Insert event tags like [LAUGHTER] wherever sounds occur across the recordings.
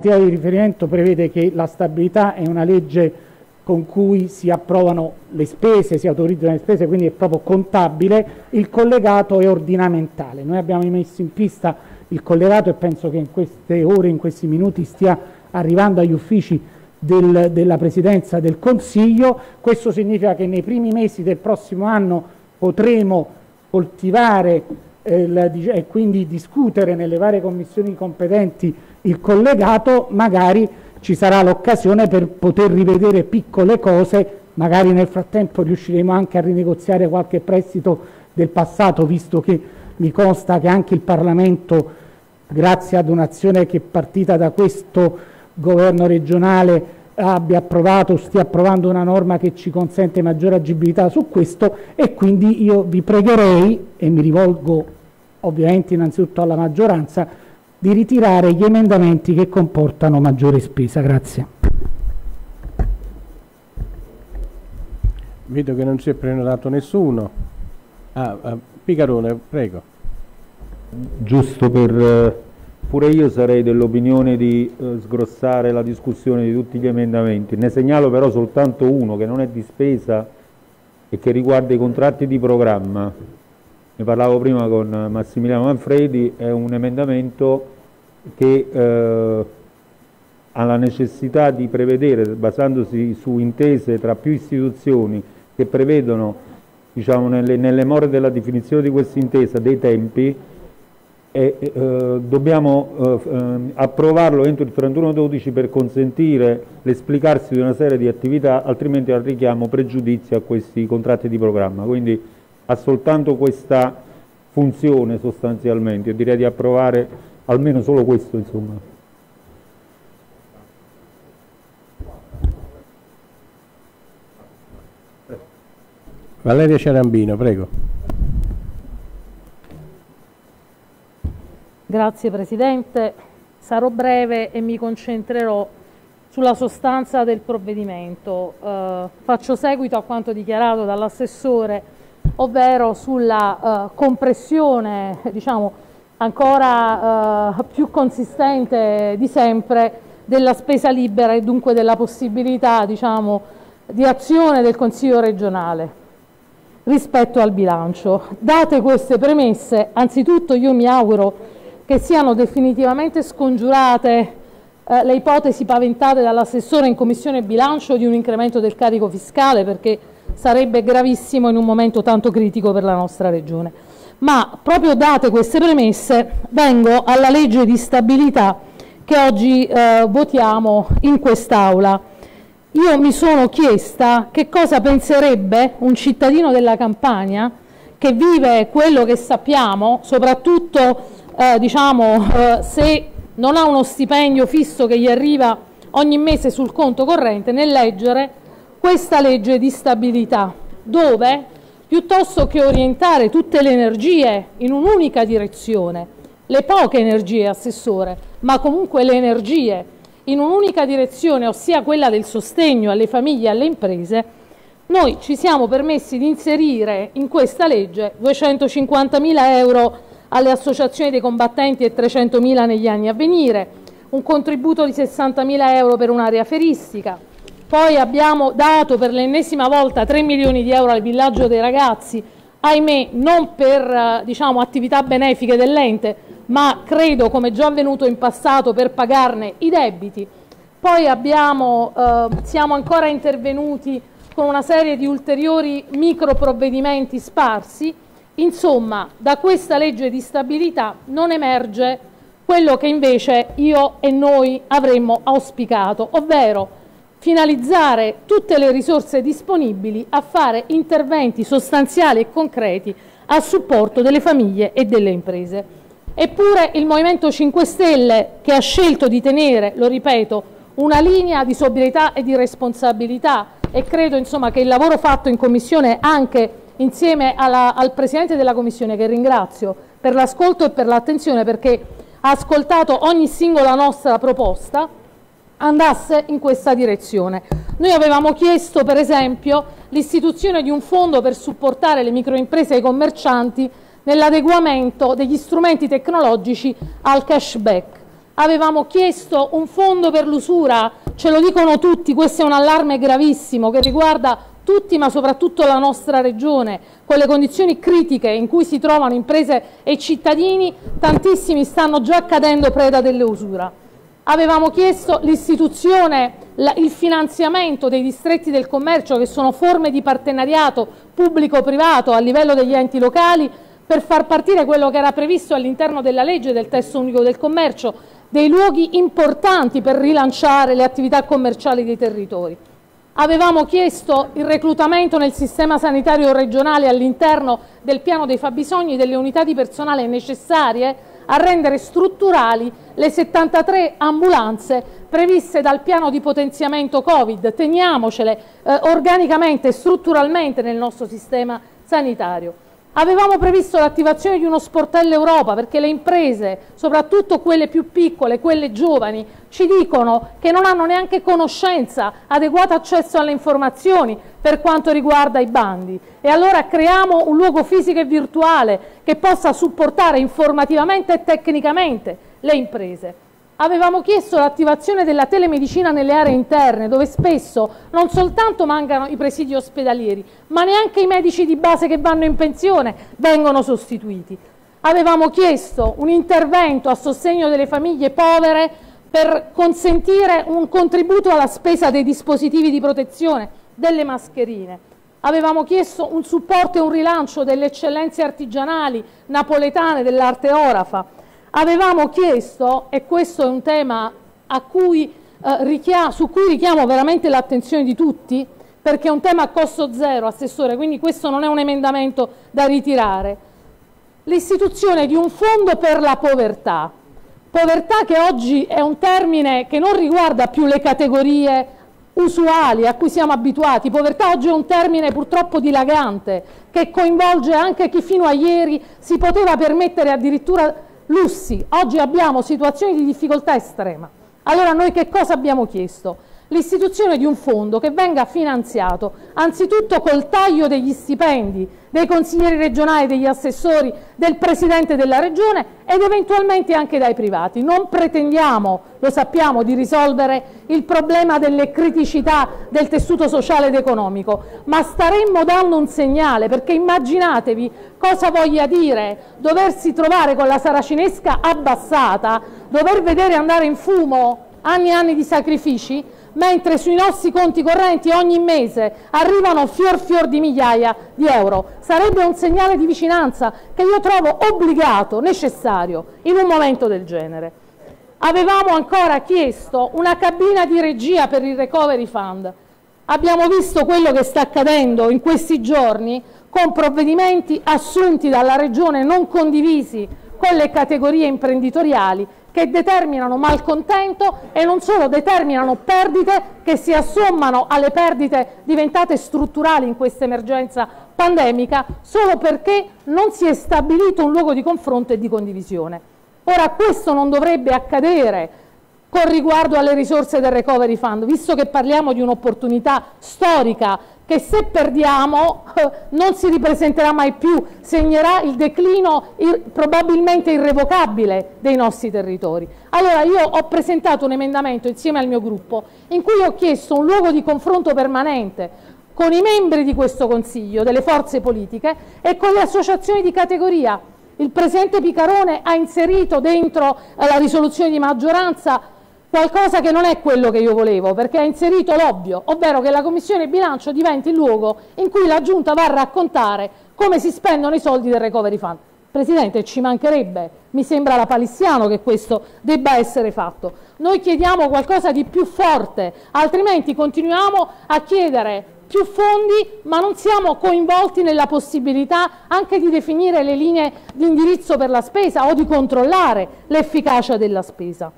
di riferimento prevede che la stabilità è una legge con cui si approvano le spese, si autorizzano le spese, quindi è proprio contabile, il collegato è ordinamentale. Noi abbiamo messo in pista il collegato e penso che in queste ore, in questi minuti stia arrivando agli uffici del, della Presidenza del Consiglio. Questo significa che nei primi mesi del prossimo anno potremo coltivare eh, la, e quindi discutere nelle varie commissioni competenti il collegato, magari ci sarà l'occasione per poter rivedere piccole cose, magari nel frattempo riusciremo anche a rinegoziare qualche prestito del passato, visto che mi consta che anche il Parlamento, grazie ad un'azione che è partita da questo governo regionale, abbia approvato, stia approvando una norma che ci consente maggiore agibilità su questo e quindi io vi pregherei, e mi rivolgo ovviamente innanzitutto alla maggioranza, di ritirare gli emendamenti che comportano maggiore spesa. Grazie. Vedo che non si è prenotato nessuno. Ah, ah, Picarone, prego. Giusto per... Eh, pure io sarei dell'opinione di eh, sgrossare la discussione di tutti gli emendamenti. Ne segnalo però soltanto uno che non è di spesa e che riguarda i contratti di programma ne parlavo prima con Massimiliano Manfredi, è un emendamento che eh, ha la necessità di prevedere, basandosi su intese tra più istituzioni che prevedono diciamo, nelle, nelle more della definizione di questa intesa dei tempi, e, eh, dobbiamo eh, ehm, approvarlo entro il 31-12 per consentire l'esplicarsi di una serie di attività, altrimenti arrichiamo pregiudizi a questi contratti di programma. Quindi, ha soltanto questa funzione sostanzialmente, io direi di approvare almeno solo questo insomma. Valeria Cerambino, prego. Grazie Presidente, sarò breve e mi concentrerò sulla sostanza del provvedimento. Eh, faccio seguito a quanto dichiarato dall'assessore ovvero sulla uh, compressione diciamo, ancora uh, più consistente di sempre della spesa libera e dunque della possibilità diciamo, di azione del Consiglio regionale rispetto al bilancio. Date queste premesse, anzitutto io mi auguro che siano definitivamente scongiurate eh, le ipotesi paventate dall'assessore in Commissione bilancio di un incremento del carico fiscale perché sarebbe gravissimo in un momento tanto critico per la nostra Regione. Ma proprio date queste premesse vengo alla legge di stabilità che oggi eh, votiamo in quest'Aula. Io mi sono chiesta che cosa penserebbe un cittadino della Campania che vive quello che sappiamo, soprattutto eh, diciamo, eh, se non ha uno stipendio fisso che gli arriva ogni mese sul conto corrente, nel leggere questa legge di stabilità, dove piuttosto che orientare tutte le energie in un'unica direzione, le poche energie, Assessore, ma comunque le energie in un'unica direzione, ossia quella del sostegno alle famiglie e alle imprese, noi ci siamo permessi di inserire in questa legge 250.000 euro alle associazioni dei combattenti e 300.000 negli anni a venire, un contributo di 60.000 euro per un'area feristica, poi abbiamo dato per l'ennesima volta 3 milioni di euro al villaggio dei ragazzi, ahimè non per eh, diciamo, attività benefiche dell'ente, ma credo, come già avvenuto in passato, per pagarne i debiti. Poi abbiamo, eh, siamo ancora intervenuti con una serie di ulteriori micro provvedimenti sparsi. Insomma, da questa legge di stabilità non emerge quello che invece io e noi avremmo auspicato, ovvero finalizzare tutte le risorse disponibili a fare interventi sostanziali e concreti a supporto delle famiglie e delle imprese. Eppure il Movimento 5 Stelle, che ha scelto di tenere, lo ripeto, una linea di sobrietà e di responsabilità e credo insomma, che il lavoro fatto in Commissione anche insieme alla, al Presidente della Commissione, che ringrazio per l'ascolto e per l'attenzione perché ha ascoltato ogni singola nostra proposta, andasse in questa direzione. Noi avevamo chiesto, per esempio, l'istituzione di un fondo per supportare le microimprese e i commercianti nell'adeguamento degli strumenti tecnologici al cashback. avevamo chiesto un fondo per l'usura, ce lo dicono tutti, questo è un allarme gravissimo che riguarda tutti ma soprattutto la nostra regione, con le condizioni critiche in cui si trovano imprese e cittadini, tantissimi stanno già cadendo preda delle usura. Avevamo chiesto l'istituzione, il finanziamento dei distretti del commercio che sono forme di partenariato pubblico-privato a livello degli enti locali per far partire quello che era previsto all'interno della legge del testo unico del commercio, dei luoghi importanti per rilanciare le attività commerciali dei territori. Avevamo chiesto il reclutamento nel sistema sanitario regionale all'interno del piano dei fabbisogni delle unità di personale necessarie a rendere strutturali le 73 ambulanze previste dal piano di potenziamento Covid. Teniamocele eh, organicamente e strutturalmente nel nostro sistema sanitario. Avevamo previsto l'attivazione di uno sportello Europa perché le imprese, soprattutto quelle più piccole, quelle giovani, ci dicono che non hanno neanche conoscenza, adeguato accesso alle informazioni per quanto riguarda i bandi. E allora creiamo un luogo fisico e virtuale che possa supportare informativamente e tecnicamente le imprese. Avevamo chiesto l'attivazione della telemedicina nelle aree interne, dove spesso non soltanto mancano i presidi ospedalieri, ma neanche i medici di base che vanno in pensione vengono sostituiti. Avevamo chiesto un intervento a sostegno delle famiglie povere per consentire un contributo alla spesa dei dispositivi di protezione, delle mascherine. Avevamo chiesto un supporto e un rilancio delle eccellenze artigianali napoletane dell'arte orafa, Avevamo chiesto, e questo è un tema cui, eh, su cui richiamo veramente l'attenzione di tutti, perché è un tema a costo zero, Assessore, quindi questo non è un emendamento da ritirare, l'istituzione di un fondo per la povertà. Povertà che oggi è un termine che non riguarda più le categorie usuali a cui siamo abituati. Povertà oggi è un termine purtroppo dilagante che coinvolge anche chi fino a ieri si poteva permettere addirittura lussi, oggi abbiamo situazioni di difficoltà estrema. Allora noi che cosa abbiamo chiesto? L'istituzione di un fondo che venga finanziato anzitutto col taglio degli stipendi dei consiglieri regionali, degli assessori, del Presidente della Regione ed eventualmente anche dai privati. Non pretendiamo, lo sappiamo, di risolvere il problema delle criticità del tessuto sociale ed economico, ma staremmo dando un segnale perché immaginatevi cosa voglia dire doversi trovare con la saracinesca abbassata, dover vedere andare in fumo anni e anni di sacrifici mentre sui nostri conti correnti ogni mese arrivano fior fior di migliaia di euro. Sarebbe un segnale di vicinanza che io trovo obbligato, necessario, in un momento del genere. Avevamo ancora chiesto una cabina di regia per il Recovery Fund. Abbiamo visto quello che sta accadendo in questi giorni con provvedimenti assunti dalla Regione non condivisi con le categorie imprenditoriali che determinano malcontento e non solo determinano perdite che si assommano alle perdite diventate strutturali in questa emergenza pandemica solo perché non si è stabilito un luogo di confronto e di condivisione. Ora questo non dovrebbe accadere con riguardo alle risorse del Recovery Fund, visto che parliamo di un'opportunità storica che se perdiamo eh, non si ripresenterà mai più, segnerà il declino probabilmente irrevocabile dei nostri territori. Allora io ho presentato un emendamento insieme al mio gruppo in cui ho chiesto un luogo di confronto permanente con i membri di questo Consiglio, delle forze politiche e con le associazioni di categoria. Il Presidente Picarone ha inserito dentro eh, la risoluzione di maggioranza qualcosa che non è quello che io volevo, perché ha inserito l'ovvio, ovvero che la Commissione bilancio diventi il luogo in cui la Giunta va a raccontare come si spendono i soldi del Recovery Fund. Presidente, ci mancherebbe, mi sembra la palissiano che questo debba essere fatto. Noi chiediamo qualcosa di più forte, altrimenti continuiamo a chiedere più fondi, ma non siamo coinvolti nella possibilità anche di definire le linee di indirizzo per la spesa o di controllare l'efficacia della spesa.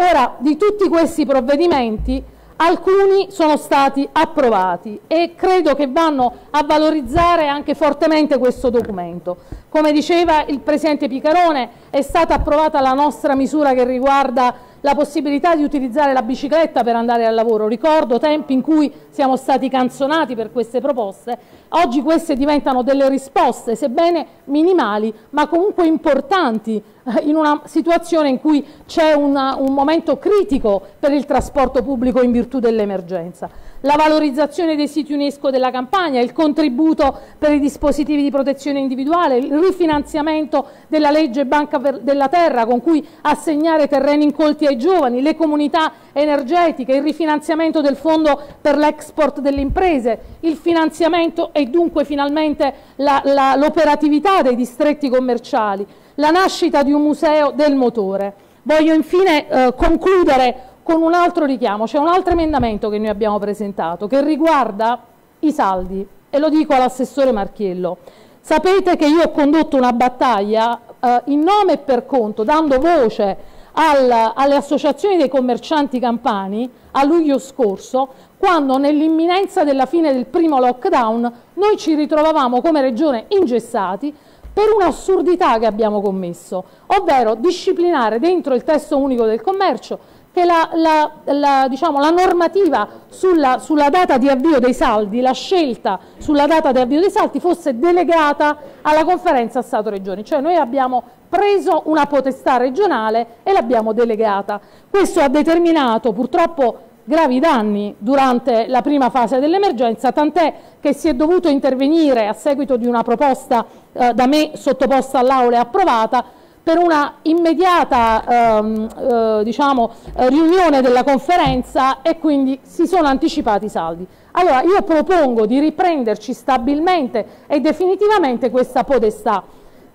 Ora, di tutti questi provvedimenti, alcuni sono stati approvati e credo che vanno a valorizzare anche fortemente questo documento. Come diceva il Presidente Picarone, è stata approvata la nostra misura che riguarda la possibilità di utilizzare la bicicletta per andare al lavoro. Ricordo tempi in cui siamo stati canzonati per queste proposte, oggi queste diventano delle risposte, sebbene minimali, ma comunque importanti in una situazione in cui c'è un momento critico per il trasporto pubblico in virtù dell'emergenza. La valorizzazione dei siti UNESCO della campagna, il contributo per i dispositivi di protezione individuale, il rifinanziamento della legge Banca della Terra con cui assegnare terreni incolti ai giovani, le comunità energetiche, il rifinanziamento del fondo per l'export delle imprese, il finanziamento e dunque finalmente l'operatività dei distretti commerciali la nascita di un museo del motore. Voglio infine eh, concludere con un altro richiamo, c'è un altro emendamento che noi abbiamo presentato che riguarda i saldi e lo dico all'assessore Marchiello. Sapete che io ho condotto una battaglia eh, in nome e per conto, dando voce al, alle associazioni dei commercianti campani a luglio scorso, quando nell'imminenza della fine del primo lockdown noi ci ritrovavamo come regione ingessati per un'assurdità che abbiamo commesso, ovvero disciplinare dentro il testo unico del commercio che la, la, la, diciamo, la normativa sulla, sulla, data di avvio dei saldi, la scelta sulla data di avvio dei saldi fosse delegata alla conferenza Stato-Regioni, cioè noi abbiamo preso una potestà regionale e l'abbiamo delegata. Questo ha determinato purtroppo gravi danni durante la prima fase dell'emergenza, tant'è che si è dovuto intervenire a seguito di una proposta eh, da me sottoposta all'Aula e approvata per una immediata ehm, eh, diciamo, riunione della conferenza e quindi si sono anticipati i saldi. Allora io propongo di riprenderci stabilmente e definitivamente questa potestà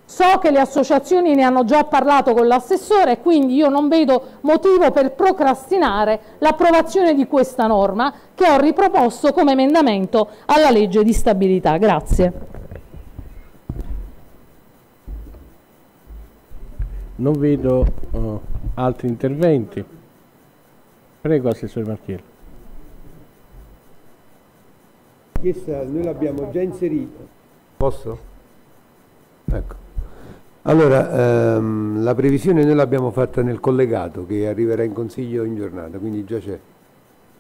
So che le associazioni ne hanno già parlato con l'assessore quindi io non vedo motivo per procrastinare l'approvazione di questa norma che ho riproposto come emendamento alla legge di stabilità. Grazie. Non vedo uh, altri interventi. Prego, Assessore Marchiello. Questa noi l'abbiamo già inserita. Posso? Ecco. Allora, ehm, la previsione noi l'abbiamo fatta nel collegato che arriverà in consiglio in giornata, quindi già c'è.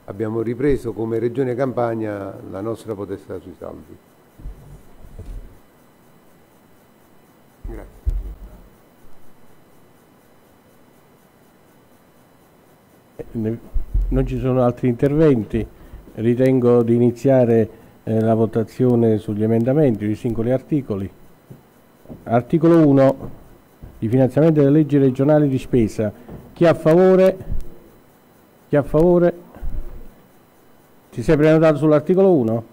Abbiamo ripreso come Regione Campania la nostra potestà sui saldi. Grazie. Eh, non ci sono altri interventi, ritengo di iniziare eh, la votazione sugli emendamenti, sui singoli articoli. Articolo 1. Di finanziamento delle leggi regionali di spesa. Chi a favore? Chi a favore? Ti sei prenotato sull'articolo 1?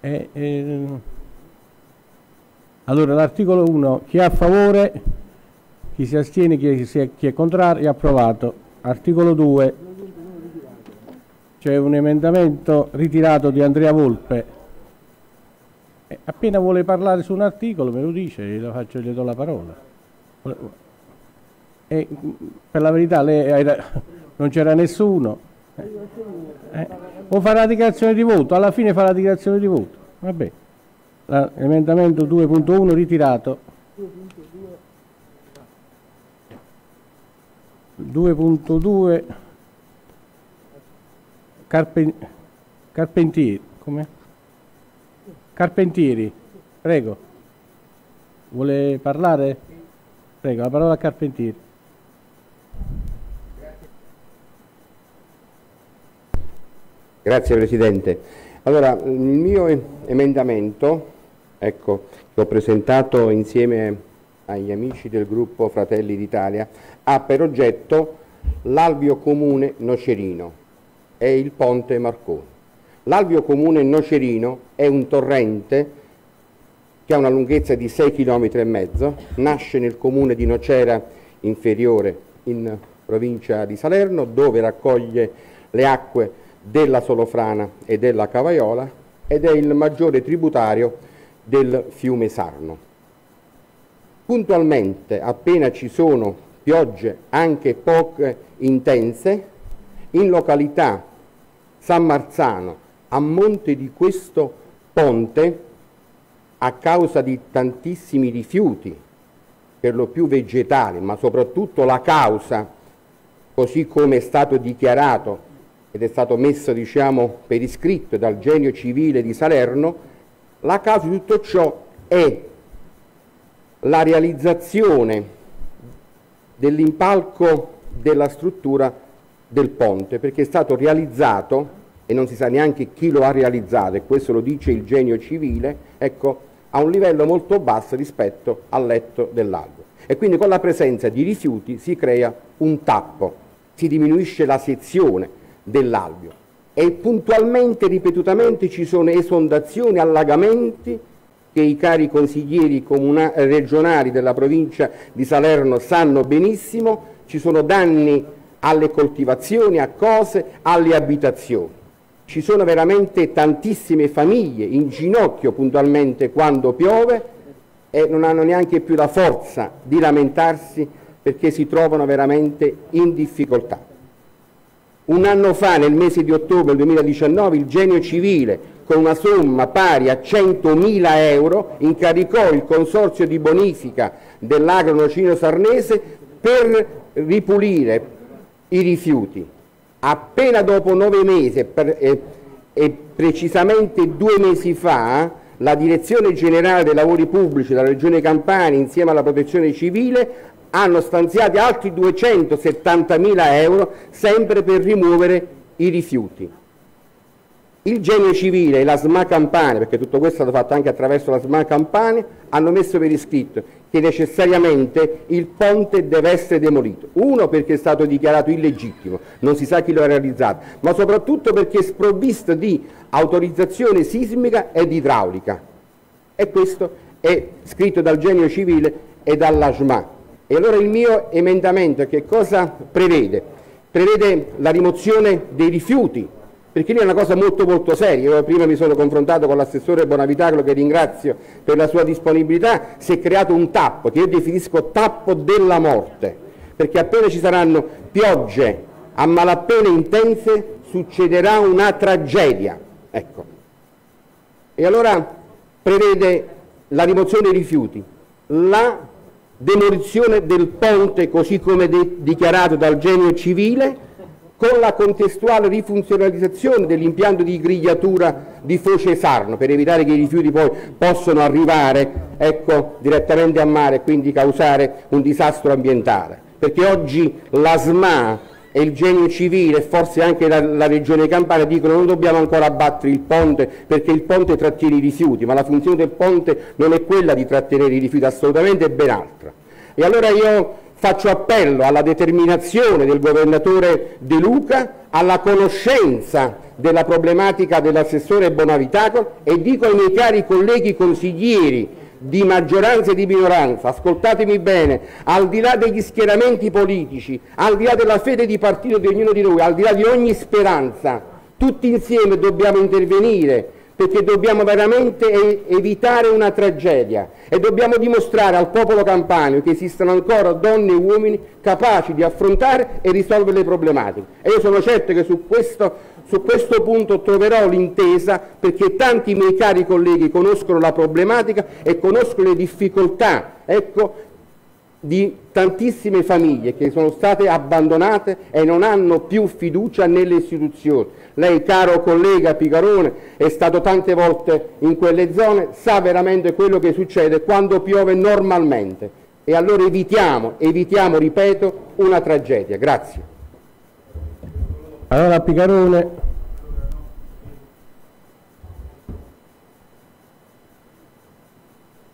Eh, eh. Allora, l'articolo 1, chi è a favore? Chi si astiene? Chi, è, chi è contrario? È approvato. Articolo 2. C'è un emendamento ritirato di Andrea Volpe. Appena vuole parlare su un articolo me lo dice, glielo faccio, gli do la parola. E, per la verità lei non c'era nessuno. Eh, o fa la dichiarazione di voto, alla fine fa la dichiarazione di voto. Vabbè. L'emendamento 2.1 ritirato. 2.2 Carpen, Carpentieri, come? Carpentieri, prego. Vuole parlare? Prego, la parola a Carpentieri. Grazie Presidente. Allora, il mio emendamento, ecco, che ho presentato insieme agli amici del gruppo Fratelli d'Italia, ha per oggetto l'alvio comune Nocerino e il ponte Marconi. L'alvio comune Nocerino è un torrente che ha una lunghezza di 6 km e mezzo, nasce nel comune di Nocera inferiore in provincia di Salerno dove raccoglie le acque della Solofrana e della Cavaiola ed è il maggiore tributario del fiume Sarno. Puntualmente, appena ci sono piogge anche poche intense, in località San Marzano a monte di questo ponte, a causa di tantissimi rifiuti per lo più vegetali, ma soprattutto la causa, così come è stato dichiarato ed è stato messo diciamo, per iscritto dal genio civile di Salerno, la causa di tutto ciò è la realizzazione dell'impalco della struttura del ponte, perché è stato realizzato, e non si sa neanche chi lo ha realizzato, e questo lo dice il genio civile, ecco, a un livello molto basso rispetto al letto dell'albero. E quindi con la presenza di rifiuti si crea un tappo, si diminuisce la sezione dell'alveo e puntualmente, ripetutamente ci sono esondazioni, allagamenti che i cari consiglieri regionali della provincia di Salerno sanno benissimo, ci sono danni alle coltivazioni, a cose, alle abitazioni. Ci sono veramente tantissime famiglie in ginocchio puntualmente quando piove e non hanno neanche più la forza di lamentarsi perché si trovano veramente in difficoltà. Un anno fa, nel mese di ottobre 2019, il genio civile, con una somma pari a 100.000 euro, incaricò il consorzio di bonifica dell'agro nocino sarnese per ripulire i rifiuti. Appena dopo nove mesi e, e precisamente due mesi fa, la Direzione Generale dei Lavori Pubblici della Regione Campania, insieme alla Protezione Civile, hanno stanziati altri 270.000 euro sempre per rimuovere i rifiuti. Il genio civile e la SMA Campania, perché tutto questo è stato fatto anche attraverso la SMA Campania, hanno messo per iscritto che necessariamente il ponte deve essere demolito. Uno perché è stato dichiarato illegittimo, non si sa chi lo ha realizzato, ma soprattutto perché è sprovvisto di autorizzazione sismica ed idraulica. E questo è scritto dal genio civile e dalla SMA. E allora il mio emendamento che cosa prevede? Prevede la rimozione dei rifiuti, perché lì è una cosa molto molto seria. Io prima mi sono confrontato con l'assessore Bonavitacolo che ringrazio per la sua disponibilità, si è creato un tappo che io definisco tappo della morte, perché appena ci saranno piogge a malapena intense succederà una tragedia. Ecco. E allora prevede la rimozione dei rifiuti, la demolizione del ponte così come dichiarato dal genio civile con la contestuale rifunzionalizzazione dell'impianto di grigliatura di Foce Sarno per evitare che i rifiuti poi possano arrivare ecco, direttamente a mare e quindi causare un disastro ambientale. Perché oggi la SMA e il genio civile forse anche la, la Regione Campania dicono non dobbiamo ancora abbattere il ponte perché il ponte trattiene i rifiuti, ma la funzione del ponte non è quella di trattenere i rifiuti, assolutamente è ben altra. E allora io faccio appello alla determinazione del governatore De Luca, alla conoscenza della problematica dell'assessore Bonavitacolo e dico ai miei cari colleghi consiglieri di maggioranza e di minoranza, ascoltatemi bene, al di là degli schieramenti politici, al di là della fede di partito di ognuno di noi, al di là di ogni speranza, tutti insieme dobbiamo intervenire perché dobbiamo veramente evitare una tragedia e dobbiamo dimostrare al popolo campano che esistono ancora donne e uomini capaci di affrontare e risolvere le problematiche. E io sono certo che su questo su questo punto troverò l'intesa perché tanti miei cari colleghi conoscono la problematica e conoscono le difficoltà ecco, di tantissime famiglie che sono state abbandonate e non hanno più fiducia nelle istituzioni. Lei, caro collega Picarone, è stato tante volte in quelle zone, sa veramente quello che succede quando piove normalmente. E allora evitiamo, evitiamo, ripeto, una tragedia. Grazie. Allora Picarone.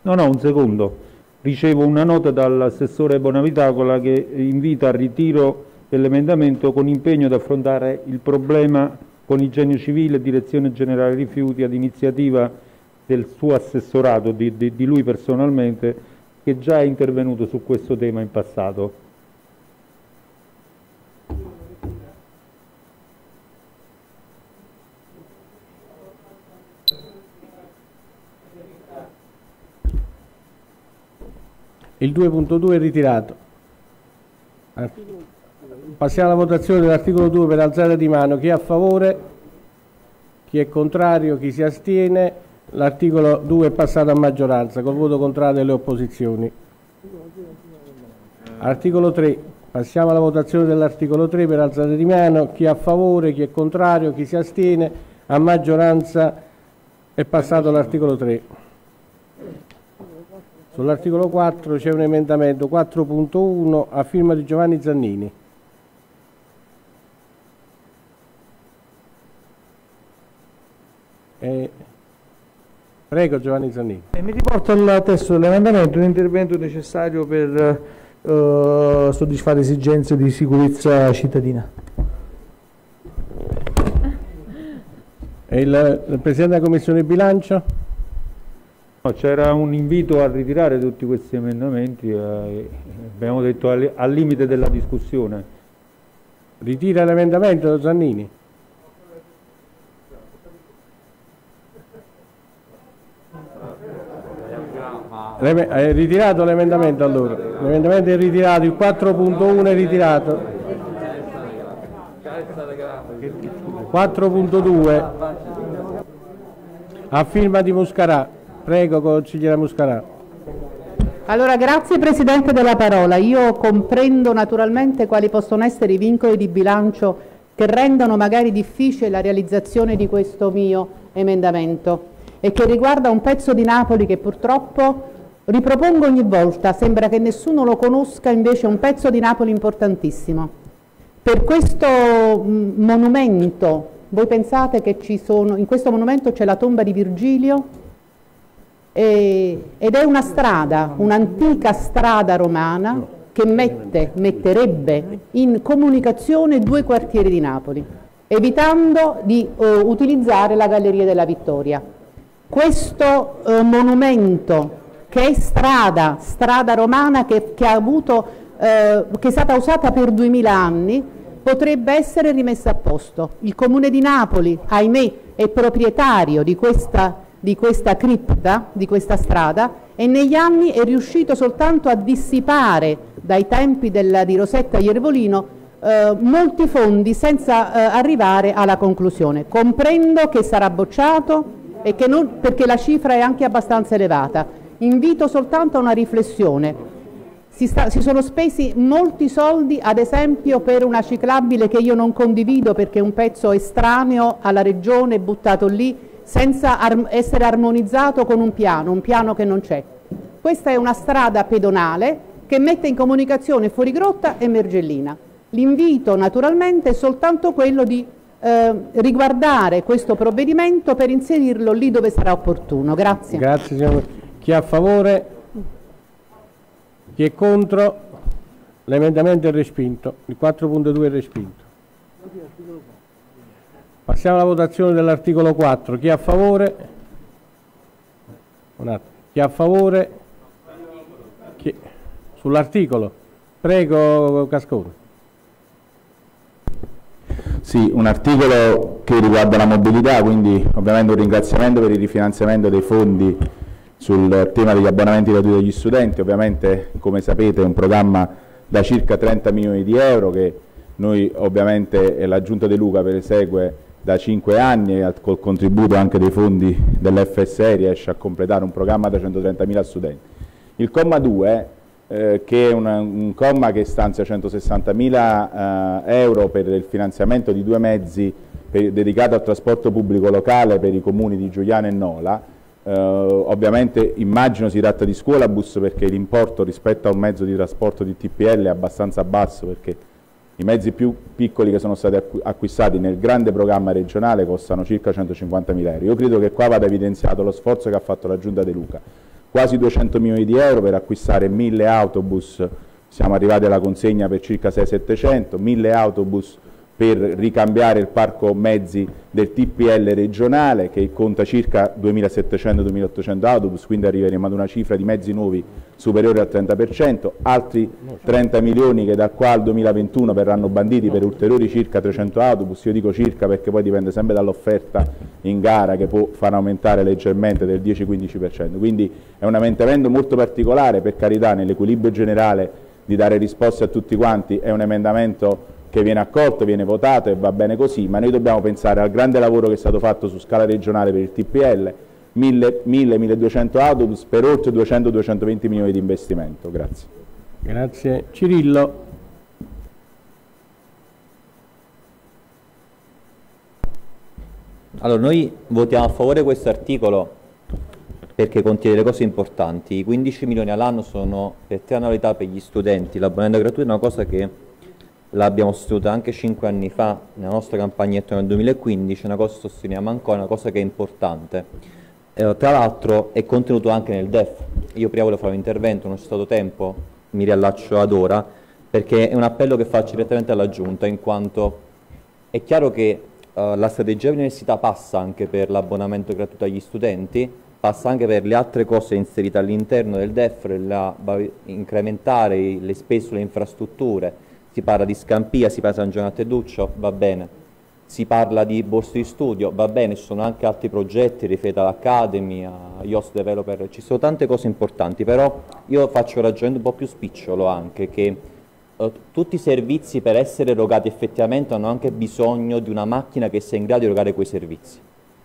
No, no, un secondo. Ricevo una nota dall'assessore Bonavitacola che invita al ritiro dell'emendamento con impegno ad affrontare il problema con Igenio Civile e Direzione Generale Rifiuti ad iniziativa del suo assessorato, di, di, di lui personalmente, che già è intervenuto su questo tema in passato. Il 2.2 è ritirato. Passiamo alla votazione dell'articolo 2 per alzata di mano. Chi è a favore? Chi è contrario? Chi si astiene? L'articolo 2 è passato a maggioranza col voto contrario delle opposizioni. Articolo 3. Passiamo alla votazione dell'articolo 3 per alzare di mano. Chi è a favore, chi è contrario, chi si astiene. A maggioranza è passato l'articolo 3. Sull'articolo 4 c'è un emendamento 4.1 a firma di Giovanni Zannini. E... Prego Giovanni Zannini. E mi riporto al testo dell'emendamento un intervento necessario per eh, soddisfare esigenze di sicurezza cittadina. E il, il Presidente della Commissione Bilancio? C'era un invito a ritirare tutti questi emendamenti, eh, abbiamo detto al, al limite della discussione. Ritira l'emendamento Zannini? È ritirato l'emendamento allora? L'emendamento è ritirato, il 4.1 è ritirato. 4.2 a firma di Muscarà. Prego consigliera Muscarà. Allora, grazie Presidente della parola. Io comprendo naturalmente quali possono essere i vincoli di bilancio che rendono magari difficile la realizzazione di questo mio emendamento e che riguarda un pezzo di Napoli che purtroppo ripropongo ogni volta, sembra che nessuno lo conosca, invece è un pezzo di Napoli importantissimo. Per questo mm, monumento, voi pensate che ci sono, in questo monumento c'è la tomba di Virgilio e- ed è una strada, un'antica strada romana che mette, metterebbe in comunicazione due quartieri di Napoli, evitando di eh, utilizzare la Galleria della Vittoria. Questo eh, monumento che è strada, strada romana che, che ha avuto, eh, che è stata usata per 2000 anni, potrebbe essere rimessa a posto. Il Comune di Napoli, ahimè, è proprietario di questa, di questa cripta, di questa strada, e negli anni è riuscito soltanto a dissipare dai tempi della- di Rosetta Iervolino eh, molti fondi senza eh, arrivare alla conclusione. Comprendo che sarà bocciato che non- perché la cifra è anche abbastanza elevata. Invito soltanto a una riflessione. Si, sta- si sono spesi molti soldi, ad esempio, per una ciclabile che io non condivido perché è un pezzo estraneo alla regione buttato lì senza ar- essere armonizzato con un piano, un piano che non c'è. Questa è una strada pedonale che mette in comunicazione Fuorigrotta e Mergellina. L'invito naturalmente è soltanto quello di eh, riguardare questo provvedimento per inserirlo lì dove sarà opportuno. Grazie. Grazie signor. Chi è a favore? Chi è contro? L'emendamento è respinto. Il 4.2 è respinto. Passiamo alla votazione dell'articolo 4. Chi è a favore? Un attimo. Chi è a favore? Chi- Sull'articolo. Prego Cascone. Sì, un articolo che riguarda la mobilità, quindi ovviamente un ringraziamento per il rifinanziamento dei fondi sul tema degli abbonamenti gratuiti degli studenti, ovviamente come sapete è un programma da circa 30 milioni di euro che noi ovviamente la Giunta De Luca persegue da 5 anni e col contributo anche dei fondi dell'FSE riesce a completare un programma da 130.000 studenti. Il comma 2 eh, che è una- un comma che stanzia 160.000 eh, euro per il finanziamento di due mezzi per- dedicati al trasporto pubblico locale per i comuni di Giuliano e Nola. Eh, ovviamente immagino si tratta di scuolabus perché l'importo rispetto a un mezzo di trasporto di TPL è abbastanza basso perché i mezzi più piccoli che sono stati acqu- acquistati nel grande programma regionale costano circa 150.000 euro. Io credo che qua vada evidenziato lo sforzo che ha fatto la Giunta De Luca quasi 200 milioni di euro per acquistare 1000 autobus, siamo arrivati alla consegna per circa 600-700, 1000 autobus per ricambiare il parco mezzi del TPL regionale che conta circa 2700-2800 autobus, quindi arriveremo ad una cifra di mezzi nuovi superiore al 30%, altri 30 milioni che da qua al 2021 verranno banditi per ulteriori circa 300 autobus, io dico circa perché poi dipende sempre dall'offerta in gara che può far aumentare leggermente del 10-15%, quindi è un emendamento molto particolare, per carità nell'equilibrio generale di dare risposte a tutti quanti, è un emendamento che viene accolto, viene votato e va bene così, ma noi dobbiamo pensare al grande lavoro che è stato fatto su scala regionale per il TPL, 1000-1200 autobus per oltre 200-220 milioni di investimento. Grazie. Grazie. Cirillo. Allora, noi votiamo a favore di questo articolo perché contiene delle cose importanti. I 15 milioni all'anno sono per tre annualità per gli studenti, l'abbonamento gratuito è una cosa che l'abbiamo sostenuta anche 5 anni fa nella nostra campagnetta nel 2015, è una cosa che sosteniamo ancora, una cosa che è importante. Eh, tra l'altro è contenuto anche nel DEF. Io prima volevo fare un intervento, non c'è stato tempo, mi riallaccio ad ora, perché è un appello che faccio direttamente alla Giunta, in quanto è chiaro che eh, la strategia dell'università passa anche per l'abbonamento gratuito agli studenti, passa anche per le altre cose inserite all'interno del DEF, la, incrementare le spese sulle infrastrutture, si parla di Scampia, si parla di San Giovanni a Teduccio, va bene, si parla di borse di studio, va bene, ci sono anche altri progetti, riferiti all'Academy, a IOS Developer, ci sono tante cose importanti, però io faccio un ragionamento un po' più spicciolo anche, che eh, tutti i servizi per essere erogati effettivamente hanno anche bisogno di una macchina che sia in grado di erogare quei servizi.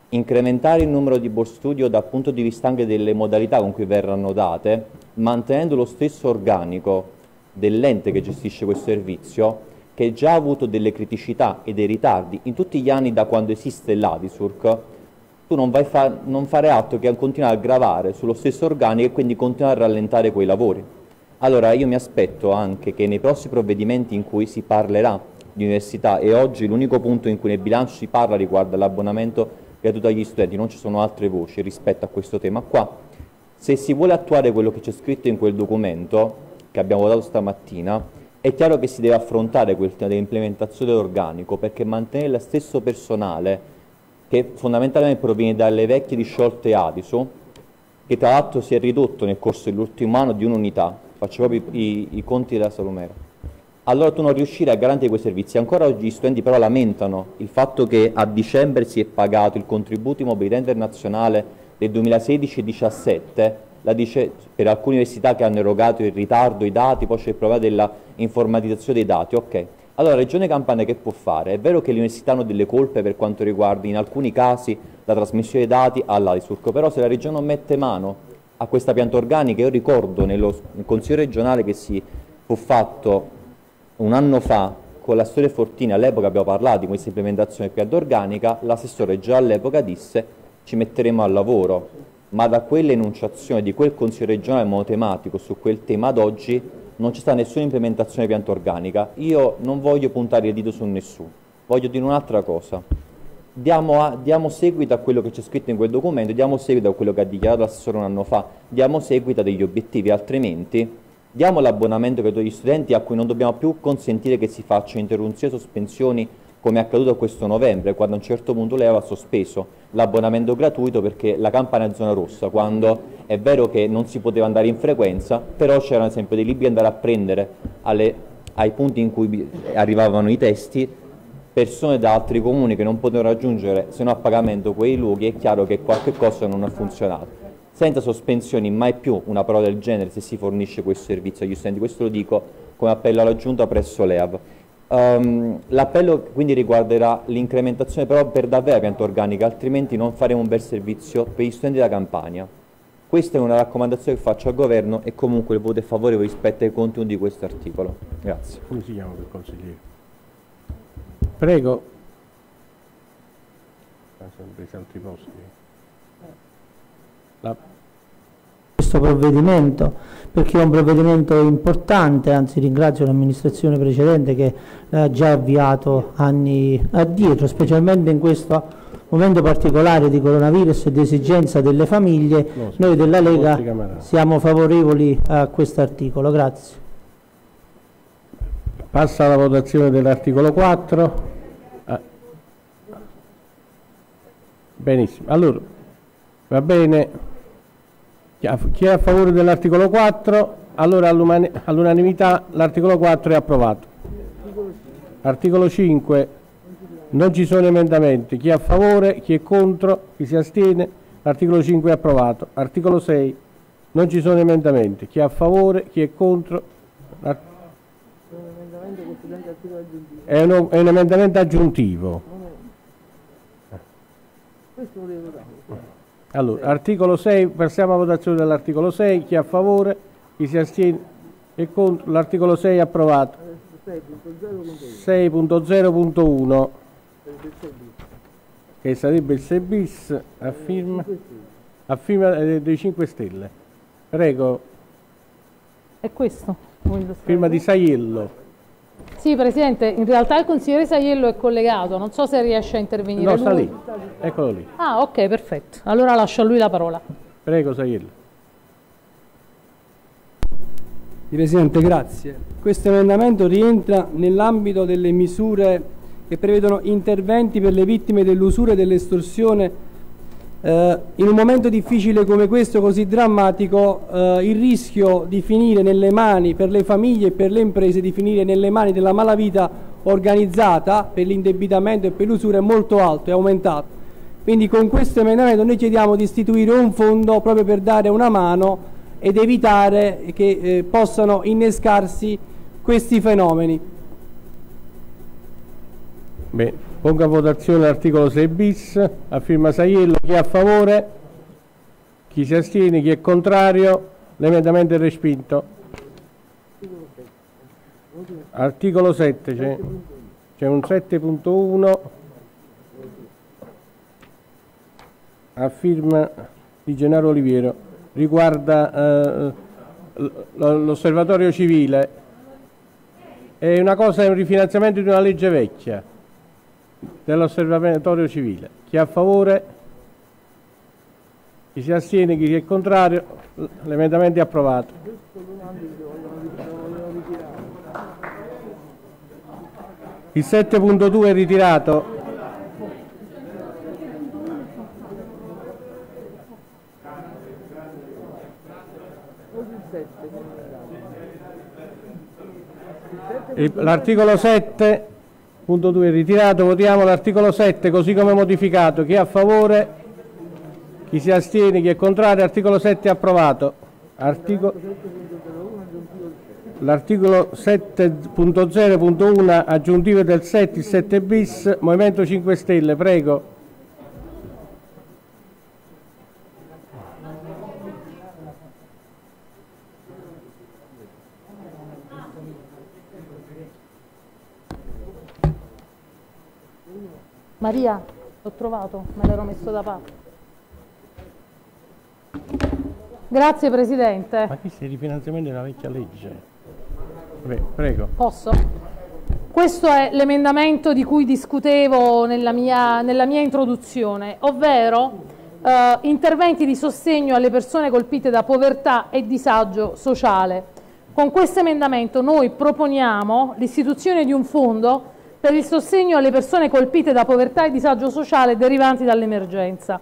Incrementare il numero di borse studio dal punto di vista anche delle modalità con cui verranno date, mantenendo lo stesso organico dell'ente che gestisce questo servizio, che già ha avuto delle criticità e dei ritardi in tutti gli anni da quando esiste l'Adisurc, tu non, vai fa non fare altro che continuare a gravare sullo stesso organico e quindi continuare a rallentare quei lavori. Allora io mi aspetto anche che nei prossimi provvedimenti in cui si parlerà di università e oggi l'unico punto in cui nel bilancio si parla riguarda l'abbonamento gratuito agli studenti, non ci sono altre voci rispetto a questo tema qua, se si vuole attuare quello che c'è scritto in quel documento che abbiamo votato stamattina, è chiaro che si deve affrontare quel tema dell'implementazione dell'organico perché mantenere lo stesso personale che fondamentalmente proviene dalle vecchie disciolte Adiso, che tra l'altro si è ridotto nel corso dell'ultimo anno di un'unità, faccio proprio i, i, conti della Salomera. Allora tu non riuscire a garantire quei servizi. Ancora oggi gli studenti però lamentano il fatto che a dicembre si è pagato il contributo di mobilità internazionale del 2016-17, la dice per alcune università che hanno erogato in ritardo i dati, poi c'è il problema della informatizzazione dei dati, ok. Allora Regione Campania che può fare? È vero che le università hanno delle colpe per quanto riguarda in alcuni casi la trasmissione dei dati all'Adisurco, però se la Regione non mette mano a questa pianta organica. Io ricordo nello Consiglio regionale che si fu fatto un anno fa con la storia Fortini, all'epoca abbiamo parlato di questa implementazione pianta organica, l'assessore già all'epoca disse ci metteremo al lavoro, ma da quella enunciazione di quel Consiglio regionale monotematico su quel tema ad oggi non c'è stata nessuna implementazione pianta organica. Io non voglio puntare il dito su nessuno, voglio dire un'altra cosa diamo, a, diamo, seguito a quello che c'è scritto in quel documento, diamo seguito a quello che ha dichiarato l'assessore un anno fa, diamo seguito a degli obiettivi, altrimenti diamo l'abbonamento per gli studenti a cui non dobbiamo più consentire che si facciano interruzioni e sospensioni come è accaduto questo novembre, quando a un certo punto lei aveva sospeso l'abbonamento gratuito perché la campana è zona rossa, quando è vero che non si poteva andare in frequenza, però c'erano esempio dei libri da andare a prendere alle, ai punti in cui arrivavano i testi persone da altri comuni che non potevano raggiungere se non a pagamento quei luoghi, è chiaro che qualche cosa non ha funzionato. Senza sospensioni mai più una parola del genere se si fornisce questo servizio agli studenti, questo lo dico come appello alla Giunta presso l'EAV. Um, L'appello quindi riguarderà l'incrementazione però per davvero la pianta organica, altrimenti non faremo un bel servizio per gli studenti della Campania. Questa è una raccomandazione che faccio al Governo e comunque il voto è favorevole rispetto ai contenuti di questo articolo. Grazie. Come si chiama quel consigliere? Prego. Ah. La... Questo provvedimento perché è un provvedimento importante, anzi ringrazio l'amministrazione precedente che l'ha già avviato anni addietro, specialmente in questo momento particolare di coronavirus e di esigenza delle famiglie, no, noi della Lega siamo favorevoli a questo articolo. Grazie. Passa alla votazione dell'articolo 4. Ah. Benissimo, allora va bene. Chi è a favore dell'articolo 4? Allora all'unanimità l'articolo 4 è approvato. Articolo 5, non ci sono emendamenti. Chi è a favore, chi è contro, chi si astiene? L'articolo 5 è approvato. Articolo 6, non ci sono emendamenti. Chi è a favore, chi è contro? È un, è un emendamento aggiuntivo. Allora, articolo 6, passiamo a votazione dell'articolo 6, chi è a favore, chi si astiene, e contro l'articolo 6 approvato. 6.0.1 che sarebbe il 6 bis a firma, a firma eh, dei 5 Stelle. Prego, È questo? firma di Saiello. Sì, Presidente, in realtà il consigliere Saiello è collegato, non so se riesce a intervenire No, sta lui. lì, eccolo lì. Ah, ok, perfetto. Allora lascio a lui la parola. Prego Saiello. Presidente, grazie. Questo emendamento rientra nell'ambito delle misure che prevedono interventi per le vittime dell'usura e dell'estorsione. Eh, in un momento difficile come questo, così drammatico, eh, il rischio di finire nelle mani, per le famiglie e per le imprese, di finire nelle mani della malavita organizzata per l'indebitamento e per l'usura è molto alto, è aumentato. Quindi con questo emendamento noi chiediamo di istituire un fondo proprio per dare una mano ed evitare che eh, possano innescarsi questi fenomeni. Bene, pongo a votazione l'articolo 6 bis, a firma Saiello, chi è a favore, chi si astiene, chi è contrario, l'emendamento è respinto. Articolo 7, c'è, c'è un 7.1 a firma di Gennaro Oliviero, riguarda eh, l'osservatorio civile, è una cosa, è un rifinanziamento di una legge vecchia dell'osservatorio civile. Chi è a favore? Chi si astiene? Chi è contrario? L'emendamento è approvato. Il 7.2 è ritirato. L'articolo 7 Punto 2 ritirato, votiamo l'articolo 7 così come modificato. Chi è a favore? Chi si astiene? Chi è contrario? Articolo 7 approvato. L'articolo 7.0.1 aggiuntivo del 7, il 7 bis, Movimento 5 Stelle, prego. Maria, l'ho trovato, me l'ero messo da parte. Grazie Presidente. Ma questo è il rifinanziamento una vecchia legge. Beh, prego. Posso? Questo è l'emendamento di cui discutevo nella mia, nella mia introduzione, ovvero eh, interventi di sostegno alle persone colpite da povertà e disagio sociale. Con questo emendamento noi proponiamo l'istituzione di un fondo per il sostegno alle persone colpite da povertà e disagio sociale derivanti dall'emergenza.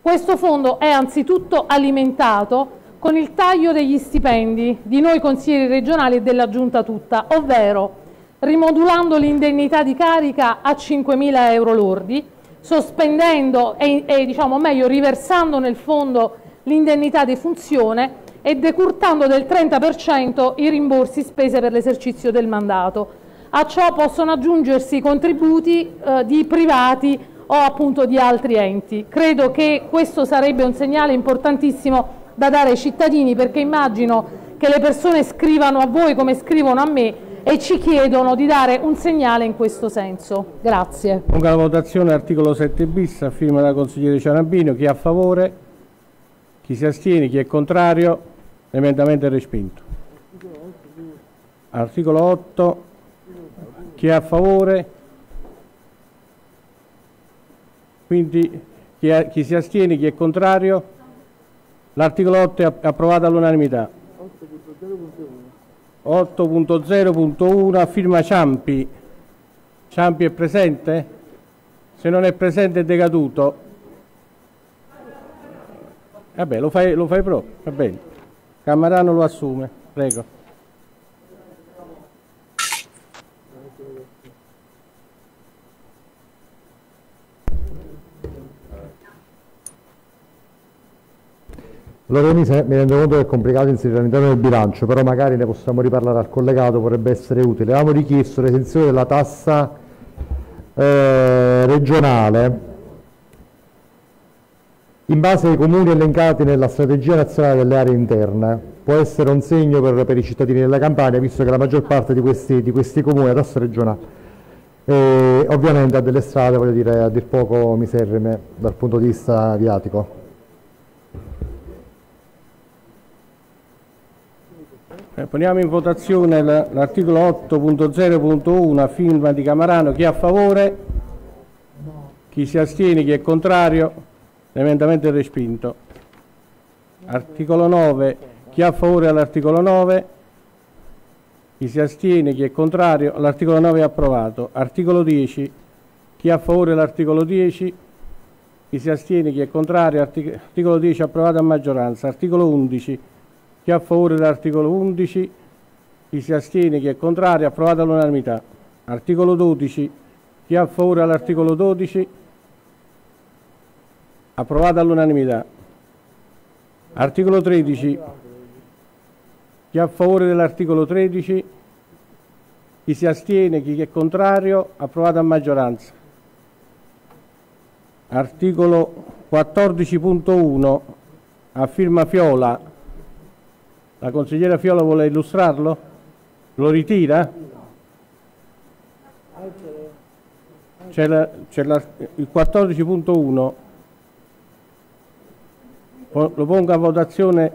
Questo fondo è anzitutto alimentato con il taglio degli stipendi di noi consiglieri regionali e della Giunta tutta, ovvero rimodulando l'indennità di carica a 5.000 euro lordi, sospendendo e, e diciamo meglio riversando nel fondo l'indennità di funzione e decurtando del 30% i rimborsi spese per l'esercizio del mandato. A ciò possono aggiungersi contributi eh, di privati o appunto di altri enti. Credo che questo sarebbe un segnale importantissimo da dare ai cittadini perché immagino che le persone scrivano a voi come scrivono a me e ci chiedono di dare un segnale in questo senso. Grazie. Pongo alla votazione articolo 7 bis, a firma della consigliere Cianambino. Chi è a favore? Chi si astiene? Chi è contrario? L'emendamento è respinto. Articolo 8. Chi è a favore? Quindi chi, è- chi si astiene? Chi è contrario? L'articolo 8 è app- approvato all'unanimità. 8.0.1 a firma Ciampi. Ciampi è presente? Se non è presente è decaduto. Vabbè, lo fai, lo fai proprio, va bene. Camarano lo assume, prego. Allora mi, se- mi rendo conto che è complicato inserire all'interno del bilancio, però magari ne possiamo riparlare al collegato, potrebbe essere utile. Avevamo richiesto l'esenzione della tassa eh, regionale in base ai comuni elencati nella strategia nazionale delle aree interne. Può essere un segno per, per i cittadini della Campania, visto che la maggior parte di questi, di questi comuni è rossa regionale e ovviamente ha delle strade, voglio dire, a dir poco miserrime dal punto di vista viatico. Eh, poniamo in votazione l'articolo 8.0.1 a firma di Camarano. Chi è a favore? Chi si astiene? Chi è contrario? L'emendamento è respinto. Articolo 9. Chi è a favore all'articolo 9? Chi si astiene? Chi è contrario? L'articolo 9 è approvato. Articolo 10. Chi è a favore dell'articolo 10? Chi si astiene? Chi è contrario? Articolo 10 approvato a maggioranza. Articolo 11. Chi è a favore dell'articolo 11? Chi si astiene? Chi è contrario? Approvato all'unanimità. Articolo 12. Chi è a favore dell'articolo 12? Approvato all'unanimità. Articolo 13. Chi è a favore dell'articolo 13? Chi si astiene? Chi è contrario? Approvato a maggioranza. Articolo 14.1 a firma Fiola. La consigliera Fiola vuole illustrarlo? Lo ritira? C'è, il 14.1. Lo pongo a votazione.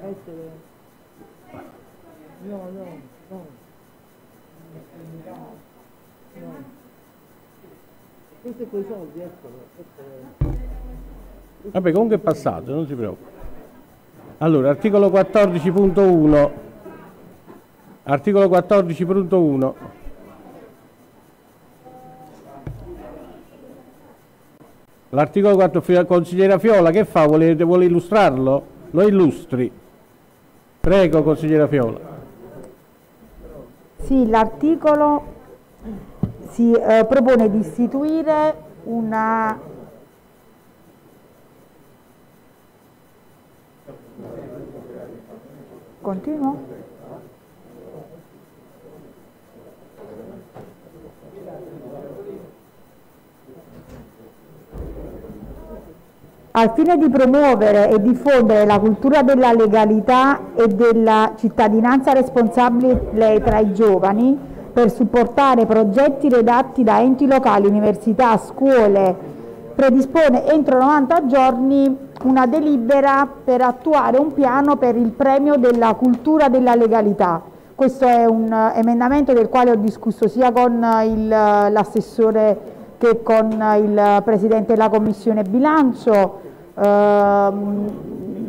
Vabbè, comunque è passato, non si preoccupi. Allora, articolo 14.1. Articolo 14.1. L'articolo 4, consigliera Fiola, che fa? Vuole, vuole illustrarlo? Lo illustri. Prego, consigliera Fiola. Sì, l'articolo si eh, propone di istituire una Continuo? Al fine di promuovere e diffondere la cultura della legalità e della cittadinanza responsabile tra i giovani, per supportare progetti redatti da enti locali, università, scuole, predispone entro 90 giorni una delibera per attuare un piano per il premio della cultura della legalità. Questo è un emendamento del quale ho discusso sia con l'assessore che con il Presidente della Commissione Bilancio, ehm,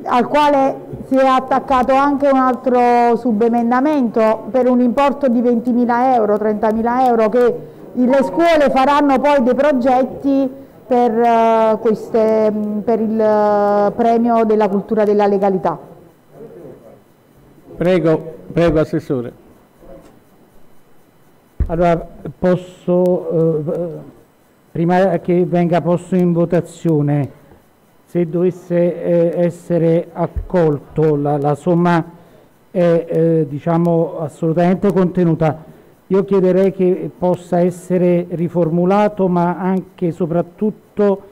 al quale si è attaccato anche un altro subemendamento per un importo di 20.000 euro, 30.000 euro che le scuole faranno poi dei progetti per, uh, queste, per il uh, premio della cultura della legalità. Prego, prego Assessore. Allora, posso, uh, prima che venga posto in votazione, se dovesse eh, essere accolto la, la somma è eh, diciamo assolutamente contenuta io chiederei che possa essere riformulato ma anche e soprattutto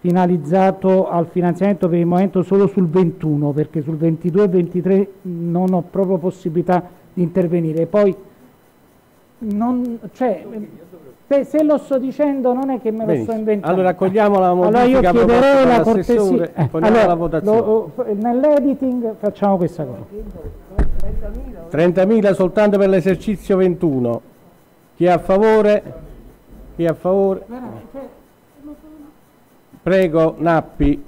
finalizzato al finanziamento per il momento solo sul 21 perché sul 22 e 23 non ho proprio possibilità di intervenire poi non, cioè, se lo sto dicendo non è che me lo sto inventando. Allora accogliamo la modifica allora io chiederei la cortesia. Eh, allora, la votazione. nell'editing facciamo questa cosa. 30.000 soltanto per l'esercizio 21. Chi è a favore? Chi è a favore? Prego, Nappi.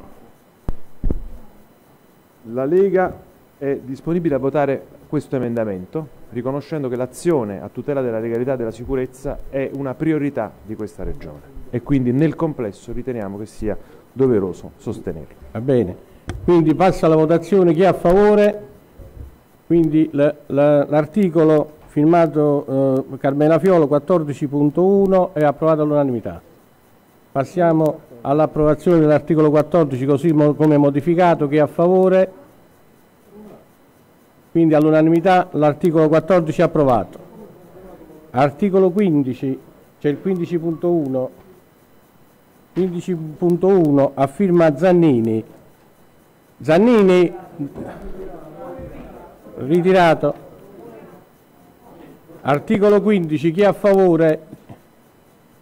La Lega è disponibile a votare questo emendamento riconoscendo che l'azione a tutela della legalità e della sicurezza è una priorità di questa Regione e quindi nel complesso riteniamo che sia doveroso sostenerlo. Va bene, quindi passa la votazione, chi è a favore? Quindi l'articolo firmato eh, Carmela Fiolo 14.1 è approvato all'unanimità. Passiamo all'approvazione dell'articolo 14 così mo come modificato, chi è a favore? Quindi all'unanimità l'articolo 14 è approvato. Articolo 15, c'è il 15.1. 15.1 a firma Zannini. Zannini, ritirato. Articolo 15, chi è a favore,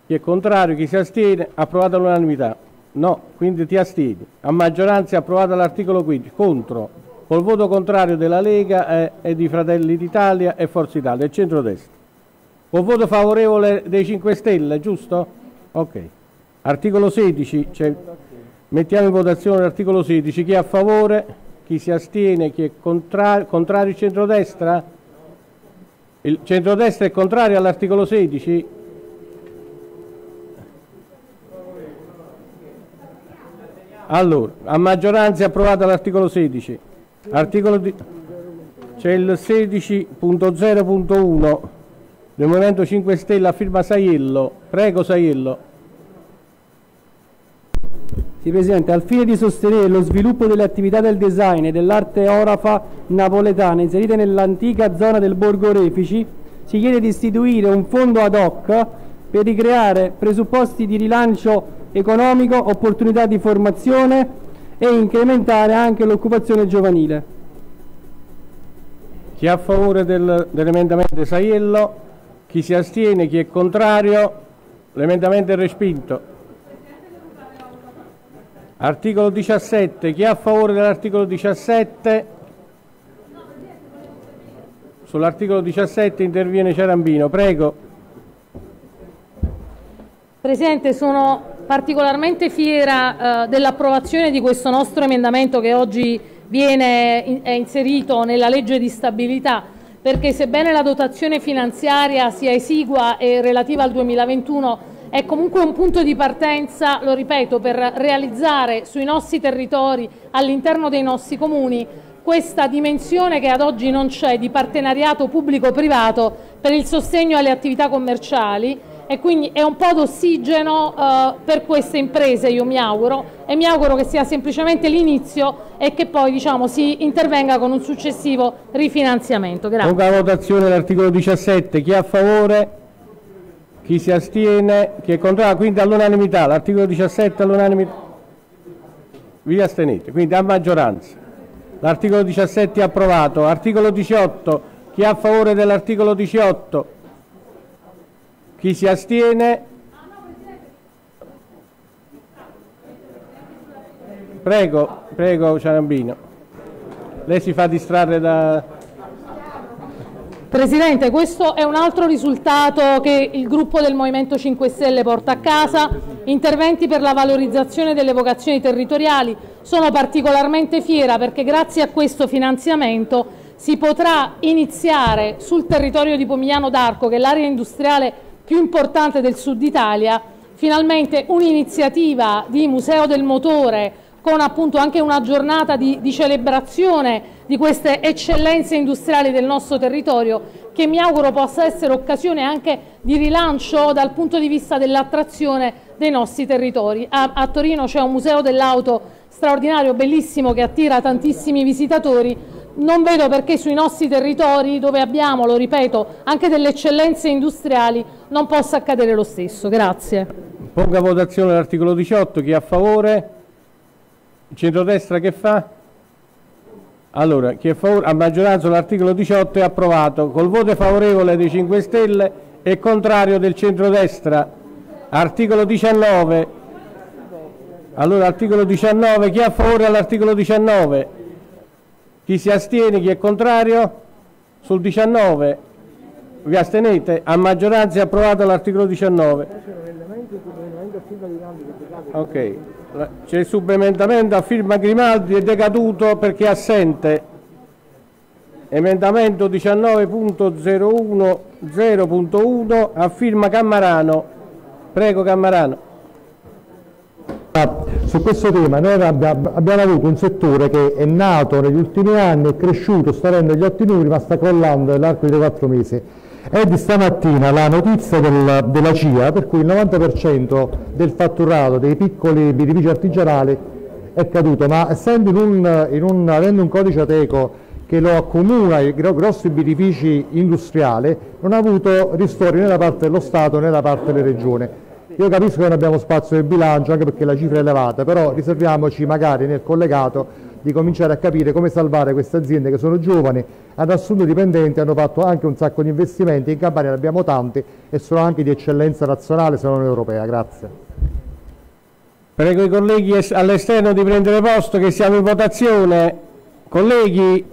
chi è contrario, chi si astiene, approvato all'unanimità. No, quindi ti astieni. A maggioranza è approvato l'articolo 15. Contro, col voto contrario della Lega e, e di Fratelli d'Italia e Forza Italia e centrodestra. Col voto favorevole dei 5 Stelle, giusto? Ok. Articolo 16, cioè, mettiamo in votazione l'articolo 16. Chi è a favore, chi si astiene, chi è contrario, contrario centrodestra? Il centrodestra è contrario all'articolo 16? Allora, a maggioranza è approvato l'articolo 16. Articolo. C'è il 16.0.1 del Movimento 5 Stelle a firma Saiello. Prego Saiello. Sì, Presidente, al fine di sostenere lo sviluppo delle attività del design e dell'arte orafa napoletana inserite nell'antica zona del Borgo Refici, si chiede di istituire un fondo ad hoc per ricreare presupposti di rilancio economico, opportunità di formazione e incrementare anche l'occupazione giovanile. Chi è a favore del, dell'emendamento Saiello? Chi si astiene? Chi è contrario? L'emendamento è respinto. Articolo 17. Chi è a favore dell'articolo 17? Sull'articolo 17 interviene Cerambino. Prego. Presidente, sono particolarmente fiera eh, dell'approvazione di questo nostro emendamento che oggi viene in, è inserito nella legge di stabilità perché sebbene la dotazione finanziaria sia esigua e relativa al 2021 è comunque un punto di partenza, lo ripeto, per realizzare sui nostri territori, all'interno dei nostri comuni, questa dimensione che ad oggi non c'è di partenariato pubblico-privato per il sostegno alle attività commerciali e quindi è un po' d'ossigeno eh, per queste imprese, io mi auguro, e mi auguro che sia semplicemente l'inizio e che poi diciamo, si intervenga con un successivo rifinanziamento. Grazie. La votazione l'articolo 17. Chi è a favore? Chi si astiene? Chi è contrario? Quindi all'unanimità. L'articolo 17 all'unanimità. Vi astenete, quindi a maggioranza. L'articolo 17 è approvato. Articolo 18. Chi è a favore dell'articolo 18? Chi si astiene? Prego, prego Ciarambino. Lei si fa distrarre da... Presidente, questo è un altro risultato che il gruppo del Movimento 5 Stelle porta a casa, interventi per la valorizzazione delle vocazioni territoriali. Sono particolarmente fiera perché grazie a questo finanziamento si potrà iniziare sul territorio di Pomigliano d'Arco, che è l'area industriale più importante del sud Italia, finalmente un'iniziativa di Museo del Motore con appunto anche una giornata di, di, celebrazione di queste eccellenze industriali del nostro territorio che mi auguro possa essere occasione anche di rilancio dal punto di vista dell'attrazione dei nostri territori. A, a Torino c'è un museo dell'auto straordinario, bellissimo, che attira tantissimi visitatori. Non vedo perché sui nostri territori, dove abbiamo, lo ripeto, anche delle eccellenze industriali, non possa accadere lo stesso. Grazie. Ponga votazione l'articolo 18. Chi è a favore? Centrodestra che fa? Allora, chi è favore? A maggioranza l'articolo 18 è approvato. Col voto favorevole dei 5 Stelle e contrario del centrodestra. Articolo 19. Allora, articolo 19. Chi è a favore all'articolo 19? Chi si astiene? Chi è contrario? Sul 19. Vi astenete? A maggioranza è approvato l'articolo 19. Ok. C'è il subemendamento a firma Grimaldi, è decaduto perché è assente. Emendamento 19.010.1 a firma Cammarano. Prego Cammarano. Su questo tema noi abbiamo avuto un settore che è nato negli ultimi anni, è cresciuto, sta avendo gli ottimi numeri ma sta crollando nell'arco di 4 mesi. È di stamattina la notizia del, della CIA per cui il 90% del fatturato dei piccoli birrifici artigianali è caduto, ma essendo in un, in un, avendo un codice ateco che lo accomuna ai grossi birrifici industriali, non ha avuto ristori né da parte dello Stato né da parte delle regioni. Io capisco che non abbiamo spazio nel bilancio anche perché la cifra è elevata, però riserviamoci magari nel collegato di cominciare a capire come salvare queste aziende che sono giovani, hanno assunto dipendenti, hanno fatto anche un sacco di investimenti, in Campania ne abbiamo tanti e sono anche di eccellenza nazionale se non europea. Grazie. Prego i colleghi all'esterno di prendere posto che siamo in votazione. Colleghi,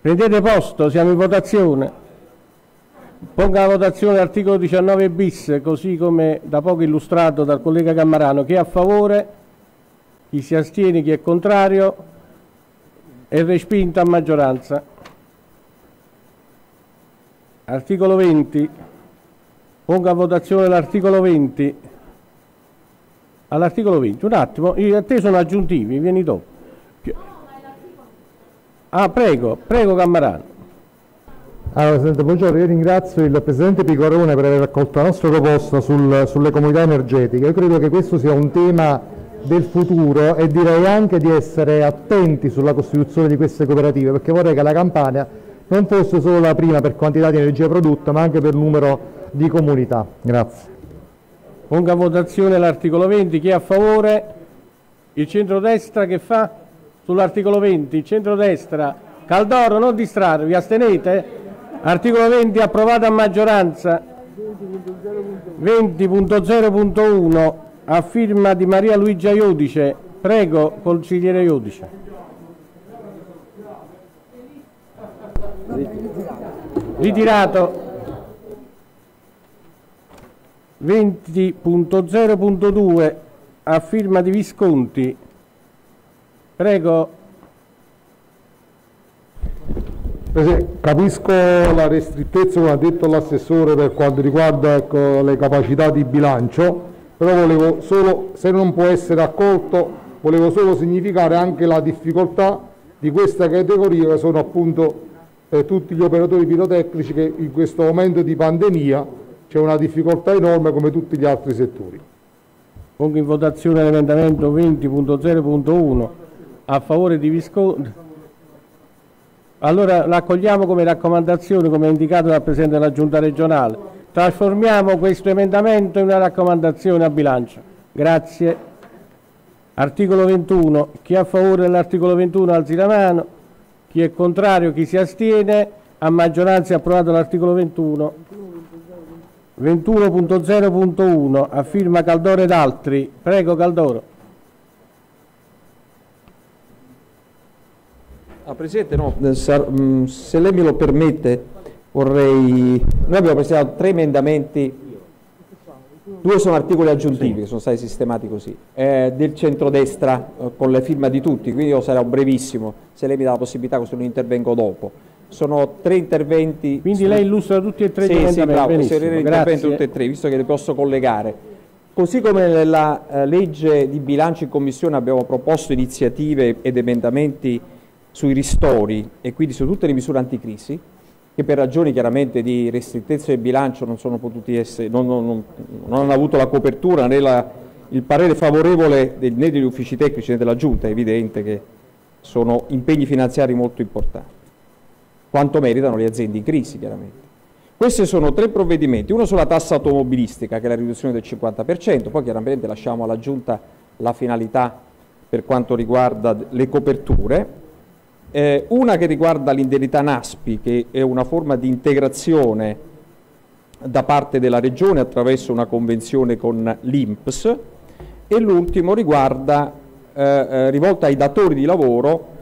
prendete posto, siamo in votazione. Ponga la votazione l'articolo 19 bis, così come da poco illustrato dal collega Cammarano. Chi è a favore? Chi si astiene? Chi è contrario? È respinto a maggioranza. Articolo 20. Ponga a votazione l'articolo 20. All'articolo 20, un attimo, a te sono aggiuntivi, vieni dopo. Ah, prego, prego Cammarano. Allora, Presidente, buongiorno, io ringrazio il Presidente Picorone per aver accolto la nostra proposta sul, sulle comunità energetiche. Io credo che questo sia un tema del futuro e direi anche di essere attenti sulla costituzione di queste cooperative, perché vorrei che la Campania non fosse solo la prima per quantità di energia prodotta, ma anche per numero di comunità. Grazie. Ponga a votazione l'articolo 20, chi è a favore? Il centrodestra che fa? Sull'articolo 20, il centrodestra. Caldoro, non distrarvi, astenete? Articolo 20 approvato a maggioranza. 20.0.1 a firma di Maria Luigia Iudice. Prego, consigliere Iudice. Ritirato. 20.0.2 a firma di Visconti. Prego. Capisco la restrittezza, come ha detto l'assessore, per quanto riguarda ecco, le capacità di bilancio, però volevo solo, se non può essere accolto, volevo solo significare anche la difficoltà di questa categoria che sono appunto eh, tutti gli operatori pirotecnici che in questo momento di pandemia c'è una difficoltà enorme come tutti gli altri settori. Pongo in votazione l'emendamento 20.0.1 a favore di Visconti. Allora l'accogliamo come raccomandazione come indicato dal Presidente della Giunta regionale. Trasformiamo questo emendamento in una raccomandazione a bilancio. Grazie. Articolo 21. Chi è a favore dell'articolo 21 alzi la mano. Chi è contrario, chi si astiene. A maggioranza è approvato l'articolo 21. 21.0.1 a firma Caldoro ed altri. Prego Caldoro. Ah, Presidente, no, se lei me lo permette vorrei... Noi abbiamo presentato tre emendamenti, due sono articoli aggiuntivi sì. che sono stati sistemati così, eh, del centrodestra eh, con le firme di tutti, quindi io sarò brevissimo, se lei mi dà la possibilità così non intervengo dopo. Sono tre interventi... Quindi lei illustra tutti e tre sì, gli emendamenti? Sì, bravo, interventi tutti e tre, visto che li posso collegare. Così come nella eh, legge di bilancio in Commissione abbiamo proposto iniziative ed emendamenti sui ristori e quindi su tutte le misure anticrisi, che per ragioni chiaramente di restrittezza del bilancio non, essere, non, non, non hanno avuto la copertura né la, il parere favorevole del, né degli uffici tecnici né della Giunta, è evidente che sono impegni finanziari molto importanti, quanto meritano le aziende in crisi chiaramente. Questi sono tre provvedimenti, uno sulla tassa automobilistica che è la riduzione del 50%, poi chiaramente lasciamo alla Giunta la finalità per quanto riguarda le coperture, eh, una che riguarda l'indennità NASPI, che è una forma di integrazione da parte della Regione attraverso una convenzione con l'INPS e l'ultimo riguarda, eh, eh, rivolta ai datori di lavoro,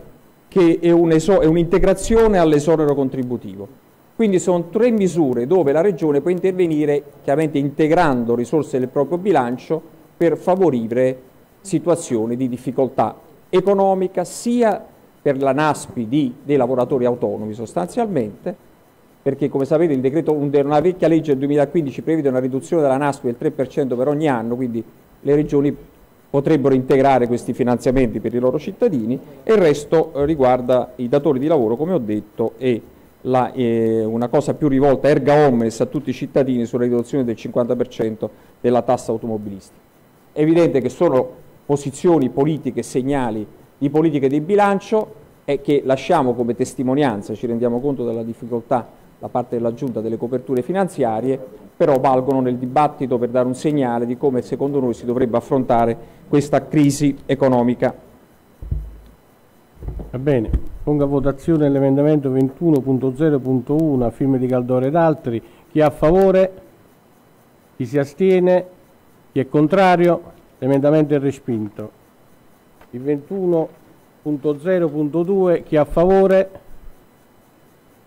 che è un'integrazione all'esonero contributivo. Quindi sono tre misure dove la Regione può intervenire chiaramente integrando risorse del proprio bilancio per favorire situazioni di difficoltà economica sia per la NASPI di, dei lavoratori autonomi sostanzialmente, perché come sapete il decreto, una vecchia legge del 2015 prevede una riduzione della NASPI del 3% per ogni anno, quindi le regioni potrebbero integrare questi finanziamenti per i loro cittadini e il resto eh, riguarda i datori di lavoro, come ho detto, e la, eh, una cosa più rivolta erga omnes a tutti i cittadini sulla riduzione del 50% della tassa automobilistica. È evidente che sono posizioni politiche, segnali di politiche di bilancio e che lasciamo come testimonianza, ci rendiamo conto della difficoltà da parte della Giunta delle coperture finanziarie, però valgono nel dibattito per dare un segnale di come secondo noi si dovrebbe affrontare questa crisi economica. Va bene, pongo a votazione l'emendamento 21.0.1 a firma di Caldore ed altri. Chi è a favore? Chi si astiene? Chi è contrario? L'emendamento è respinto. Il 21.0.2 chi è a favore?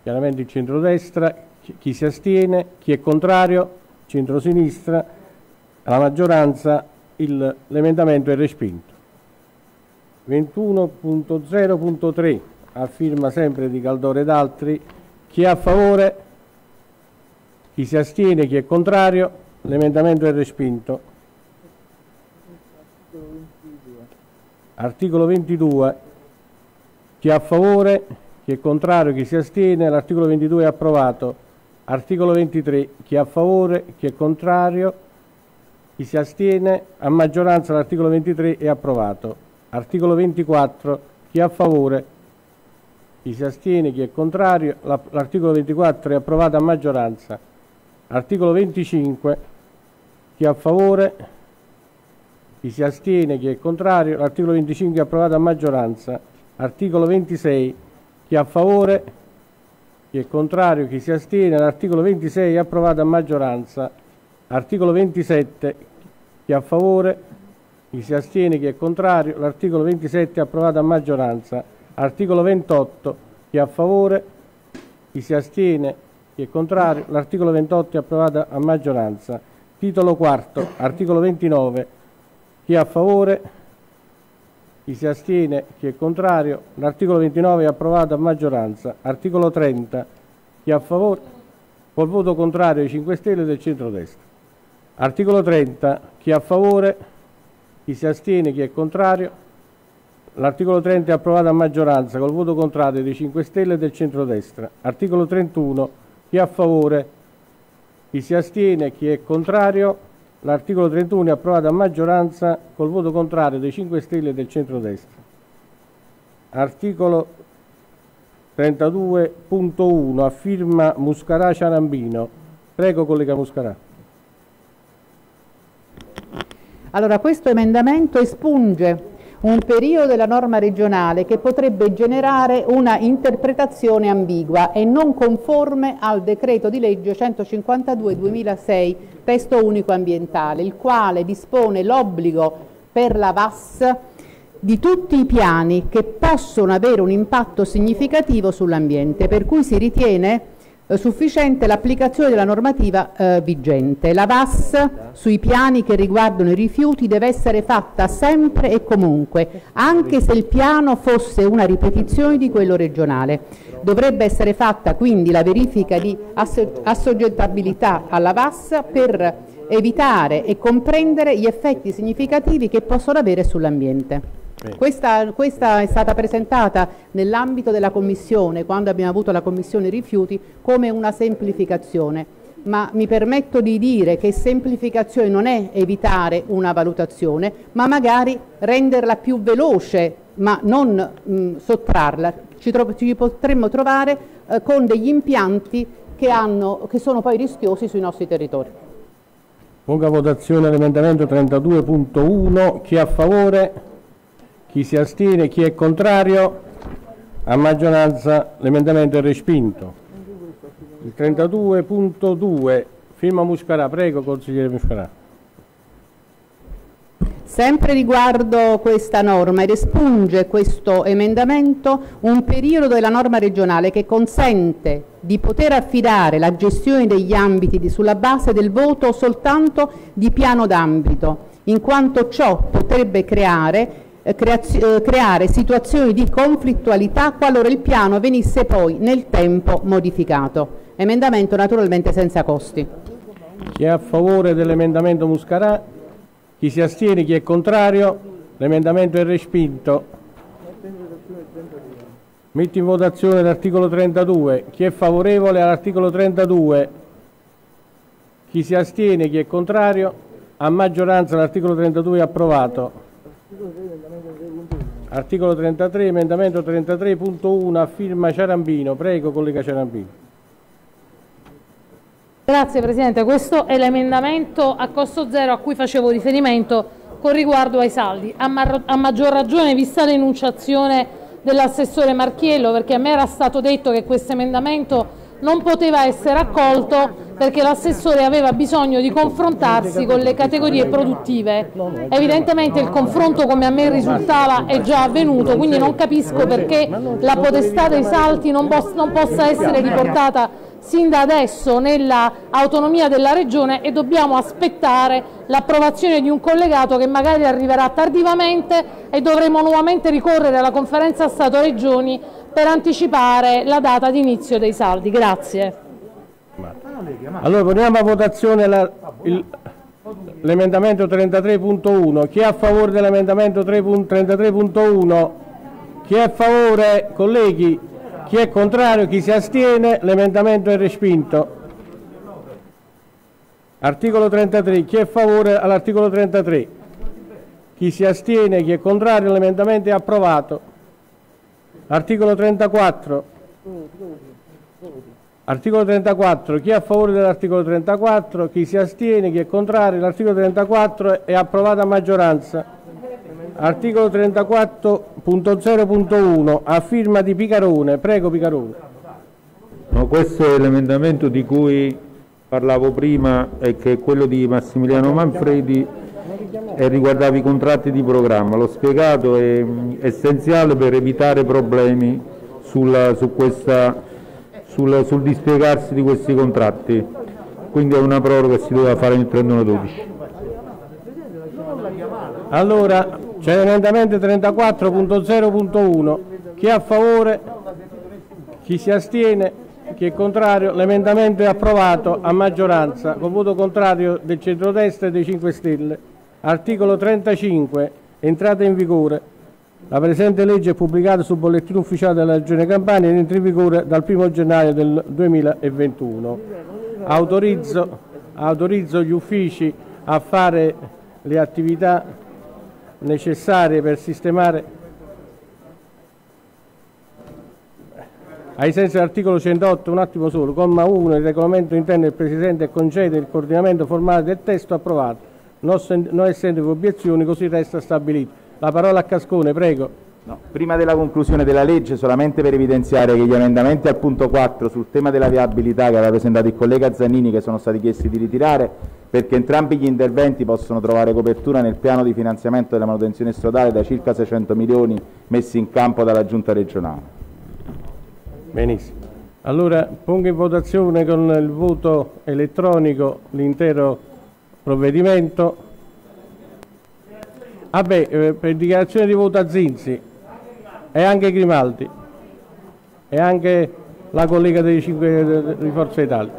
Chiaramente il centrodestra. Chi, si astiene? Chi è contrario? Centrosinistra. La maggioranza l'emendamento è respinto. 21.0.3 a firma sempre di Caldore ed altri. Chi è a favore? Chi si astiene? Chi è contrario? L'emendamento è respinto. Articolo 22. Chi è a favore? Chi è contrario? Chi si astiene? L'articolo 22 è approvato. Articolo 23. Chi è a favore? Chi è contrario? Chi si astiene? A maggioranza l'articolo 23 è approvato. Articolo 24. Chi è a favore? Chi si astiene? Chi è contrario? La- L'articolo 24 è approvato a maggioranza. Articolo 25. Chi è a favore? Chi si astiene? Chi è contrario? L'articolo 25 è approvato a maggioranza. Articolo 26. Chi è a favore? Chi è contrario? Chi si astiene? L'articolo 26 è approvato a maggioranza. Articolo 27. Chi è a favore? Chi si astiene? Chi è contrario? L'articolo 27 è approvato a maggioranza. Articolo 28. Chi è a favore? Chi si astiene? Chi è contrario? L'articolo 28 è approvato a maggioranza. Titolo quarto. Articolo 29. Chi è a favore? Chi si astiene? Chi è contrario? L'articolo 29 è approvato a maggioranza. Articolo 30. Chi è a favore? Col voto contrario dei 5 Stelle del centrodestra. Articolo 30. Chi è a favore? Chi si astiene? Chi è contrario? L'articolo 30 è approvato a maggioranza col voto contrario dei 5 Stelle e del centrodestra. Articolo 31. Chi è a favore? Chi si astiene? Chi è contrario? L'articolo 31 è approvato a maggioranza col voto contrario dei 5 Stelle e del centrodestra. Articolo 32.1 a firma Muscarà Ciarambino. Prego collega Muscarà. Allora, questo emendamento espunge un periodo della norma regionale che potrebbe generare una interpretazione ambigua e non conforme al decreto di legge 152-2006, testo unico ambientale, il quale dispone l'obbligo per la VAS di tutti i piani che possono avere un impatto significativo sull'ambiente, per cui si ritiene sufficiente l'applicazione della normativa eh, vigente. La VAS sui piani che riguardano i rifiuti deve essere fatta sempre e comunque, anche se il piano fosse una ripetizione di quello regionale. Dovrebbe essere fatta quindi la verifica di asso- assoggettabilità alla VAS per evitare e comprendere gli effetti significativi che possono avere sull'ambiente. Questa, questa è stata presentata nell'ambito della Commissione, quando abbiamo avuto la Commissione rifiuti, come una semplificazione. Ma mi permetto di dire che semplificazione non è evitare una valutazione, ma magari renderla più veloce, ma non mh, sottrarla. Ci, ci potremmo trovare eh, con degli impianti che, hanno, che sono poi rischiosi sui nostri territori. Pongo a votazione l'emendamento 32.1. Chi è a favore? Chi si astiene? Chi è contrario? A maggioranza l'emendamento è respinto. Il 32.2. Firma Muscarà. Prego, consigliere Muscarà. Sempre riguardo questa norma ed espunge questo emendamento un periodo della norma regionale che consente di poter affidare la gestione degli ambiti sulla base del voto soltanto di piano d'ambito, in quanto ciò potrebbe creare, creare situazioni di conflittualità qualora il piano venisse poi nel tempo modificato. Emendamento naturalmente senza costi. Chi è a favore dell'emendamento Muscarà? Chi si astiene? Chi è contrario? L'emendamento è respinto. Metto in votazione l'articolo 32. Chi è favorevole all'articolo 32? Chi si astiene? Chi è contrario? A maggioranza l'articolo 32 è approvato. Articolo 33, emendamento 33.1 a firma Ciarambino. Prego, collega Ciarambino. Grazie Presidente, questo è l'emendamento a costo zero a cui facevo riferimento con riguardo ai saldi. A, a maggior ragione, vista l'enunciazione dell'assessore Marchiello perché a me era stato detto che questo emendamento non poteva essere accolto perché l'assessore aveva bisogno di confrontarsi con le categorie produttive. Evidentemente il confronto come a me risultava è già avvenuto, quindi non capisco perché la potestà dei salti non, non possa essere riportata sin da adesso nell'autonomia della Regione e dobbiamo aspettare l'approvazione di un collegato che magari arriverà tardivamente e dovremo nuovamente ricorrere alla conferenza Stato-Regioni per anticipare la data di inizio dei saldi. Grazie. Allora poniamo a votazione l'emendamento 33.1. Chi è a favore dell'emendamento 33.1? Chi è a favore, colleghi? Chi è contrario? Chi si astiene? L'emendamento è respinto. Articolo 33. Chi è a favore all'articolo 33? Chi si astiene? Chi è contrario? L'emendamento è approvato. Articolo 34. Articolo 34. Chi è a favore dell'articolo 34? Chi si astiene? Chi è contrario? L'articolo 34 è approvato a maggioranza. Articolo 34.0.1 a firma di Picarone. Prego Picarone. No, questo è l'emendamento di cui parlavo prima e che è quello di Massimiliano Manfredi e riguardava i contratti di programma. L'ho spiegato, è essenziale per evitare problemi sul, su questa, sul, sul dispiegarsi di questi contratti. Quindi è una proroga che si doveva fare nel 31-12. Allora, c'è l'emendamento 34.0.1. Chi è a favore? Chi si astiene? Chi è contrario? L'emendamento è approvato a maggioranza con voto contrario del centrodestra e dei 5 Stelle. Articolo 35. Entrata in vigore. La presente legge è pubblicata sul bollettino ufficiale della Regione Campania ed entra in vigore dal 1 gennaio del 2021. Autorizzo, autorizzo gli uffici a fare le attività necessarie per sistemare ai sensi dell'articolo 108, un attimo solo, comma 1, il regolamento interno del Presidente concede il coordinamento formale del testo approvato, non, non essendo obiezioni così resta stabilito. La parola a Cascone, prego. No, prima della conclusione della legge, solamente per evidenziare che gli emendamenti al punto 4 sul tema della viabilità che aveva presentato il collega Zanini che sono stati chiesti di ritirare perché entrambi gli interventi possono trovare copertura nel piano di finanziamento della manutenzione stradale da circa 600 milioni messi in campo dalla Giunta regionale. Benissimo. Allora pongo in votazione con il voto elettronico l'intero provvedimento. Ah beh, eh, per dichiarazione di voto a Zinzi e anche Grimaldi e anche la collega dei 5 di Forza Italia.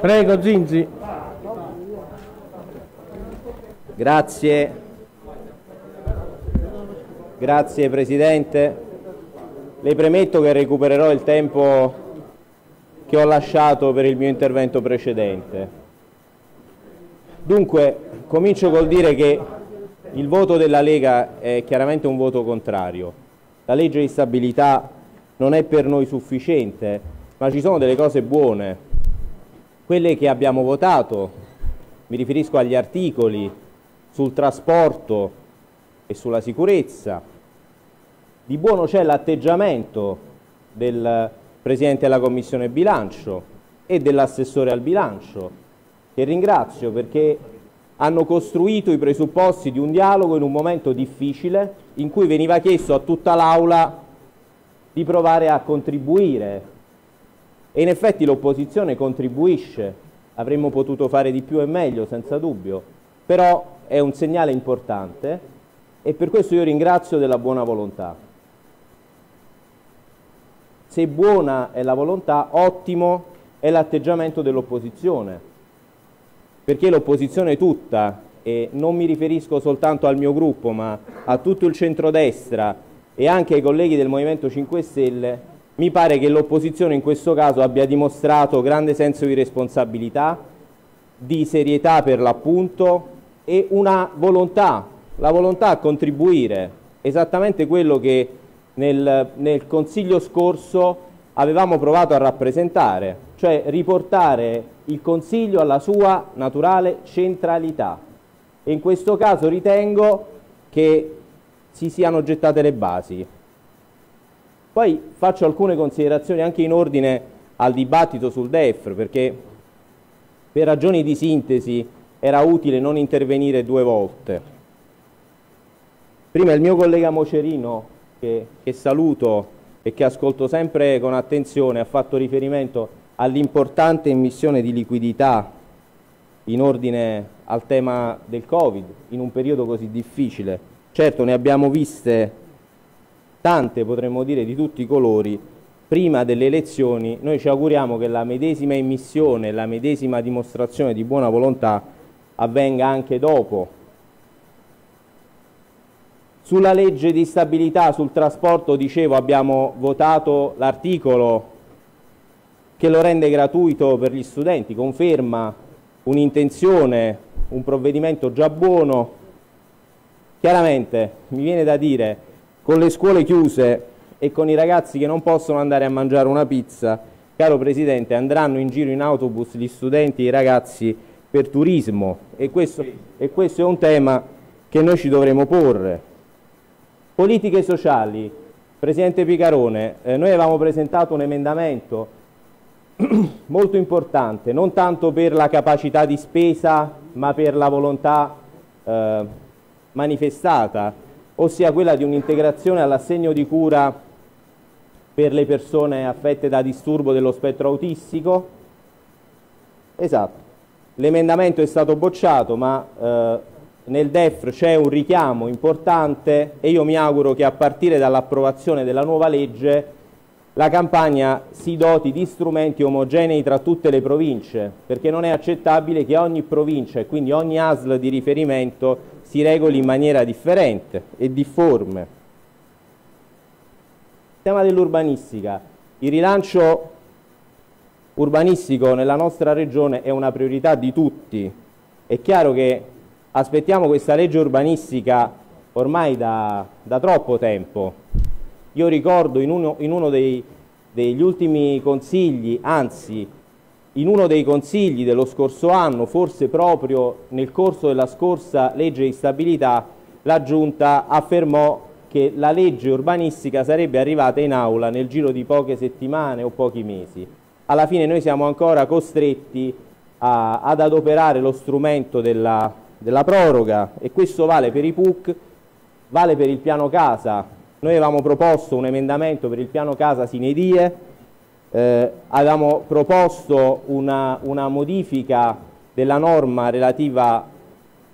Prego Zinzi. Grazie. Grazie Presidente. Le premetto che recupererò il tempo che ho lasciato per il mio intervento precedente. Dunque, comincio col dire che il voto della Lega è chiaramente un voto contrario. La legge di stabilità non è per noi sufficiente, ma ci sono delle cose buone. Quelle che abbiamo votato, mi riferisco agli articoli sul trasporto e sulla sicurezza, di buono c'è l'atteggiamento del Presidente della Commissione Bilancio e dell'assessore al bilancio, che ringrazio perché hanno costruito i presupposti di un dialogo in un momento difficile in cui veniva chiesto a tutta l'Aula di provare a contribuire e in effetti l'opposizione contribuisce, avremmo potuto fare di più e meglio senza dubbio, però è un segnale importante e per questo io ringrazio della buona volontà. Se buona è la volontà, ottimo è l'atteggiamento dell'opposizione, perché l'opposizione tutta, e non mi riferisco soltanto al mio gruppo, ma a tutto il centrodestra e anche ai colleghi del Movimento 5 Stelle, mi pare che l'opposizione in questo caso abbia dimostrato grande senso di responsabilità, di serietà per l'appunto e una volontà, la volontà a contribuire, esattamente quello che nel, nel Consiglio scorso avevamo provato a rappresentare, cioè riportare il Consiglio alla sua naturale centralità. E in questo caso ritengo che si siano gettate le basi. Poi faccio alcune considerazioni anche in ordine al dibattito sul DEF, perché per ragioni di sintesi era utile non intervenire due volte. Prima il mio collega Mocerino, che, che saluto e che ascolto sempre con attenzione, ha fatto riferimento all'importante emissione di liquidità in ordine al tema del Covid in un periodo così difficile. Certo ne abbiamo viste tante, potremmo dire, di tutti i colori prima delle elezioni. Noi ci auguriamo che la medesima emissione, la medesima dimostrazione di buona volontà avvenga anche dopo. Sulla legge di stabilità sul trasporto, dicevo, abbiamo votato l'articolo che lo rende gratuito per gli studenti, conferma un'intenzione, un provvedimento già buono. Chiaramente mi viene da dire, con le scuole chiuse e con i ragazzi che non possono andare a mangiare una pizza, caro Presidente, andranno in giro in autobus gli studenti e i ragazzi per turismo e questo, e questo è un tema che noi ci dovremo porre. Politiche sociali, Presidente Picarone, eh, noi avevamo presentato un emendamento [CLEARS THROAT] molto importante, non tanto per la capacità di spesa, ma per la volontà eh, manifestata, ossia quella di un'integrazione all'assegno di cura per le persone affette da disturbo dello spettro autistico. Esatto. L'emendamento è stato bocciato, ma eh, nel DEF c'è un richiamo importante e io mi auguro che a partire dall'approvazione della nuova legge la campagna si doti di strumenti omogenei tra tutte le province, perché non è accettabile che ogni provincia e quindi ogni ASL di riferimento si regoli in maniera differente e difforme. Il tema dell'urbanistica. Il rilancio urbanistico nella nostra regione è una priorità di tutti. È chiaro che aspettiamo questa legge urbanistica ormai da, da troppo tempo io ricordo in uno, in uno dei, degli ultimi consigli, anzi in uno dei consigli dello scorso anno, forse proprio nel corso della scorsa legge di stabilità, la Giunta affermò che la legge urbanistica sarebbe arrivata in aula nel giro di poche settimane o pochi mesi. Alla fine noi siamo ancora costretti a, ad adoperare lo strumento della, della proroga e questo vale per i PUC, vale per il piano casa, noi avevamo proposto un emendamento per il piano casa sine die, eh, avevamo proposto una, una modifica della norma relativa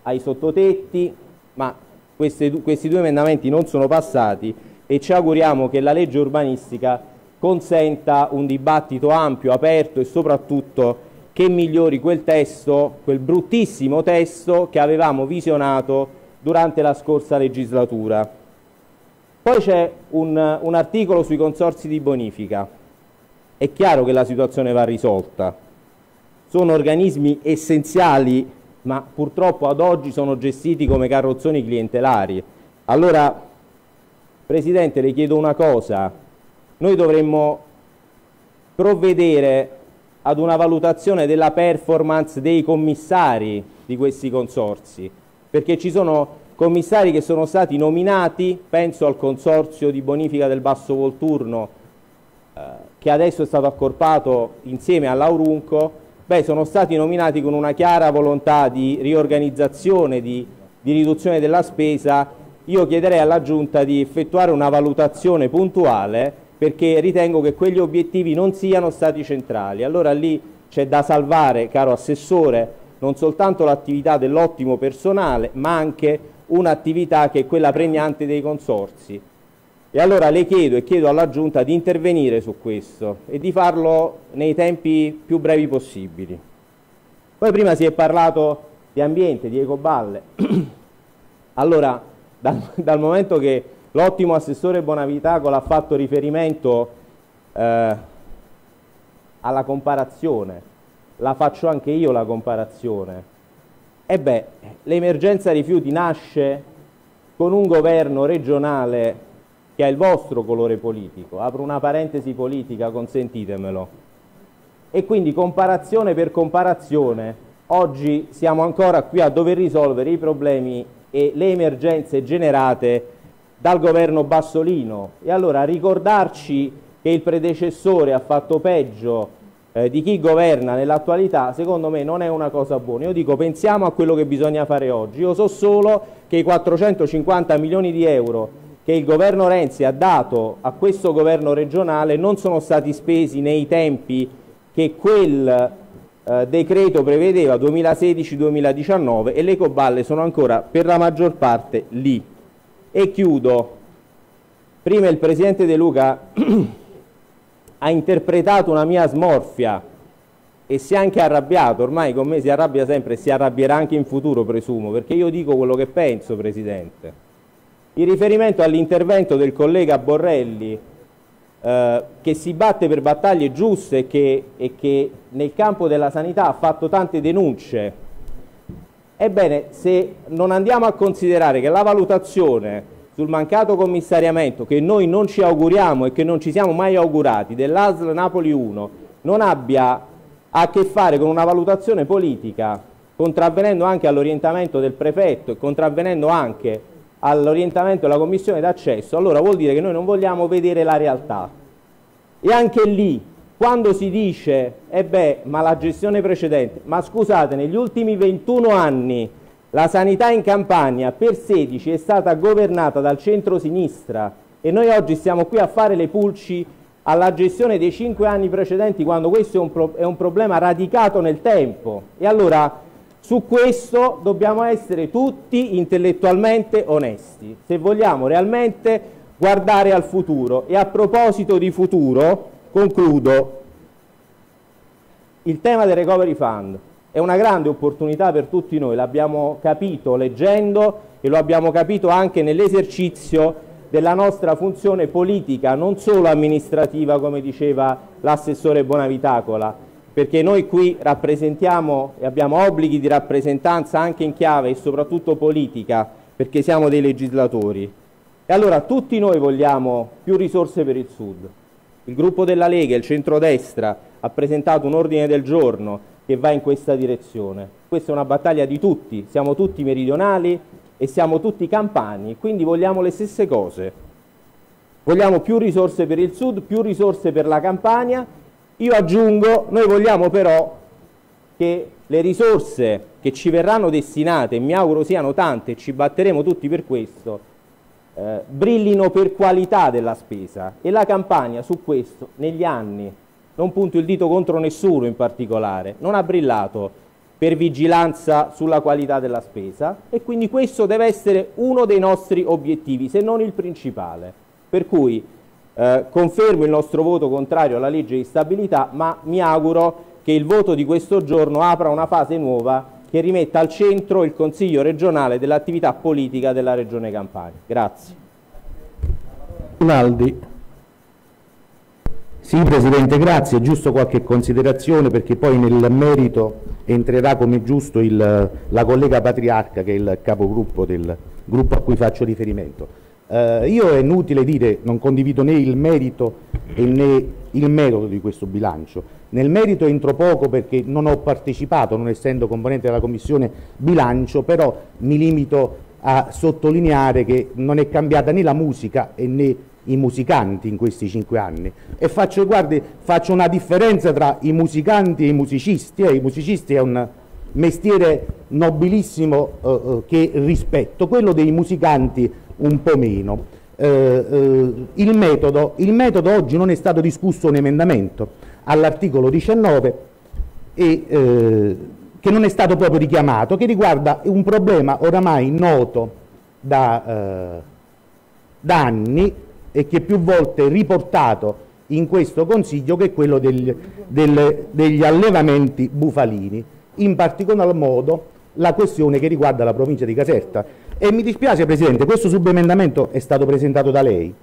ai sottotetti, ma queste, questi due emendamenti non sono passati e ci auguriamo che la legge urbanistica consenta un dibattito ampio, aperto e soprattutto che migliori quel testo, quel bruttissimo testo che avevamo visionato durante la scorsa legislatura. Poi c'è un, un articolo sui consorsi di bonifica. È chiaro che la situazione va risolta. Sono organismi essenziali, ma purtroppo ad oggi sono gestiti come carrozzoni clientelari. Allora, Presidente, le chiedo una cosa. Noi dovremmo provvedere ad una valutazione della performance dei commissari di questi consorsi, perché ci sono commissari che sono stati nominati, penso al consorzio di bonifica del Basso Volturno, eh, che adesso è stato accorpato insieme all'Aurunco, beh, sono stati nominati con una chiara volontà di riorganizzazione, di, di riduzione della spesa. Io chiederei alla Giunta di effettuare una valutazione puntuale perché ritengo che quegli obiettivi non siano stati centrali. Allora lì c'è da salvare, caro Assessore, non soltanto l'attività dell'ottimo personale, ma anche un'attività che è quella pregnante dei consorsi. E allora le chiedo e chiedo alla Giunta di intervenire su questo e di farlo nei tempi più brevi possibili. Poi prima si è parlato di ambiente, di ecoballe. [CLEARS THROAT] allora, dal, dal, momento che l'ottimo assessore Bonavitacola ha fatto riferimento eh, alla comparazione, la faccio anche io la comparazione, e beh, l'emergenza rifiuti nasce con un governo regionale che ha il vostro colore politico, apro una parentesi politica, consentitemelo, e quindi comparazione per comparazione, oggi siamo ancora qui a dover risolvere i problemi e le emergenze generate dal governo Bassolino e allora ricordarci che il predecessore ha fatto peggio eh, di chi governa nell'attualità, secondo me non è una cosa buona. Io dico pensiamo a quello che bisogna fare oggi. Io so solo che i 450 milioni di euro che il governo Renzi ha dato a questo governo regionale non sono stati spesi nei tempi che quel eh, decreto prevedeva 2016-2019 e le coballe sono ancora per la maggior parte lì. E chiudo. Prima il Presidente De Luca [CLEARS THROAT] ha interpretato una mia smorfia e si è anche arrabbiato, ormai con me si arrabbia sempre e si arrabbierà anche in futuro presumo, perché io dico quello che penso Presidente. In riferimento all'intervento del collega Borrelli eh, che si batte per battaglie giuste e che, e che nel campo della sanità ha fatto tante denunce, ebbene se non andiamo a considerare che la valutazione sul mancato commissariamento che noi non ci auguriamo e che non ci siamo mai augurati dell'ASL Napoli 1 non abbia a che fare con una valutazione politica, contravvenendo anche all'orientamento del prefetto e contravvenendo anche all'orientamento della commissione d'accesso, allora vuol dire che noi non vogliamo vedere la realtà. E anche lì, quando si dice, eh beh, ma la gestione precedente, ma scusate, negli ultimi 21 anni la sanità in Campania per 16 è stata governata dal centro-sinistra e noi oggi stiamo qui a fare le pulci alla gestione dei 5 anni precedenti quando questo è un, pro è un problema radicato nel tempo. E allora su questo dobbiamo essere tutti intellettualmente onesti, se vogliamo realmente guardare al futuro. E a proposito di futuro, concludo, il tema del Recovery Fund è una grande opportunità per tutti noi, l'abbiamo capito leggendo e lo abbiamo capito anche nell'esercizio della nostra funzione politica, non solo amministrativa come diceva l'assessore Bonavitacola, perché noi qui rappresentiamo e abbiamo obblighi di rappresentanza anche in chiave e soprattutto politica, perché siamo dei legislatori. E allora tutti noi vogliamo più risorse per il Sud. Il gruppo della Lega, il centrodestra, ha presentato un ordine del giorno che va in questa direzione. Questa è una battaglia di tutti, siamo tutti meridionali e siamo tutti campani, quindi vogliamo le stesse cose. Vogliamo più risorse per il Sud, più risorse per la Campania io aggiungo, noi vogliamo però che le risorse che ci verranno destinate, e mi auguro siano tante, e ci batteremo tutti per questo, eh, brillino per qualità della spesa e la campagna su questo negli anni, non punto il dito contro nessuno in particolare, non ha brillato per vigilanza sulla qualità della spesa e quindi questo deve essere uno dei nostri obiettivi, se non il principale. Per cui eh, confermo il nostro voto contrario alla legge di stabilità, ma mi auguro che il voto di questo giorno apra una fase nuova che rimetta al centro il Consiglio regionale dell'attività politica della Regione Campania. Grazie. Rinaldi. Sì Presidente, grazie. Giusto qualche considerazione perché poi nel merito entrerà come giusto il, la collega Patriarca che è il capogruppo del gruppo a cui faccio riferimento. Eh, io è inutile dire, non condivido né il merito né il metodo di questo bilancio. Nel merito entro poco perché non ho partecipato, non essendo componente della Commissione bilancio, però mi limito a sottolineare che non è cambiata né la musica né i musicanti in questi cinque anni e faccio, guardi, faccio una differenza tra i musicanti e i musicisti, eh, i musicisti è un mestiere nobilissimo eh, eh che rispetto, quello dei musicanti un po' meno. Eh, eh, il, metodo, il, metodo, oggi non è stato discusso un emendamento all'articolo 19 e, eh, che non è stato proprio richiamato, che riguarda un problema oramai noto da, eh, da anni e che più volte è riportato in questo Consiglio, che è quello degli, del, degli allevamenti bufalini, in particolar modo la questione che riguarda la provincia di Caserta. E mi dispiace Presidente, questo subemendamento è stato presentato da lei,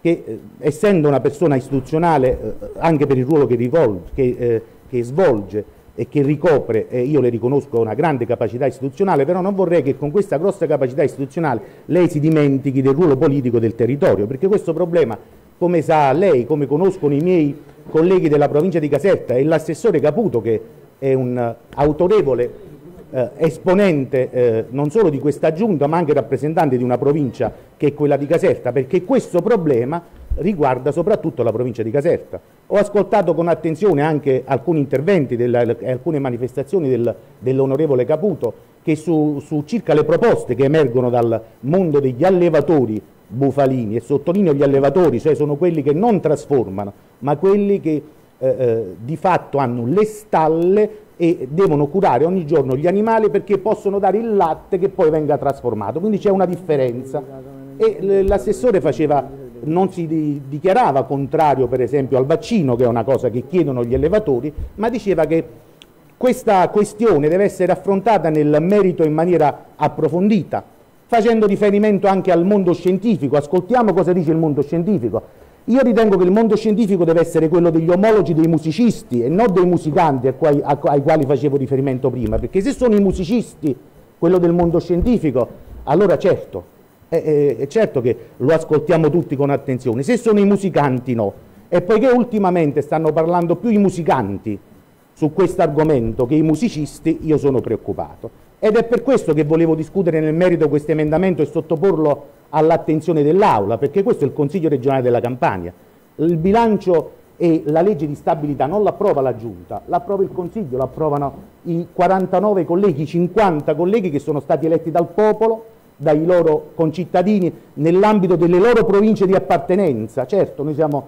che eh, essendo una persona istituzionale, eh, anche per il ruolo che, rivolge, che, eh, che svolge e che ricopre, e io le riconosco una grande capacità istituzionale, però non vorrei che con questa grossa capacità istituzionale lei si dimentichi del ruolo politico del territorio, perché questo problema, come sa lei, come conoscono i miei colleghi della provincia di Caserta e l'assessore Caputo, che è un autorevole eh, esponente eh, non solo di questa giunta ma anche rappresentante di una provincia che è quella di Caserta, perché questo problema riguarda soprattutto la provincia di Caserta. Ho ascoltato con attenzione anche alcuni interventi e alcune manifestazioni del, dell'onorevole Caputo che su, su circa le proposte che emergono dal mondo degli allevatori bufalini e sottolineo gli allevatori, cioè sono quelli che non trasformano, ma quelli che eh, eh, di fatto hanno le stalle e devono curare ogni giorno gli animali perché possono dare il latte che poi venga trasformato, quindi c'è una differenza. E l'assessore non si dichiarava contrario per esempio al vaccino, che è una cosa che chiedono gli allevatori, ma diceva che questa questione deve essere affrontata nel merito in maniera approfondita, facendo riferimento anche al mondo scientifico. Ascoltiamo cosa dice il mondo scientifico. Io ritengo che il mondo scientifico deve essere quello degli omologi dei musicisti e non dei musicanti ai, ai quali facevo riferimento prima, perché se sono i musicisti quello del mondo scientifico, allora certo, è, è certo che lo ascoltiamo tutti con attenzione, se sono i musicanti no. E poiché ultimamente stanno parlando più i musicanti su questo argomento che i musicisti, io sono preoccupato. Ed è per questo che volevo discutere nel merito questo emendamento e sottoporlo all'attenzione dell'Aula, perché questo è il Consiglio regionale della Campania. Il bilancio e la legge di stabilità non l'approva la Giunta, l'approva il Consiglio, l'approvano i 49 colleghi, i 50 colleghi che sono stati eletti dal popolo, dai loro concittadini, nell'ambito delle loro province di appartenenza. Certo, noi siamo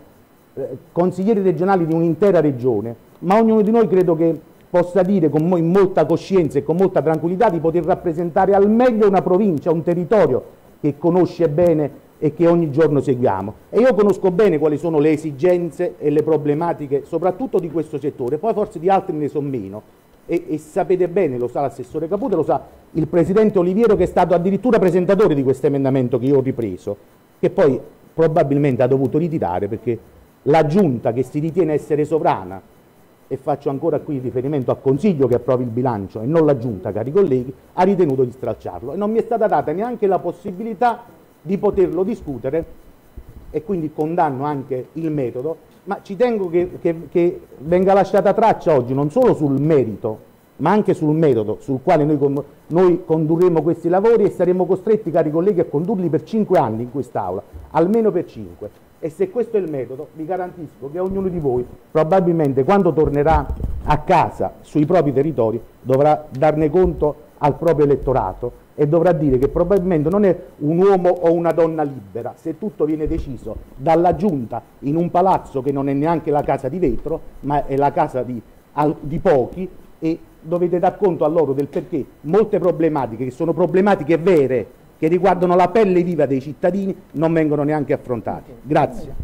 eh, consiglieri regionali di un'intera regione, ma ognuno di noi credo che possa dire con molta coscienza e con molta tranquillità di poter rappresentare al meglio una provincia, un territorio che conosce bene e che ogni giorno seguiamo. E io conosco bene quali sono le esigenze e le problematiche, soprattutto di questo settore, poi forse di altri ne sono meno. E, e sapete bene, lo sa l'assessore Caputo, lo sa il presidente Oliviero che è stato addirittura presentatore di questo emendamento che io ho ripreso, che poi probabilmente ha dovuto ritirare perché la giunta che si ritiene essere sovrana e faccio ancora qui riferimento al Consiglio che approvi il bilancio e non la Giunta, cari colleghi, ha ritenuto di stralciarlo e non mi è stata data neanche la possibilità di poterlo discutere e quindi condanno anche il metodo, ma ci tengo che, che, che venga lasciata traccia oggi non solo sul merito, ma anche sul metodo sul quale noi, noi, condurremo questi lavori e saremo costretti, cari colleghi, a condurli per cinque anni in quest'Aula, almeno per cinque. E se questo è il metodo, vi garantisco che ognuno di voi probabilmente quando tornerà a casa sui propri territori dovrà darne conto al proprio elettorato e dovrà dire che probabilmente non è un uomo o una donna libera. Se tutto viene deciso dalla giunta in un palazzo che non è neanche la casa di vetro ma è la casa di, di pochi e dovete dar conto a loro del perché molte problematiche che sono problematiche vere che riguardano la pelle viva dei cittadini non vengono neanche affrontati. Grazie.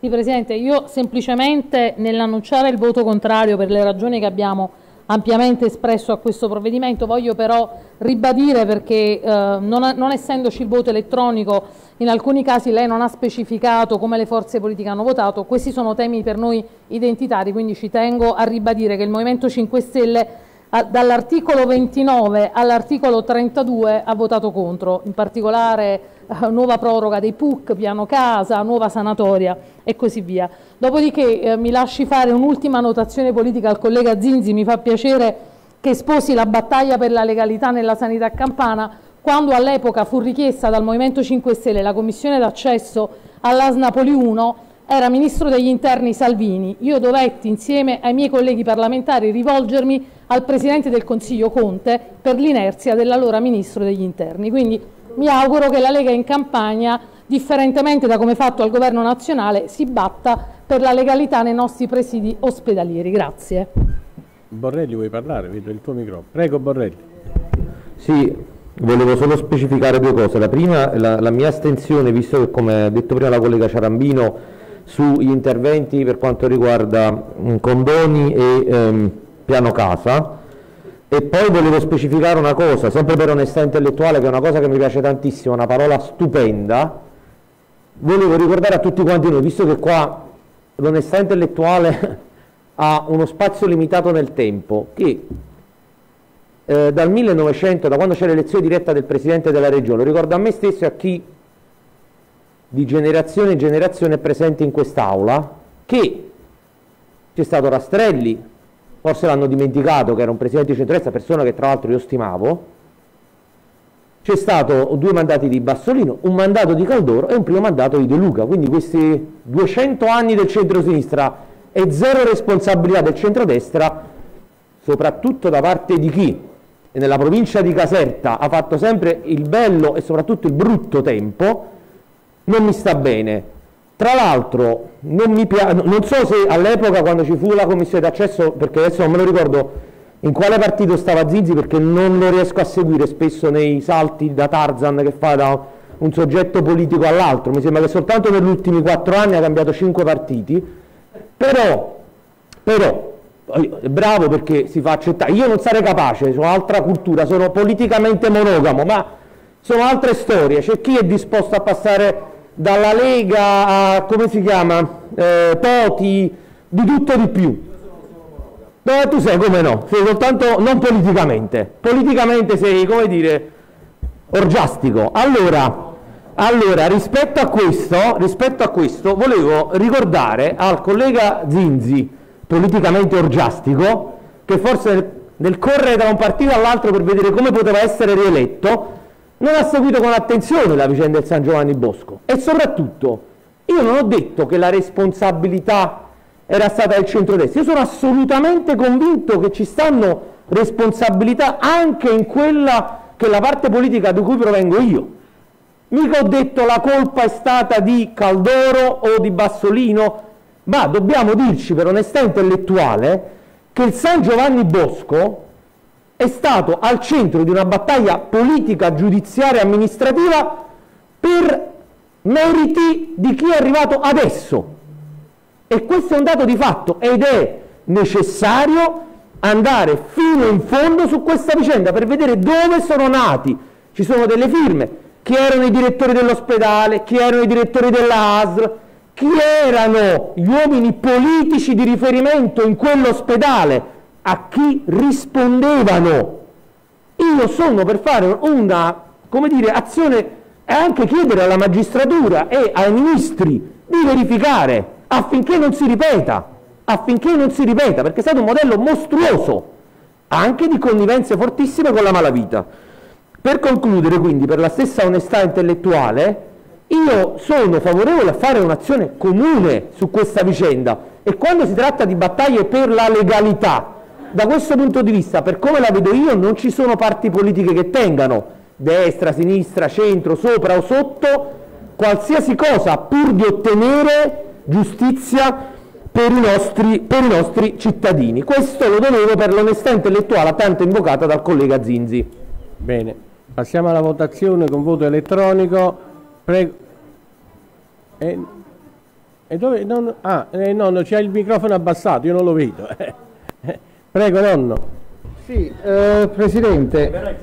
Sì, Presidente, io semplicemente nell'annunciare il voto contrario per le ragioni che abbiamo ampiamente espresso a questo provvedimento, voglio però ribadire perché eh, non, non essendoci il voto elettronico in alcuni casi lei non ha specificato come le forze politiche hanno votato, questi sono temi per noi identitari, quindi ci tengo a ribadire che il Movimento 5 Stelle dall'articolo 29 all'articolo 32 ha votato contro, in particolare eh, nuova proroga dei PUC, piano casa, nuova sanatoria e così via. Dopodiché eh, mi lasci fare un'ultima notazione politica al collega Zinzi, mi fa piacere che sposi la battaglia per la legalità nella sanità campana, quando all'epoca fu richiesta dal Movimento 5 Stelle la commissione d'accesso all'AS Napoli 1 era Ministro degli Interni Salvini. Io dovetti insieme ai miei colleghi parlamentari rivolgermi al Presidente del Consiglio Conte per l'inerzia dell'allora Ministro degli Interni. Quindi mi auguro che la Lega in campagna, differentemente da come fatto al Governo nazionale, si batta per la legalità nei nostri presidi ospedalieri. Grazie. Borrelli vuoi parlare? Vedo il tuo microfono. Prego Borrelli. Sì, volevo solo specificare due cose. La prima, la, la mia astensione, visto che come ha detto prima la collega Ciarambino, sugli interventi per quanto riguarda condoni e ehm, piano casa e poi volevo specificare una cosa, sempre per onestà intellettuale, che è una cosa che mi piace tantissimo, una parola stupenda, volevo ricordare a tutti quanti noi, visto che qua l'onestà intellettuale [LAUGHS] ha uno spazio limitato nel tempo, che eh, dal 1900, da quando c'è l'elezione diretta del Presidente della Regione, ricordo a me stesso e a chi di generazione in generazione presente in quest'Aula che c'è stato Rastrelli, forse l'hanno dimenticato che era un presidente di centrodestra, persona che tra l'altro io stimavo, c'è stato due mandati di Bassolino, un mandato di Caldoro e un primo mandato di De Luca, quindi questi 200 anni del centro-sinistra e zero responsabilità del centrodestra, soprattutto da parte di chi nella provincia di Caserta ha fatto sempre il bello e soprattutto il brutto tempo, non mi sta bene. Tra l'altro, non, non so se all'epoca quando ci fu la commissione d'accesso, perché adesso non me lo ricordo in quale partito stava Zizi, perché non lo riesco a seguire spesso nei salti da Tarzan che fa da un soggetto politico all'altro, mi sembra che soltanto negli ultimi quattro anni ha cambiato cinque partiti, però, però bravo perché si fa accettare, io non sarei capace, sono altra cultura, sono politicamente monogamo, ma sono altre storie, c'è chi è disposto a passare dalla Lega a, come si chiama, eh, Toti, di tutto di più. Beh, tu sei come no, sei soltanto non politicamente, politicamente sei, come dire, orgiastico. Allora, allora rispetto, a questo, rispetto a questo, volevo ricordare al collega Zinzi, politicamente orgiastico, che forse nel, correre da un partito all'altro per vedere come poteva essere rieletto, non ha seguito con attenzione la vicenda del San Giovanni Bosco e soprattutto io non ho detto che la responsabilità era stata del centrodestra, io sono assolutamente convinto che ci stanno responsabilità anche in quella che è la parte politica da cui provengo io. Mica ho detto la colpa è stata di Caldoro o di Bassolino, ma dobbiamo dirci per onestà intellettuale che il San Giovanni Bosco è stato al centro di una battaglia politica, giudiziaria e amministrativa per meriti di chi è arrivato adesso. E questo è un dato di fatto ed è necessario andare fino in fondo su questa vicenda per vedere dove sono nati. Ci sono delle firme, chi erano i direttori dell'ospedale, chi erano i direttori della ASL, chi erano gli uomini politici di riferimento in quell'ospedale a chi rispondevano. Io sono per fare una dire, azione e anche chiedere alla magistratura e ai ministri di verificare affinché non si ripeta, affinché non si ripeta, perché è stato un modello mostruoso, anche di connivenze fortissime con la malavita. Per concludere, quindi, per la stessa onestà intellettuale, io sono favorevole a fare un'azione comune su questa vicenda e quando si tratta di battaglie per la legalità, da questo punto di vista, per come la vedo io, non ci sono parti politiche che tengano destra, sinistra, centro, sopra o sotto, qualsiasi cosa pur di ottenere giustizia per i nostri, per i nostri cittadini. Questo lo dovevo per l'onestà intellettuale tanto invocata dal collega Zinzi. Bene, passiamo alla votazione con voto elettronico. Prego. E, e dove? Non, ah, eh, nonno, c'è il microfono abbassato, io non lo vedo. [LAUGHS] Prego, nonno. Sì, eh, Presidente,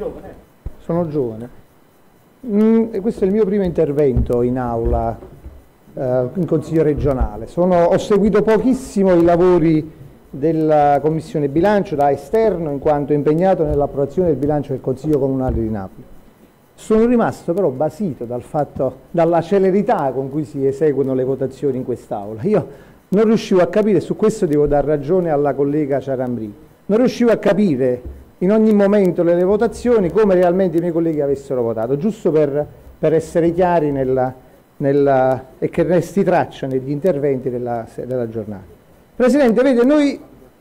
sono giovane. Mm, questo è il mio primo intervento in aula, eh, in Consiglio regionale. Sono, ho seguito pochissimo i lavori della Commissione Bilancio da esterno, in quanto impegnato nell'approvazione del bilancio del Consiglio Comunale di Napoli. Sono rimasto però basito dal fatto, dalla celerità con cui si eseguono le votazioni in quest'Aula. Io non riuscivo a capire, su questo devo dar ragione alla collega Ciarambri, non riuscivo a capire in ogni momento nelle votazioni come realmente i miei colleghi avessero votato, giusto per, per essere chiari nella, nella, e che resti traccia negli interventi della, della giornata. Presidente, vede, noi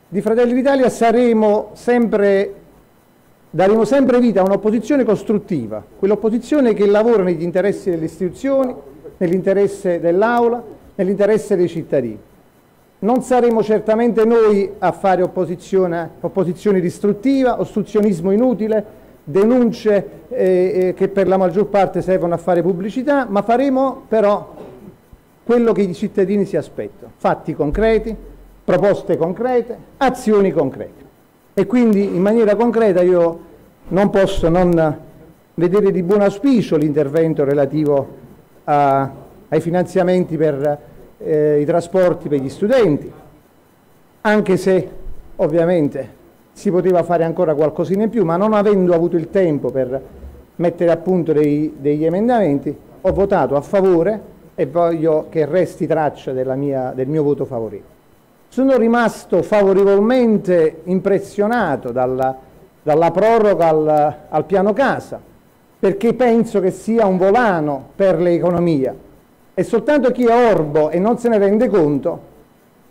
di Fratelli d'Italia saremo sempre, daremo sempre vita a un'opposizione costruttiva, quell'opposizione che lavora negli interessi delle istituzioni, nell'interesse dell'Aula, nell'interesse dei cittadini. Non saremo certamente noi a fare opposizione, opposizione distruttiva, ostruzionismo inutile, denunce eh, eh, che per la maggior parte servono a fare pubblicità, ma faremo però quello che i cittadini si aspettano, fatti concreti, proposte concrete, azioni concrete. E quindi in maniera concreta io non posso non vedere di buon auspicio l'intervento relativo a, ai finanziamenti per eh, i trasporti per gli studenti, anche se ovviamente si poteva fare ancora qualcosina in più, ma non avendo avuto il tempo per mettere a punto dei, degli emendamenti, ho votato a favore e voglio che resti traccia mia, del mio voto favorevole. Sono rimasto favorevolmente impressionato dalla, dalla proroga al, al piano casa, perché penso che sia un volano per l'economia e soltanto chi è orbo e non se ne rende conto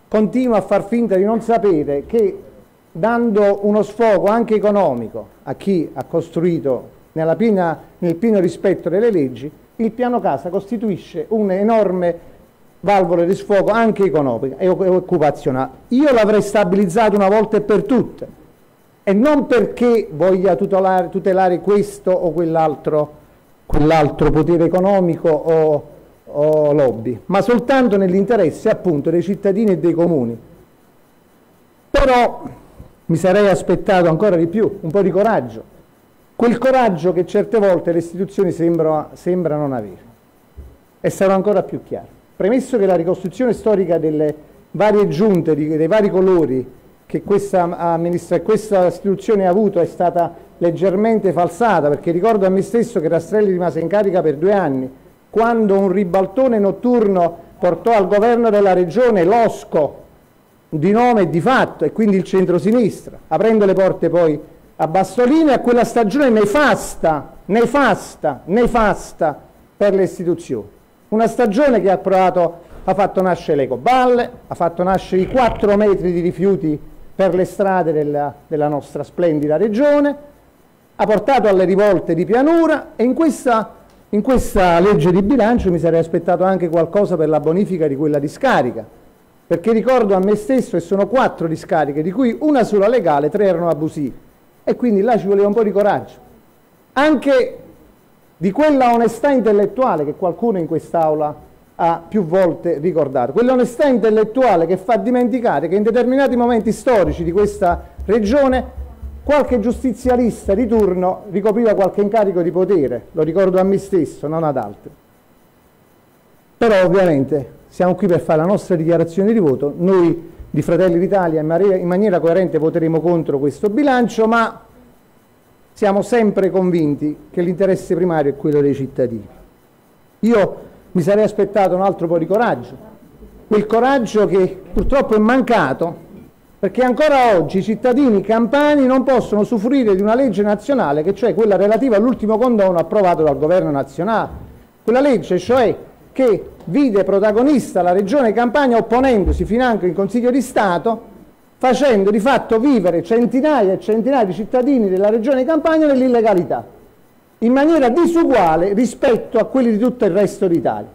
continua a far finta di non sapere che dando uno sfogo anche economico a chi ha costruito piena, nel pieno rispetto delle leggi, il piano casa costituisce un enorme valvola di sfogo anche economica e occupazionale. Io l'avrei stabilizzato una volta e per tutte e non perché voglia tutelare, tutelare questo o quell'altro, quell'altro potere economico o, o lobby, ma soltanto nell'interesse appunto dei cittadini e dei comuni. Però mi sarei aspettato ancora di più, un po' di coraggio, quel coraggio che certe volte le istituzioni sembrano, sembrano non avere. E sarò ancora più chiaro. Premesso che la ricostruzione storica delle varie giunte, dei vari colori che questa, questa istituzione ha avuto è stata leggermente falsata, perché ricordo a me stesso che Rastrelli rimase in carica per due anni, quando un ribaltone notturno portò al governo della regione l'Osco, di nome e di fatto, e quindi il centro-sinistra, aprendo le porte poi a Bassolino e a quella stagione nefasta, nefasta, nefasta per le istituzioni. Una stagione che ha, provato, ha fatto nascere le coballe, ha fatto nascere i 4 metri di rifiuti per le strade della, della nostra splendida regione, ha portato alle rivolte di pianura e in questa, in questa legge di bilancio mi sarei aspettato anche qualcosa per la bonifica di quella discarica, perché ricordo a me stesso che sono quattro discariche, di cui una sola legale, tre erano abusive, e quindi là ci voleva un po' di coraggio. Anche di quella onestà intellettuale che qualcuno in quest'Aula ha più volte ricordato, quell'onestà intellettuale che fa dimenticare che in determinati momenti storici di questa regione qualche giustizialista di turno ricopriva qualche incarico di potere, lo ricordo a me stesso, non ad altri. Però ovviamente siamo qui per fare la nostra dichiarazione di voto, noi di Fratelli d'Italia in maniera coerente voteremo contro questo bilancio, ma siamo sempre convinti che l'interesse primario è quello dei cittadini. Io mi sarei aspettato un altro po' di coraggio, quel coraggio che purtroppo è mancato perché ancora oggi i cittadini campani non possono usufruire di una legge nazionale, che cioè quella relativa all'ultimo condono approvato dal governo nazionale. Quella legge, cioè, che vide protagonista la regione Campania opponendosi financo in Consiglio di Stato facendo di fatto vivere centinaia e centinaia di cittadini della regione Campania nell'illegalità, in maniera disuguale rispetto a quelli di tutto il resto d'Italia.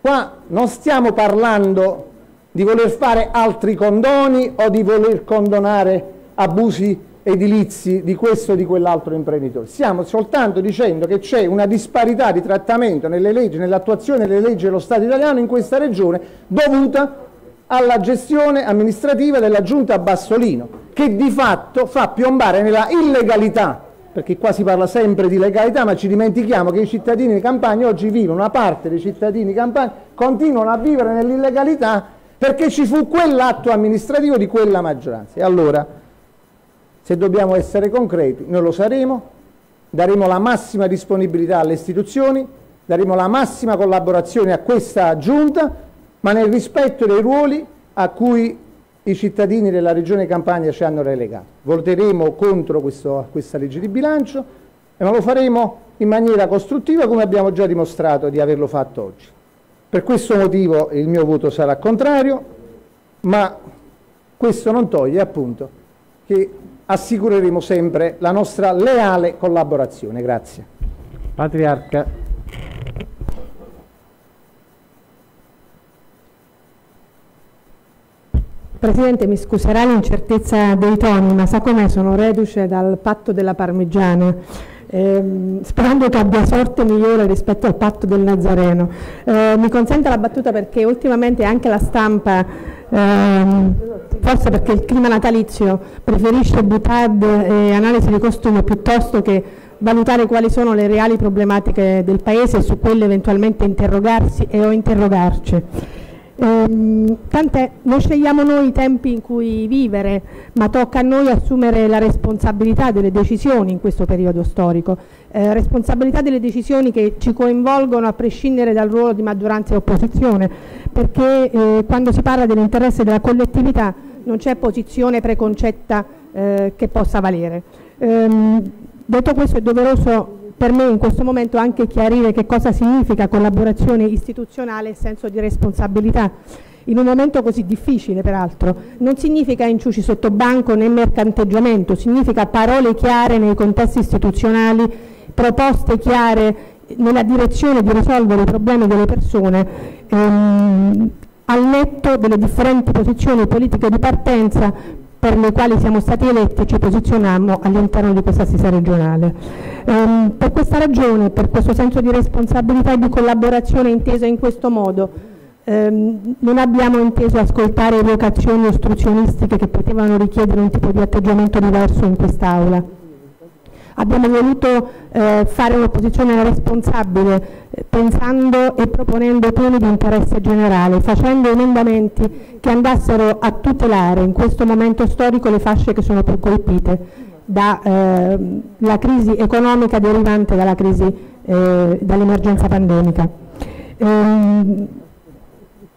Qua non stiamo parlando di voler fare altri condoni o di voler condonare abusi edilizi di questo o di quell'altro imprenditore. Stiamo soltanto dicendo che c'è una disparità di trattamento nelle leggi, nell'attuazione delle leggi dello Stato italiano in questa regione dovuta alla gestione amministrativa della giunta Bassolino, che di fatto fa piombare nella illegalità, perché qua si parla sempre di legalità, ma ci dimentichiamo che i cittadini di campagna oggi vivono, una parte dei cittadini campani continuano a vivere nell'illegalità perché ci fu quell'atto amministrativo di quella maggioranza. E allora, se dobbiamo essere concreti, noi lo saremo, daremo la massima disponibilità alle istituzioni, daremo la massima collaborazione a questa giunta ma nel rispetto dei ruoli a cui i cittadini della Regione Campania ci hanno relegato. Voteremo contro questo, questa legge di bilancio, ma lo faremo in maniera costruttiva come abbiamo già dimostrato di averlo fatto oggi. Per questo motivo il mio voto sarà contrario, ma questo non toglie appunto che assicureremo sempre la nostra leale collaborazione. Grazie. Patriarca. Presidente, mi scuserà l'incertezza dei toni, ma sa com'è? Sono reduce dal patto della parmigiana. Eh, sperando che abbia sorte migliore rispetto al patto del Nazareno. Eh, mi consente la battuta perché ultimamente anche la stampa, ehm, forse perché il clima natalizio preferisce butad e analisi di costume piuttosto che valutare quali sono le reali problematiche del Paese e su quelle eventualmente interrogarsi e o interrogarci. Ehm, tant'è, non scegliamo noi i tempi in cui vivere, ma tocca a noi assumere la responsabilità delle decisioni in questo periodo storico, eh, responsabilità delle decisioni che ci coinvolgono a prescindere dal ruolo di maggioranza e opposizione, perché eh, quando si parla dell'interesse della collettività non c'è posizione preconcetta eh, che possa valere. Ehm, detto questo è doveroso per me in questo momento anche chiarire che cosa significa collaborazione istituzionale e senso di responsabilità in un momento così difficile peraltro. Non significa inciuci sotto banco né mercanteggiamento, significa parole chiare nei contesti istituzionali, proposte chiare nella direzione di risolvere i problemi delle persone ehm, al netto delle differenti posizioni politiche di partenza per le quali siamo stati eletti e ci posizioniamo all'interno di questa stessa regionale. Ehm, per questa ragione, per questo senso di responsabilità e di collaborazione intesa in questo modo, ehm, non abbiamo inteso ascoltare evocazioni ostruzionistiche che potevano richiedere un tipo di atteggiamento diverso in quest'Aula. Abbiamo voluto eh, fare un'opposizione responsabile eh, pensando e proponendo temi di interesse generale, facendo emendamenti che andassero a tutelare in questo momento storico le fasce che sono più colpite dalla eh, crisi economica derivante dalla crisi, eh, dall'emergenza pandemica. Ehm,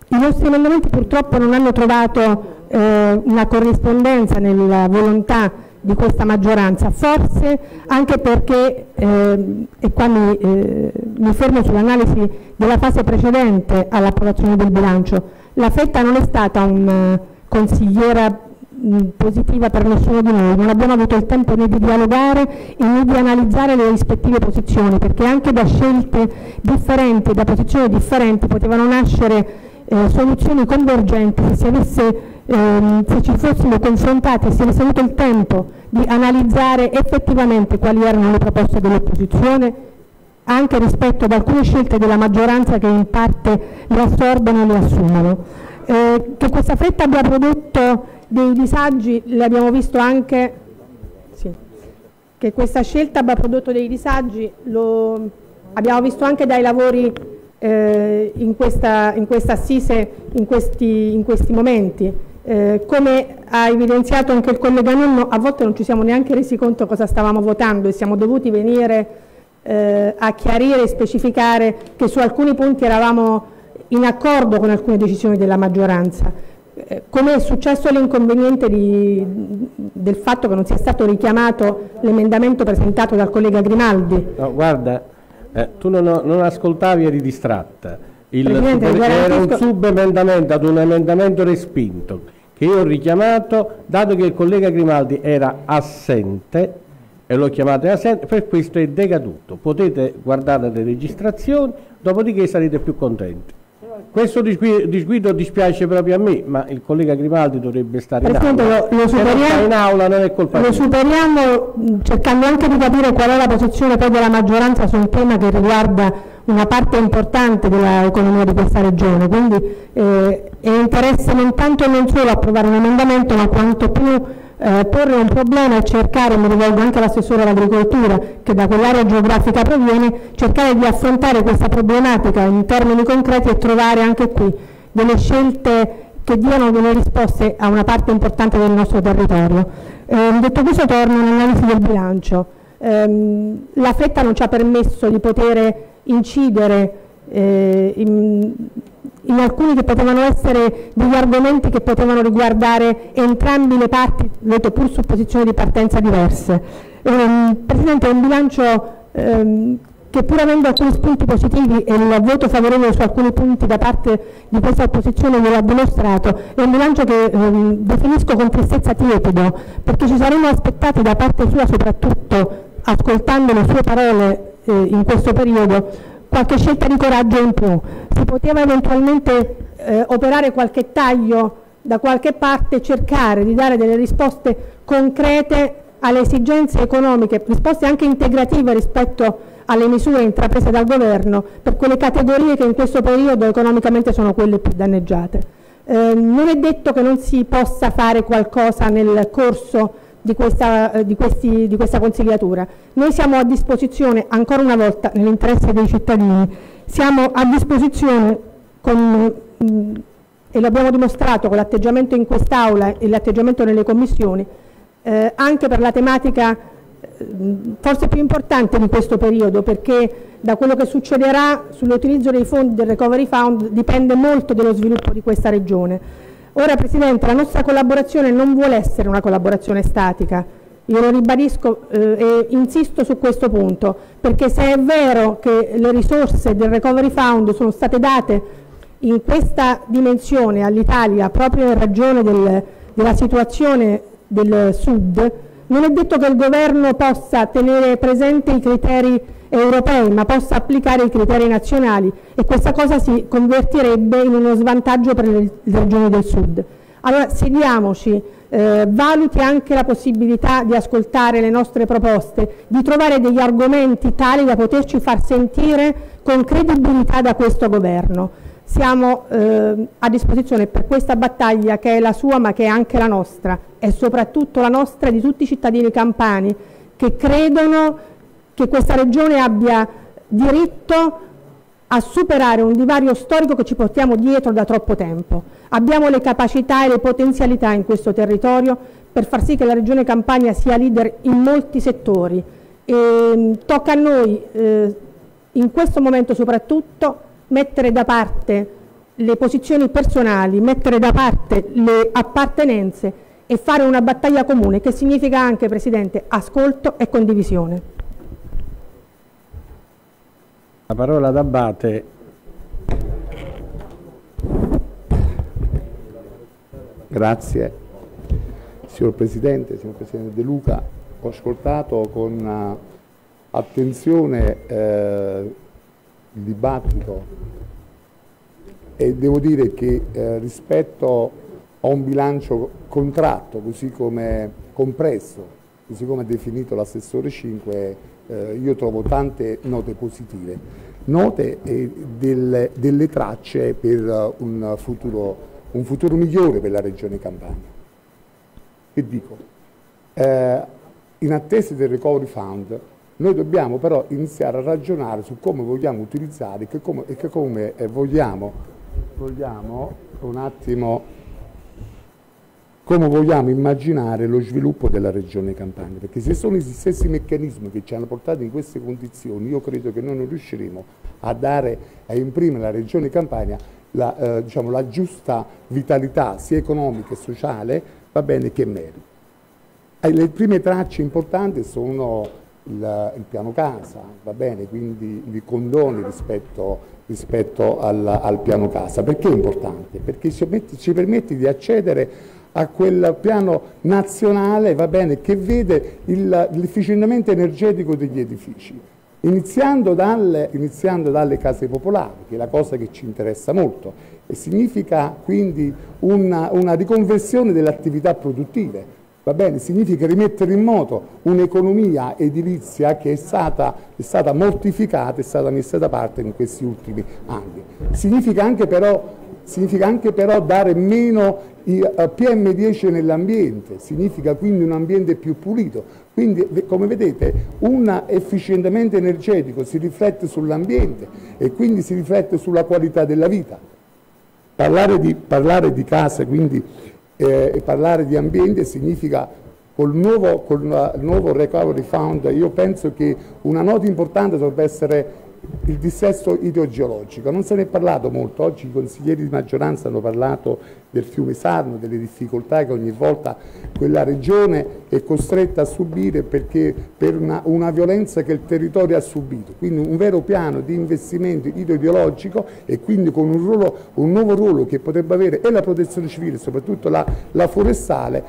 I nostri emendamenti purtroppo non hanno trovato eh, una corrispondenza nella volontà di questa maggioranza, forse anche perché, eh, e qua mi, eh, mi fermo sull'analisi della fase precedente all'approvazione del bilancio, la Fetta non è stata una consigliera mh, positiva per nessuno di noi, non abbiamo avuto il tempo né di dialogare né di analizzare le rispettive posizioni, perché anche da scelte differenti, da posizioni differenti potevano nascere eh, soluzioni convergenti se si avesse ehm, se ci fossimo confrontati e se avesse avuto il tempo di analizzare effettivamente quali erano le proposte dell'opposizione anche rispetto ad alcune scelte della maggioranza che in parte le assorbono e le assumono. Eh, che questa fretta abbia prodotto dei disagi l'abbiamo visto anche, sì, che questa scelta abbia prodotto dei disagi lo abbiamo visto anche dai lavori eh, in, questa, in questa assise in questi, in questi momenti. Eh, come ha evidenziato anche il collega Nonno, a volte non ci siamo neanche resi conto cosa stavamo votando e siamo dovuti venire eh, a chiarire e specificare che su alcuni punti eravamo in accordo con alcune decisioni della maggioranza. Eh, come è successo l'inconveniente del fatto che non sia stato richiamato l'emendamento presentato dal collega Grimaldi? No, guarda, eh, tu non, non ascoltavi, eri distratta. Il, era un subemendamento ad un emendamento respinto che io ho richiamato, dato che il collega Grimaldi era assente e l'ho chiamato assente, per questo è decaduto. Potete guardare le registrazioni, dopodiché sarete più contenti. Questo disgui- disguido dispiace proprio a me, ma il collega Grimaldi dovrebbe stare in Presidente, aula. lo- lo superiamo- in aula non è colpa Lo superiamo mh, cercando anche di capire qual è la posizione poi della maggioranza su un tema che riguarda una parte importante dell'economia di questa regione, quindi eh, è interesse non tanto e non solo approvare un emendamento, ma quanto più eh, porre un problema e cercare, mi rivolgo anche all'assessore all'agricoltura che da quell'area geografica proviene, cercare di affrontare questa problematica in termini concreti e trovare anche qui delle scelte che diano delle risposte a una parte importante del nostro territorio. Eh, detto questo torno all'analisi del bilancio. Ehm, la fretta non ci ha permesso di poter incidere eh, in, in alcuni che potevano essere degli argomenti che potevano riguardare entrambi le parti, detto pur su posizioni di partenza diverse. Ehm, Presidente, è un bilancio ehm, che pur avendo alcuni spunti positivi e il voto favorevole su alcuni punti da parte di questa opposizione lo ha dimostrato, è un bilancio che ehm, definisco con tristezza tiepido, perché ci saremmo aspettati da parte sua, soprattutto ascoltando le sue parole eh, in questo periodo, qualche scelta di coraggio in più. Si poteva eventualmente eh, operare qualche taglio da qualche parte cercare di dare delle risposte concrete alle esigenze economiche, risposte anche integrative rispetto alle misure intraprese dal governo per quelle categorie che in questo periodo economicamente sono quelle più danneggiate. Eh, non è detto che non si possa fare qualcosa nel corso di questa, eh, di questi- di questa consigliatura. Noi siamo a disposizione, ancora una volta, nell'interesse dei cittadini, siamo a disposizione con mh, e lo abbiamo dimostrato con l'atteggiamento in quest'Aula e l'atteggiamento nelle commissioni, eh, anche per la tematica eh, forse più importante di questo periodo, perché da quello che succederà sull'utilizzo dei fondi del Recovery Fund dipende molto dello sviluppo di questa regione. Ora Presidente, la nostra collaborazione non vuole essere una collaborazione statica, io lo ribadisco eh, e insisto su questo punto, perché se è vero che le risorse del Recovery Fund sono state date in questa dimensione all'Italia proprio in ragione del, della situazione del Sud, non è detto che il governo possa tenere presente i criteri europei, ma possa applicare i criteri nazionali e questa cosa si convertirebbe in uno svantaggio per le regioni del Sud. Allora sediamoci, eh, valuti anche la possibilità di ascoltare le nostre proposte, di trovare degli argomenti tali da poterci far sentire con credibilità da questo governo. Siamo eh, a disposizione per questa battaglia che è la sua ma che è anche la nostra e soprattutto la nostra di tutti i cittadini campani che credono che questa regione abbia diritto a superare un divario storico che ci portiamo dietro da troppo tempo. Abbiamo le capacità e le potenzialità in questo territorio per far sì che la Regione Campania sia leader in molti settori e mm, tocca a noi eh, in questo momento soprattutto mettere da parte le posizioni personali, mettere da parte le appartenenze e fare una battaglia comune che significa anche, Presidente, ascolto e condivisione. La parola ad Abate. Grazie. Signor Presidente, signor Presidente De Luca, ho ascoltato con uh, attenzione eh, il dibattito e devo dire che eh, rispetto a un bilancio contratto, così come compresso, così come ha definito l'assessore 5, eh, io trovo tante note positive, note e delle, delle tracce per un futuro, un futuro, migliore per la regione Campania. Che dico? Eh, in attesa del Recovery Fund noi dobbiamo però iniziare a ragionare su come vogliamo utilizzare e che come, e che come eh, vogliamo, vogliamo un attimo come vogliamo immaginare lo sviluppo della regione Campania, perché se sono gli stessi meccanismi che ci hanno portato in queste condizioni, io credo che noi non riusciremo a dare, a imprimere alla regione Campania la, eh, diciamo, la giusta vitalità sia economica che sociale, va bene, che merita. Le prime tracce importanti sono il, il, piano casa, va bene, quindi i condoni rispetto, rispetto al, al, piano casa. Perché è importante? Perché ci, ci permette di accedere a quel piano nazionale bene, che vede l'efficientamento energetico degli edifici, iniziando dalle, iniziando dalle, case popolari, che è la cosa che ci interessa molto, e significa quindi una, una riconversione delle attività produttive, va bene, significa rimettere in moto un'economia edilizia che è stata, è stata mortificata, è stata messa da parte in questi ultimi anni. Significa anche però significa anche però dare meno PM10 nell'ambiente, significa quindi un ambiente più pulito. Quindi come vedete un efficientamento energetico si riflette sull'ambiente e quindi si riflette sulla qualità della vita. Parlare di, parlare di case quindi eh, e parlare di ambiente significa col nuovo, col nuovo Recovery Fund io penso che una nota importante dovrebbe essere il dissesto idrogeologico, non se ne è parlato molto, oggi i consiglieri di maggioranza hanno parlato del fiume Sarno, delle difficoltà che ogni volta quella regione è costretta a subire perché per una, una violenza che il territorio ha subito, quindi un vero piano di investimento idrogeologico e quindi con un, ruolo, un nuovo ruolo che potrebbe avere e la protezione civile, soprattutto la, la forestale,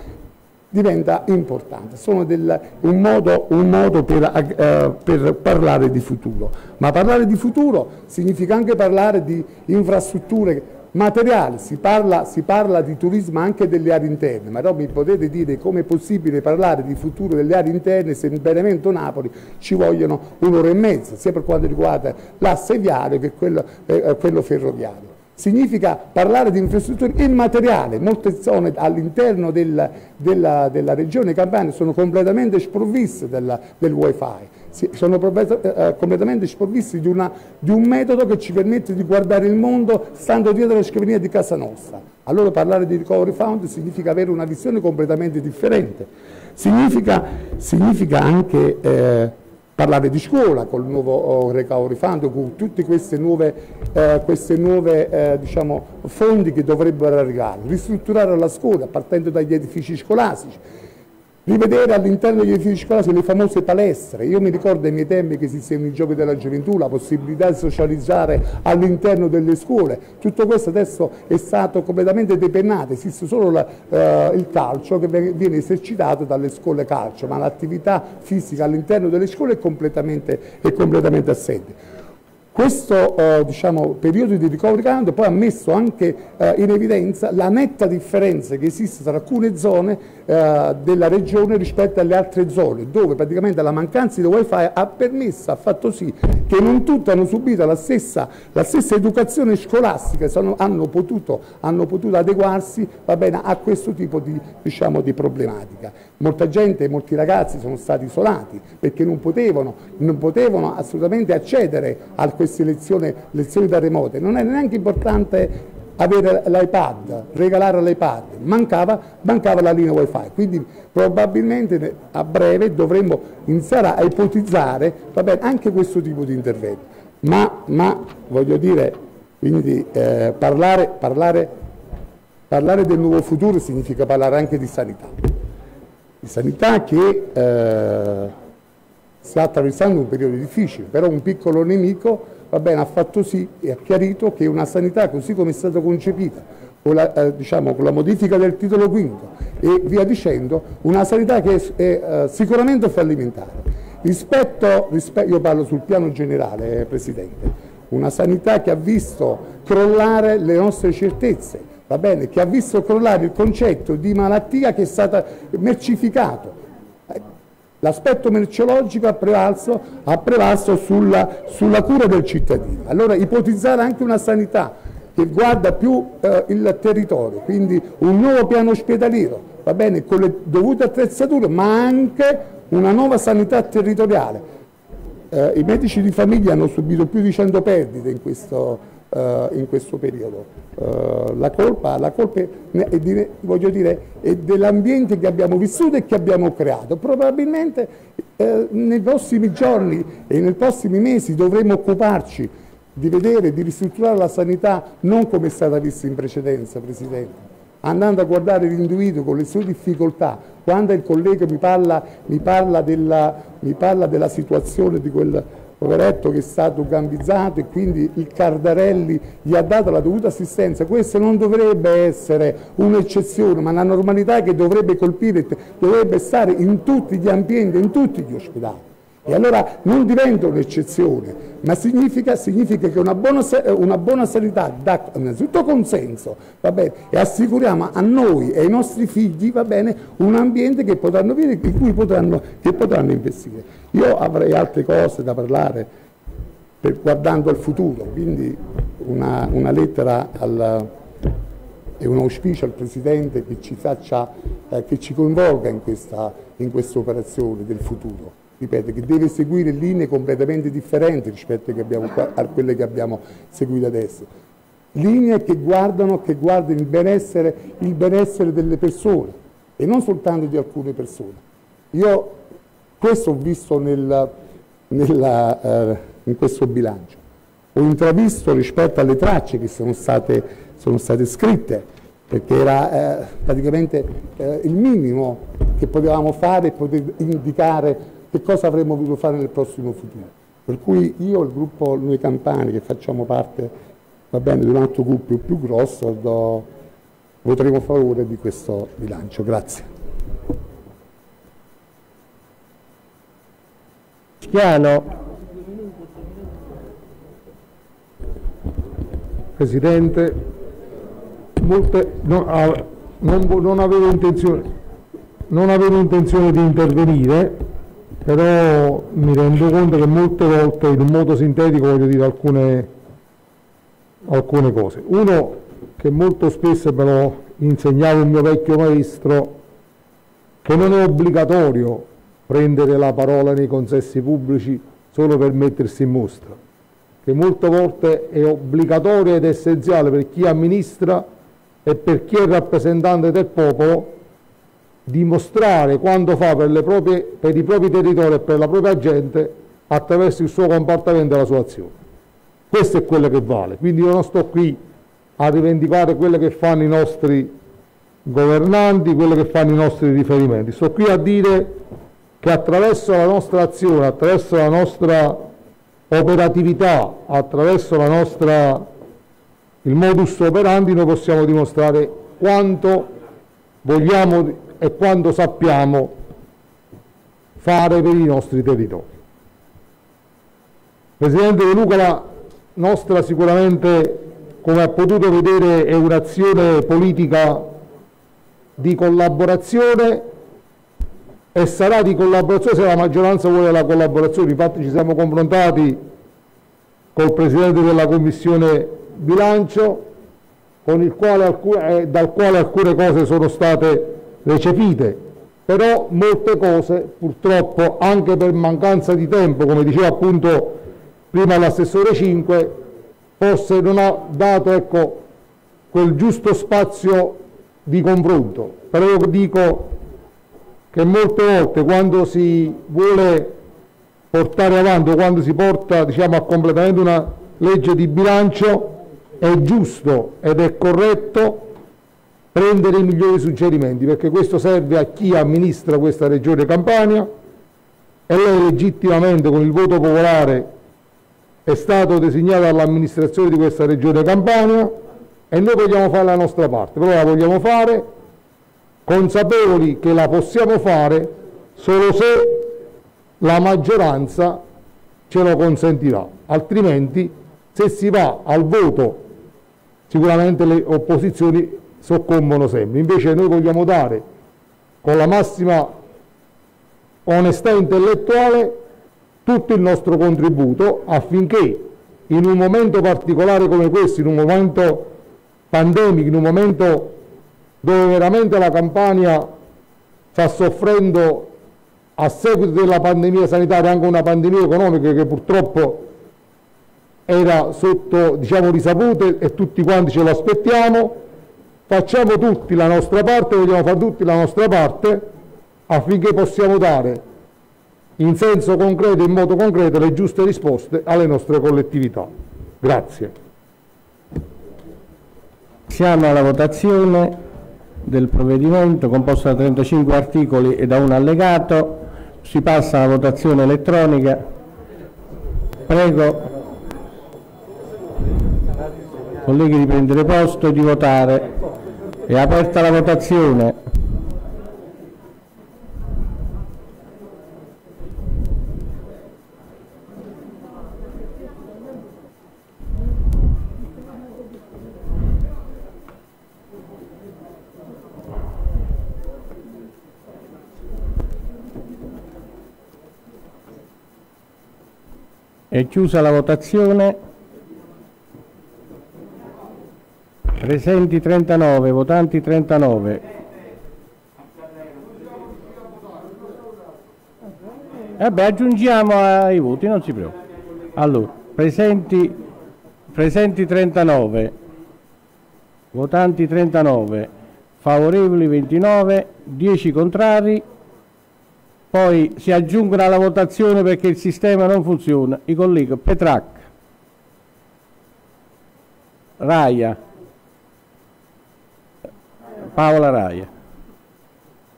diventa importante, sono del, un, modo, un modo, per, eh, per, parlare di futuro, ma parlare di futuro significa anche parlare di infrastrutture materiali, si parla, si parla di turismo anche delle aree interne, ma mi potete dire come è possibile parlare di futuro delle aree interne se in Benevento Napoli ci vogliono un'ora e mezza, sia per quanto riguarda l'asse viario che quello, eh, quello ferroviario significa parlare di infrastrutture immateriali. Molte zone all'interno del, della, della, regione Campania sono completamente sprovviste del, del wifi. sono eh, completamente sprovvisti di, una, di, un metodo che ci permette di guardare il mondo stando dietro le scrivanie di casa nostra. Allora parlare di Recovery Fund significa avere una visione completamente differente, significa, significa anche eh, parlare di scuola col nuovo oh, Recovery Fund, con tutti questi nuovi eh, eh, diciamo, fondi che dovrebbero arrivare, ristrutturare la scuola partendo dagli edifici scolastici, rivedere all'interno degli edifici scolastici le famose palestre. Io mi ricordo ai miei tempi che esistevano i giochi della gioventù, la possibilità di socializzare all'interno delle scuole. Tutto questo adesso è stato completamente depennato, esiste solo la, eh, il calcio che viene esercitato dalle scuole calcio, ma l'attività fisica all'interno delle scuole è completamente, è completamente assente. Questo eh, diciamo, periodo di recovery fund poi ha messo anche eh, in evidenza la netta differenza che esiste tra alcune zone eh, della regione rispetto alle altre zone, dove praticamente la mancanza di wifi ha permesso, ha fatto sì che non tutte hanno subito la stessa, la stessa educazione scolastica, sono, hanno, potuto, hanno, potuto, adeguarsi bene, a questo tipo di, diciamo, di problematica. Molta gente, molti ragazzi sono stati isolati perché non potevano, non potevano assolutamente accedere a queste lezioni, lezioni da remote. Non è neanche importante avere l'iPad, regalare l'iPad, mancava, mancava, la linea wifi, quindi probabilmente a breve dovremmo iniziare a ipotizzare bene, anche questo tipo di intervento, ma, ma voglio dire, quindi, eh, parlare, parlare, parlare del nuovo futuro significa parlare anche di sanità di sanità che eh, sta attraversando un periodo difficile, però un piccolo nemico bene, ha fatto sì e ha chiarito che una sanità così come è stata concepita, con la, eh, diciamo, con la modifica del titolo quinto e via dicendo, una sanità che è, è eh, sicuramente fallimentare. Rispetto, rispetto, io parlo sul piano generale, eh, Presidente, una sanità che ha visto crollare le nostre certezze, va bene, che ha visto crollare il concetto di malattia che è stato mercificato. L'aspetto merceologico ha prevalso, ha prevalso sulla, sulla, cura del cittadino. Allora ipotizzare anche una sanità che guarda più eh, il territorio, quindi un nuovo piano ospedaliero, va bene, con le dovute attrezzature, ma anche una nuova sanità territoriale. Eh, I medici di famiglia hanno subito più di 100 perdite in questo, uh, in questo periodo. Uh, la colpa, la colpa è, è, voglio dire, è dell'ambiente che abbiamo vissuto e che abbiamo creato. Probabilmente eh, nei prossimi giorni e nei prossimi mesi dovremo occuparci di vedere, di ristrutturare la sanità non come è stata vista in precedenza, Presidente, andando a guardare l'individuo con le sue difficoltà, quando il collega mi parla, mi parla, della, mi parla della situazione di quel poveretto che è stato gambizzato e quindi il Cardarelli gli ha dato la dovuta assistenza, questa non dovrebbe essere un'eccezione, ma una normalità che dovrebbe colpire, dovrebbe stare in tutti gli ambienti, in tutti gli ospedali. E allora non diventa un'eccezione, ma significa, significa, che una buona, una buona, sanità dà innanzitutto consenso bene, e assicuriamo a noi e ai nostri figli bene, un ambiente che potranno vivere, in cui potranno, potranno investire. Io avrei altre cose da parlare per, guardando al futuro, quindi una, una lettera al, e un auspicio al Presidente che ci, faccia, eh, che ci coinvolga in questa, in questa operazione del futuro ripeto, che deve seguire linee completamente differenti rispetto a quelle che abbiamo seguito adesso. Linee che guardano, che guardano il benessere, il benessere delle persone e non soltanto di alcune persone. Io questo ho visto nel, nella, eh, in questo bilancio. Ho intravisto rispetto alle tracce che sono state, sono state scritte, perché era eh, praticamente eh, il minimo che potevamo fare poter indicare che cosa avremmo voluto fare nel prossimo futuro. Per cui io, il gruppo Noi Campani, che facciamo parte va bene, di un altro gruppo più grosso, do, voteremo a favore di questo bilancio. Grazie. Schiano. Presidente, molte, no, ah, non, non, avevo non avevo intenzione di intervenire, però mi rendo conto che molte volte in un modo sintetico voglio dire alcune, alcune cose. Uno che molto spesso me lo insegnava un mio vecchio maestro, che non è obbligatorio prendere la parola nei consessi pubblici solo per mettersi in mostra, che molte volte è obbligatorio ed essenziale per chi amministra e per chi è rappresentante del popolo dimostrare quanto fa per, proprie, per i propri territori e per la propria gente attraverso il suo comportamento e la sua azione. Questo è quello che vale, quindi io non sto qui a rivendicare quello che fanno i nostri governanti, quello che fanno i nostri riferimenti, sto qui a dire che attraverso la nostra azione, attraverso la nostra operatività, attraverso la nostra, il modus operandi noi possiamo dimostrare quanto vogliamo e quanto sappiamo fare per i nostri territori. Presidente De Luca, la nostra sicuramente, come ha potuto vedere, è un'azione politica di collaborazione e sarà di collaborazione se la maggioranza vuole la collaborazione. Infatti ci siamo confrontati col Presidente della Commissione Bilancio, quale, eh, dal quale alcune cose sono state recepite, però molte cose purtroppo anche per mancanza di tempo, come diceva appunto prima l'assessore 5, forse non ha dato ecco, quel giusto spazio di confronto. Però io dico che molte volte quando si vuole portare avanti quando si porta diciamo, a completamento una legge di bilancio è giusto ed è corretto prendere i migliori suggerimenti perché questo serve a chi amministra questa regione Campania e lei legittimamente con il voto popolare è stato designato all'amministrazione di questa regione Campania e noi vogliamo fare la nostra parte, però la vogliamo fare consapevoli che la possiamo fare solo se la maggioranza ce lo consentirà, altrimenti se si va al voto sicuramente le opposizioni soccombono sempre. Invece noi vogliamo dare con la massima onestà intellettuale tutto il nostro contributo affinché in un momento particolare come questo, in un momento pandemico, in un momento dove veramente la Campania sta soffrendo a seguito della pandemia sanitaria anche una pandemia economica che purtroppo era sotto diciamo, risapute e tutti quanti ce lo aspettiamo, facciamo tutti la nostra parte, vogliamo fare tutti la nostra parte affinché possiamo dare in senso concreto e in modo concreto le giuste risposte alle nostre collettività. Grazie. Siamo alla votazione del provvedimento composto da 35 articoli e da un allegato. Si passa alla votazione elettronica. Prego, colleghi, di prendere posto e di votare. È aperta la votazione. È chiusa la votazione. Presenti 39, votanti 39. Vabbè, aggiungiamo ai voti, non si preoccupi. Allora, presenti, presenti 39, votanti 39, favorevoli 29, 10 contrari, poi si aggiungono alla votazione perché il sistema non funziona. I colleghi Petrac, Raia, Paola Raia.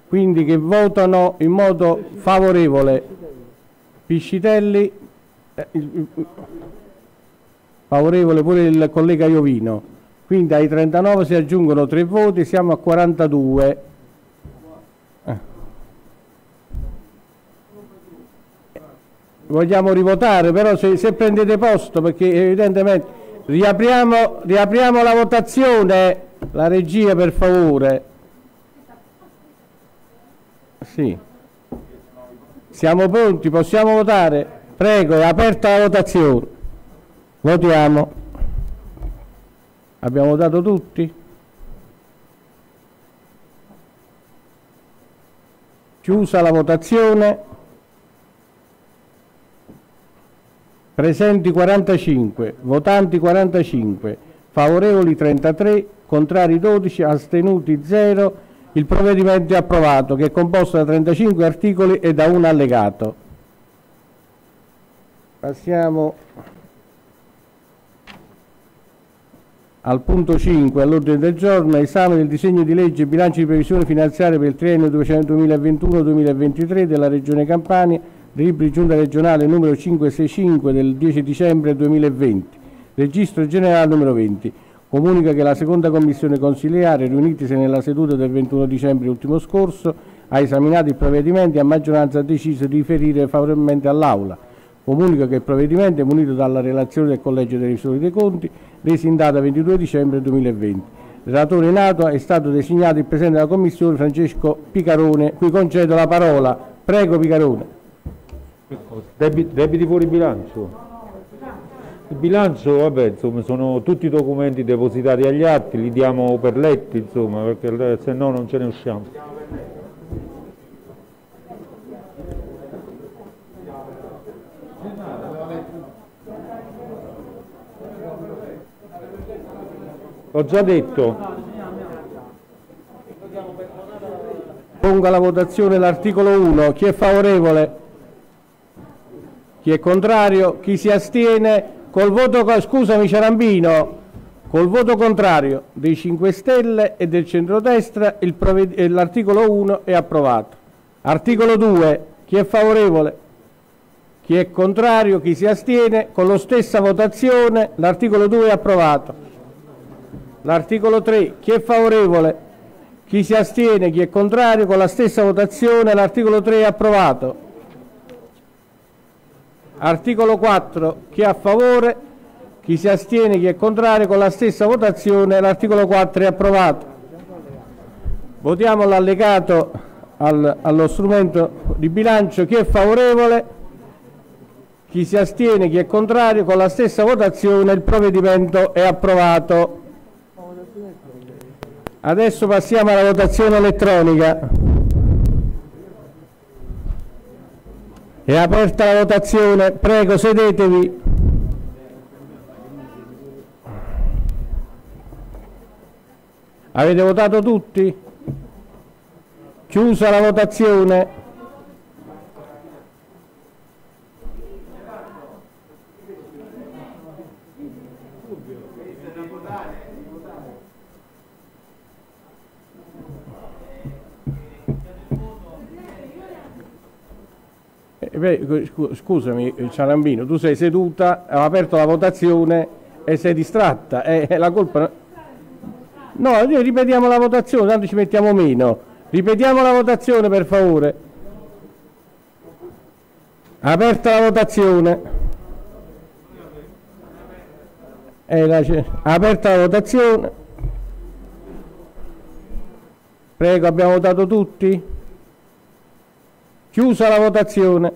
Quindi che votano in modo favorevole Piscitelli, eh, favorevole pure il collega Iovino. Quindi ai 39 si aggiungono tre voti, siamo a 42. vogliamo rivotare, però se, se, prendete posto, perché evidentemente riapriamo, riapriamo la votazione, la regia per favore. Sì. Siamo pronti, possiamo votare? Prego, è aperta la votazione. Votiamo. Abbiamo votato tutti? Chiusa la votazione. Presenti 45, votanti 45, favorevoli 33, contrari 12, astenuti 0. Il provvedimento è approvato, che è composto da 35 articoli e da un allegato. Passiamo al punto 5 all'ordine del giorno, esame del disegno di legge bilancio di previsione finanziaria per il triennio 2021-2023 della Regione Campania, delibri giunta regionale numero 565 del 10 dicembre 2020, registro generale numero 20. Comunica che la seconda commissione consiliare, riunitisi nella seduta del 21 dicembre ultimo scorso, ha esaminato il provvedimento e a maggioranza ha deciso di riferire favorevolmente all'Aula. Comunica che il provvedimento è munito dalla relazione del Collegio dei Revisori dei Conti, resi in data 22 dicembre 2020. Il relatore in atto è stato designato il Presidente della Commissione Francesco Picarone, cui concedo la parola. Prego Picarone. Debiti fuori bilancio? Il bilancio, vabbè, insomma, sono tutti documenti depositati agli atti, li diamo per letti, insomma, perché se no non ce ne usciamo. Ho già detto. Pongo alla votazione l'articolo 1. Chi è favorevole? Chi è contrario? Chi si astiene? Col voto, scusami Ciarambino, col voto contrario dei 5 Stelle e del centrodestra l'articolo 1 è approvato. Articolo 2. Chi è favorevole? Chi è contrario? Chi si astiene? Con la stessa votazione l'articolo 2 è approvato. L'articolo 3, chi è favorevole? Chi si astiene? Chi è contrario? Con la stessa votazione l'articolo 3 è approvato. Articolo 4, chi è a favore? Chi si astiene? Chi è contrario? Con la stessa votazione l'articolo 4 è approvato. Votiamo l'allegato al, allo strumento di bilancio. Chi è favorevole? Chi si astiene? Chi è contrario? Con la stessa votazione il provvedimento è approvato. Adesso passiamo alla votazione elettronica. È aperta la votazione, prego sedetevi. Avete votato tutti? Chiusa la votazione. Eh, scusami Ciarambino, tu sei seduta, ho aperto la votazione e sei distratta, è la colpa... No, ripetiamo la votazione, tanto ci mettiamo meno. Ripetiamo la votazione per favore. Aperta la votazione. Aperta la votazione. Prego, abbiamo votato tutti? Chiusa la votazione.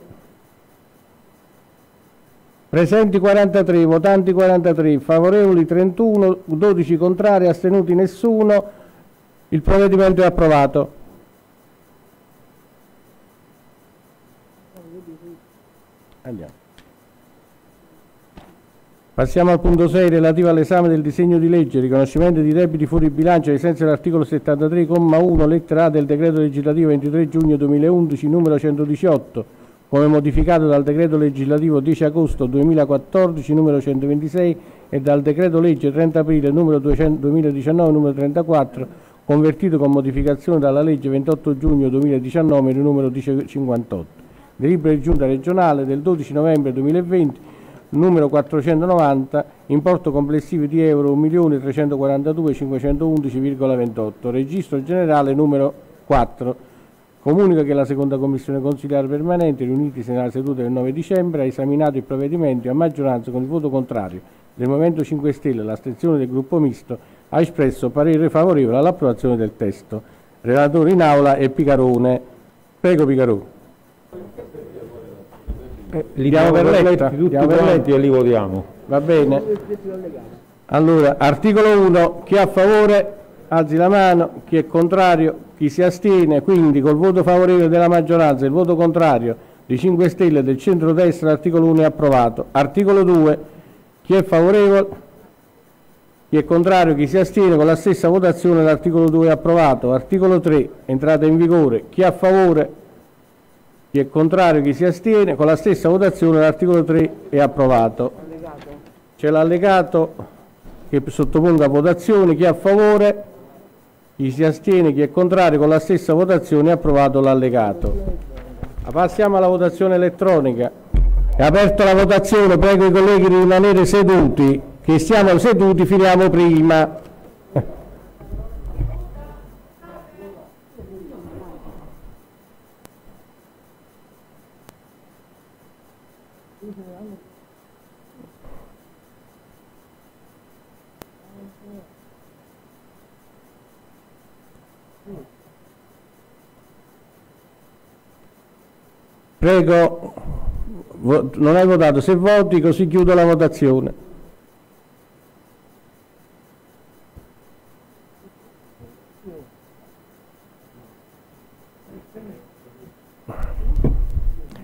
Presenti 43, votanti 43, favorevoli 31, 12 contrari, astenuti nessuno. Il provvedimento è approvato. Andiamo. Passiamo al punto 6 relativo all'esame del disegno di legge riconoscimento di debiti fuori bilancio ai sensi dell'articolo 73,1 lettera A del decreto legislativo 23 giugno 2011 numero 118 come modificato dal decreto legislativo 10 agosto 2014 numero 126 e dal decreto legge 30 aprile numero 200, 2019 numero 34 convertito con modificazione dalla legge 28 giugno 2019 numero 1058 delibera di giunta regionale del 12 novembre 2020 numero 490 importo complessivo di euro 1.342.511,28 registro generale numero 4 Comunica che la seconda commissione consigliare permanente, riunitisi nella seduta del 9 dicembre, ha esaminato il provvedimento e a maggioranza con il voto contrario del Movimento 5 Stelle e l'astensione del gruppo misto ha espresso parere favorevole all'approvazione del testo. Relatore in aula è Picarone. Prego Picarone. Eh, li diamo per letti, tutti per letti e li votiamo. Va bene. Allora, articolo 1, chi è a favore alzi la mano, chi è contrario chi si astiene, quindi col voto favorevole della maggioranza e il voto contrario di 5 Stelle del centro-destra, l'articolo 1 è approvato. Articolo 2, chi è favorevole? Chi è contrario? Chi si astiene? Con la stessa votazione l'articolo 2 è approvato. Articolo 3, entrata in vigore. Chi è a favore? Chi è contrario? Chi si astiene? Con la stessa votazione l'articolo 3 è approvato. C'è l'allegato che sottopongo a votazione. Chi è a favore? Chi si astiene? Chi è contrario? Con la stessa votazione è approvato l'allegato. Passiamo alla votazione elettronica. È aperta la votazione, prego i colleghi di rimanere seduti, che siamo seduti, finiamo prima. Prego, non hai votato, se voti così chiudo la votazione.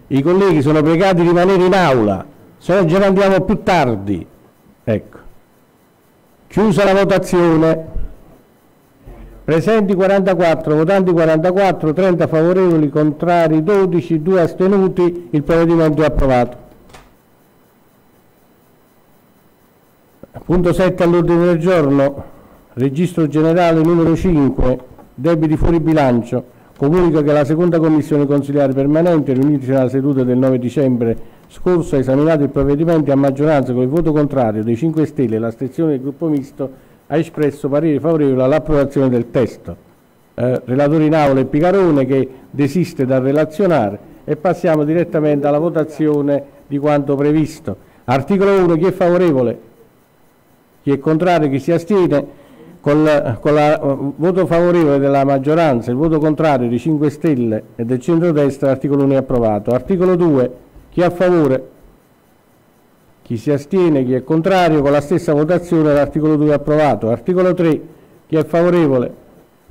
I colleghi sono pregati di rimanere in aula, se no ce ne andiamo più tardi. Ecco. Chiusa la votazione. Presenti 44, votanti 44, 30 favorevoli, contrari 12, 2 astenuti, il provvedimento è approvato. Punto 7 all'ordine del giorno, registro generale numero 5, debiti fuori bilancio. Comunico che la seconda commissione consigliare permanente, riunitasi nella seduta del 9 dicembre scorso, ha esaminato il provvedimento a maggioranza con il voto contrario dei 5 Stelle e l'astensione del gruppo misto ha espresso parere favorevole all'approvazione del testo. Eh, relatore in aula è Picarone che desiste dal relazionare e passiamo direttamente alla votazione di quanto previsto. Articolo 1, chi è favorevole? Chi è contrario? Chi si astiene? Con il voto favorevole della maggioranza, il voto contrario di 5 Stelle e del centrodestra, l'articolo 1 è approvato. Articolo 2, chi è a favore? Chi si astiene, chi è contrario, con la stessa votazione l'articolo 2 è approvato. Articolo 3, chi è favorevole,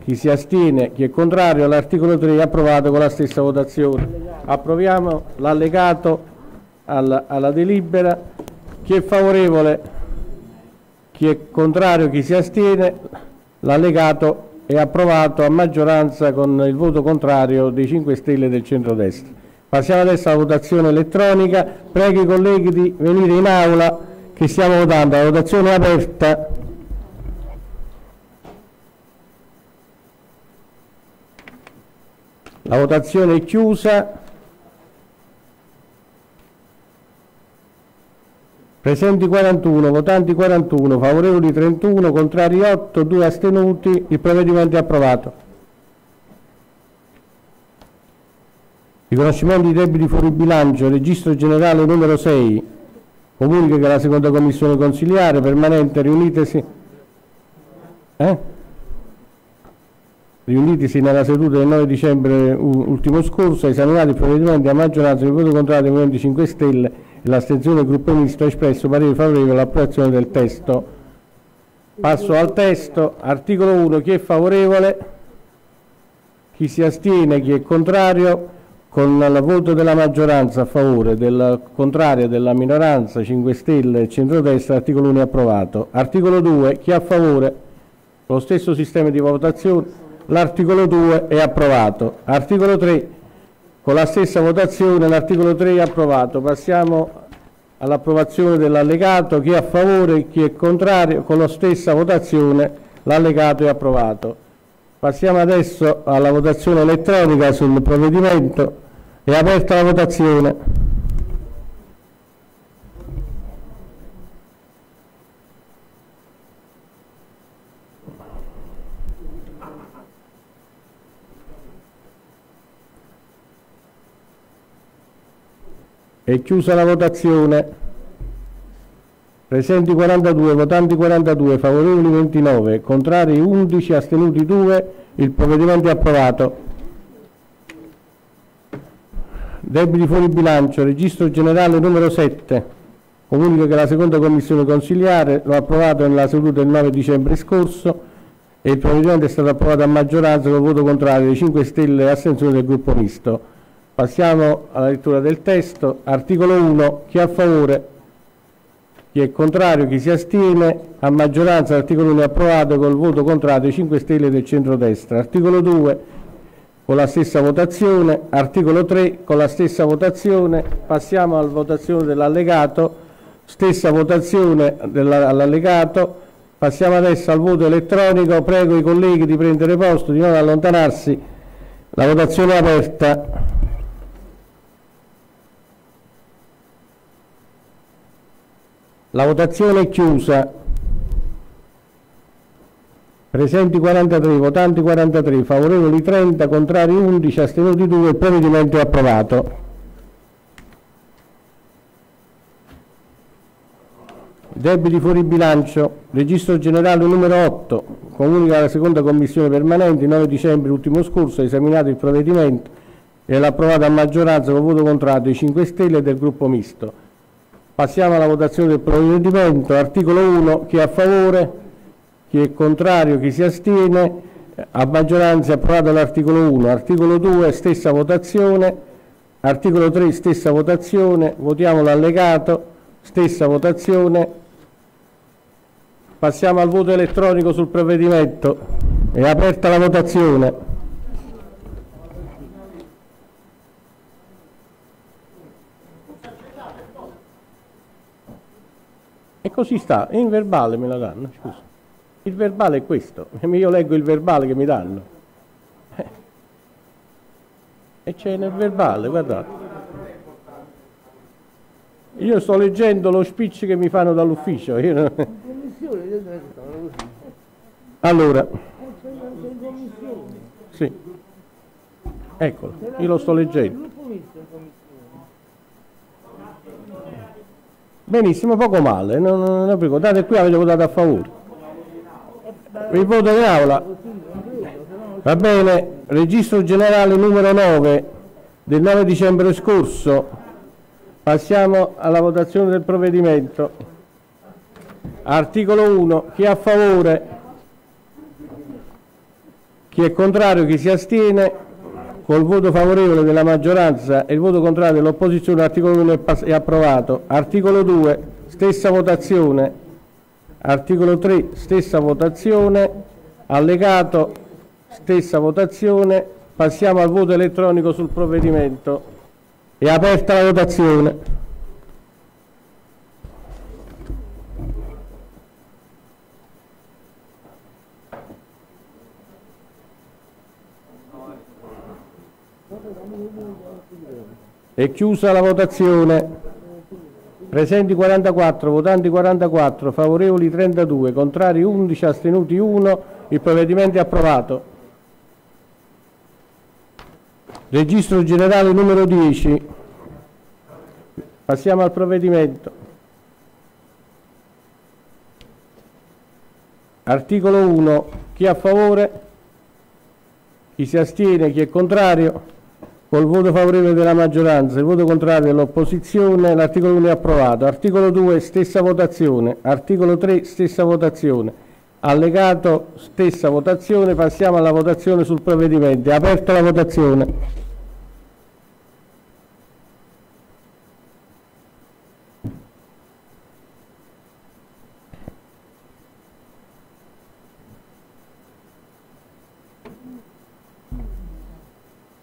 chi si astiene, chi è contrario, l'articolo 3 è approvato con la stessa votazione. Approviamo l'allegato alla, alla delibera. Chi è favorevole, chi è contrario, chi si astiene, l'allegato è approvato a maggioranza con il voto contrario dei 5 Stelle del centrodestra. Passiamo adesso alla votazione elettronica. Prego i colleghi di venire in aula che stiamo votando. La votazione è aperta. La votazione è chiusa. Presenti 41, votanti 41, favorevoli 31, contrari 8, 2 astenuti. Il provvedimento è approvato. Riconoscimento di debiti fuori bilancio, registro generale numero 6. Comunica che la seconda commissione consigliare permanente riunitesi, eh? riunitisi nella seduta del 9 dicembre ultimo scorso ha esaminato il provvedimento a maggioranza del voto contrario dei Movimento 5 Stelle e l'astensione del gruppo misto ha espresso parere favorevole all'approvazione del testo. Passo al testo. Articolo 1. Chi è favorevole? Chi si astiene? Chi è contrario? Con il voto della maggioranza a favore, del contrario della minoranza, 5 Stelle e centrodestra, l'articolo 1 è approvato. Articolo 2, chi è a favore? Lo stesso sistema di votazione, l'articolo 2 è approvato. Articolo 3, con la stessa votazione, l'articolo 3 è approvato. Passiamo all'approvazione dell'allegato, chi è a favore, chi è contrario, con la stessa votazione l'allegato è approvato. Passiamo adesso alla votazione elettronica sul provvedimento. È aperta la votazione. È chiusa la votazione. Presenti 42, votanti 42, favorevoli 29, contrari 11, astenuti 2. Il provvedimento è approvato. Debiti fuori bilancio, registro generale numero 7. Comunico che la seconda commissione consigliare lo ha approvato nella seduta del 9 dicembre scorso e il provvedimento è stato approvato a maggioranza con voto contrario dei 5 Stelle e astensione del gruppo misto. Passiamo alla lettura del testo. Articolo 1. Chi è a favore? Chi è contrario? Chi si astiene? A maggioranza l'articolo 1 è approvato col voto contrario 5 Stelle del centrodestra. Articolo 2 con la stessa votazione. Articolo 3 con la stessa votazione. Passiamo alla votazione dell'allegato. Stessa votazione all'allegato. Passiamo adesso al voto elettronico. Prego i colleghi di prendere posto, di non allontanarsi. La votazione è aperta. La votazione è chiusa. Presenti 43, votanti 43, favorevoli 30, contrari 11, astenuti 2, il provvedimento è approvato. Debiti fuori bilancio, registro generale numero 8, comunica alla seconda commissione permanente, il 9 dicembre ultimo scorso, ha esaminato il provvedimento e l'ha approvato a maggioranza con voto contrario dei 5 Stelle e del gruppo misto. Passiamo alla votazione del provvedimento. Articolo 1. Chi è a favore? Chi è contrario? Chi si astiene? A maggioranza approvato l'articolo 1. Articolo 2. Stessa votazione. Articolo 3. Stessa votazione. Votiamo l'allegato. Stessa votazione. Passiamo al voto elettronico sul provvedimento. È aperta la votazione. E così sta, in verbale me la danno, scusa. Il verbale è questo, [LAUGHS] io leggo il verbale che mi danno. Eh. E c'è nel verbale, guardate. Io sto leggendo lo speech che mi fanno dall'ufficio. Allora, sì, eccolo, io lo sto leggendo. Benissimo, poco male, non, non, non ricordate qui avete votato a favore. Il voto in aula. Va bene, registro generale numero 9 del 9 dicembre scorso. Passiamo alla votazione del provvedimento. Articolo 1. Chi è a favore? Chi è contrario? Chi si astiene? Col voto favorevole della maggioranza e il voto contrario dell'opposizione l'articolo 1 è, approvato. Articolo 2, stessa votazione. Articolo 3, stessa votazione. Allegato, stessa votazione. Passiamo al voto elettronico sul provvedimento. È aperta la votazione. È chiusa la votazione. Presenti 44, votanti 44, favorevoli 32, contrari 11, astenuti 1. Il provvedimento è approvato. Registro generale numero 10. Passiamo al provvedimento. Articolo 1. Chi è a favore? Chi si astiene? Chi è contrario? Col voto favorevole della maggioranza e il voto contrario dell'opposizione, l'articolo 1 è approvato. Articolo 2, stessa votazione. Articolo 3, stessa votazione. Allegato, stessa votazione. Passiamo alla votazione sul provvedimento. È aperta la votazione.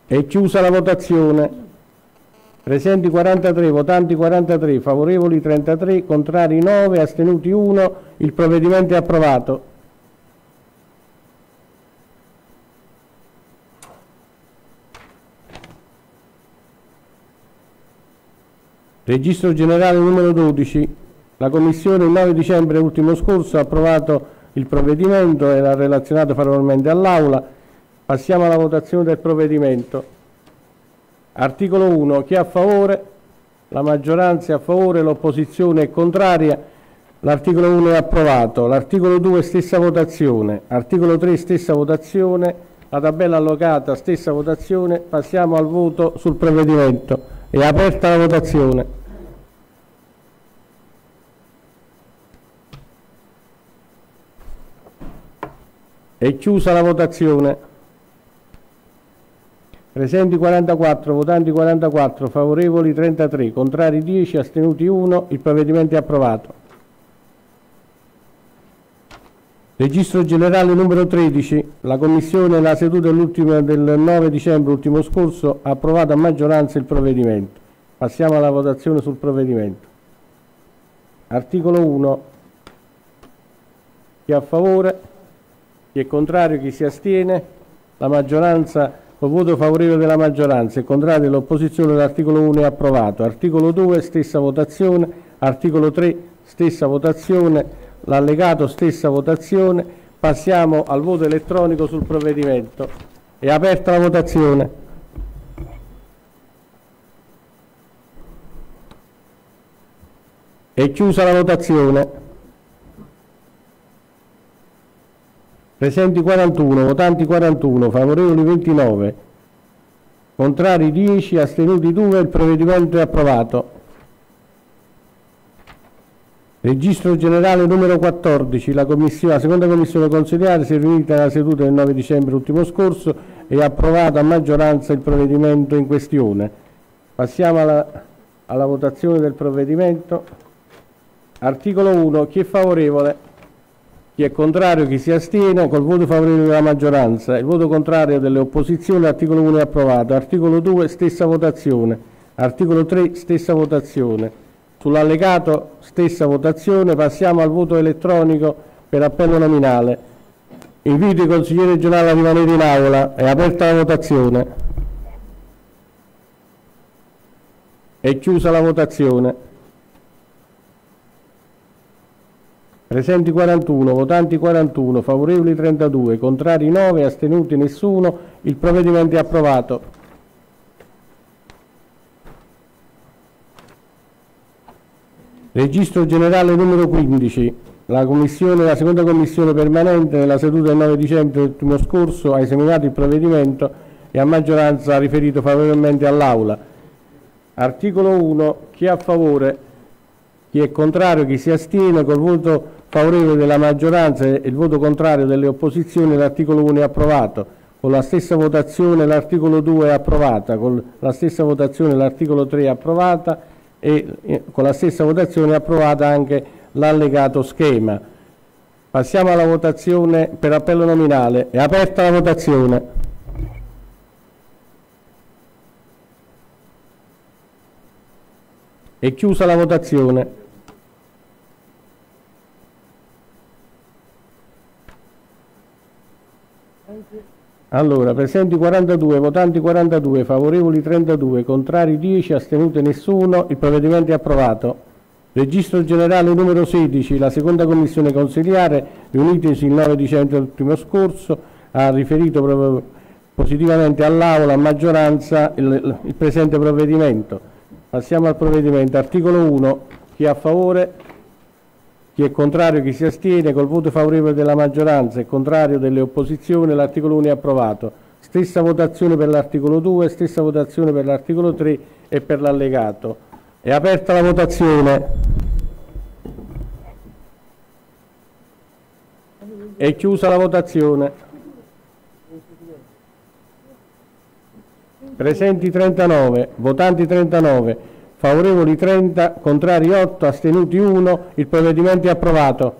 È chiusa la votazione. Presenti 43, votanti 43, favorevoli 33, contrari 9, astenuti 1. Il provvedimento è approvato. Registro generale numero 12. La Commissione il 9 dicembre ultimo scorso ha approvato il provvedimento e l'ha relazionato favorevolmente all'Aula. Passiamo alla votazione del provvedimento. Articolo 1. Chi è a favore? La maggioranza è a favore, l'opposizione è contraria. L'articolo 1 è approvato. L'articolo 2 stessa votazione. Articolo 3 stessa votazione. La tabella allocata stessa votazione. Passiamo al voto sul provvedimento. È aperta la votazione. È chiusa la votazione. Presenti 44, votanti 44, favorevoli 33, contrari 10, astenuti 1. Il provvedimento è approvato. Registro generale numero 13. La Commissione, nella seduta del 9 dicembre ultimo scorso, ha approvato a maggioranza il provvedimento. Passiamo alla votazione sul provvedimento. Articolo 1. Chi è a favore? Chi è contrario? Chi si astiene? La maggioranza, con voto favorevole della maggioranza e contrario dell'opposizione, l'articolo 1 è approvato. Articolo 2, stessa votazione. Articolo 3, stessa votazione. L'allegato, stessa votazione. Passiamo al voto elettronico sul provvedimento. È aperta la votazione. È chiusa la votazione. Presenti 41, votanti 41, favorevoli 29, contrari 10, astenuti 2, il provvedimento è approvato. Registro generale numero 14, la, la seconda commissione consigliare si è riunita nella seduta del 9 dicembre ultimo scorso e ha approvato a maggioranza il provvedimento in questione. Passiamo alla, alla votazione del provvedimento. Articolo 1. Chi è favorevole? Chi è contrario? Chi si astiene? Col voto favorevole della maggioranza. Il voto contrario delle opposizioni. L'articolo 1 è approvato. Articolo 2. Stessa votazione. Articolo 3. Stessa votazione. Sull'allegato stessa votazione. Passiamo al voto elettronico per appello nominale. Invito i consiglieri regionali a rimanere in aula. È aperta la votazione. È chiusa la votazione. Presenti 41, votanti 41, favorevoli 32, contrari 9, astenuti nessuno. Il provvedimento è approvato. Registro generale numero 15. La, la, seconda commissione permanente nella seduta del 9 dicembre dell'ultimo scorso ha esaminato il provvedimento e a maggioranza ha riferito favorevolmente all'Aula. Articolo 1. Chi è a favore? Chi è contrario? Chi si astiene? Col voto favorevole della maggioranza e il voto contrario delle opposizioni l'articolo 1 è approvato. Con la stessa votazione l'articolo 2 è approvata, con la stessa votazione l'articolo 3 è approvata e eh, con la stessa votazione è approvata anche l'allegato schema. Passiamo alla votazione per appello nominale. È aperta la votazione. È chiusa la votazione. Allora, presenti 42, votanti 42, favorevoli 32, contrari 10, astenuti nessuno, il provvedimento è approvato. Registro generale numero 16, la seconda commissione consiliare, riunitisi il 9 dicembre dell'ultimo scorso, ha riferito positivamente all'Aula a maggioranza il, il presente provvedimento. Passiamo al provvedimento. Articolo 1. Chi è a favore? Chi è contrario, chi si astiene, col voto favorevole della maggioranza e contrario delle opposizioni, l'articolo 1 è approvato. Stessa votazione per l'articolo 2, stessa votazione per l'articolo 3 e per l'allegato. È aperta la votazione. È chiusa la votazione. Presenti 39, votanti 39. Favorevoli 30, contrari 8, astenuti 1. Il provvedimento è approvato.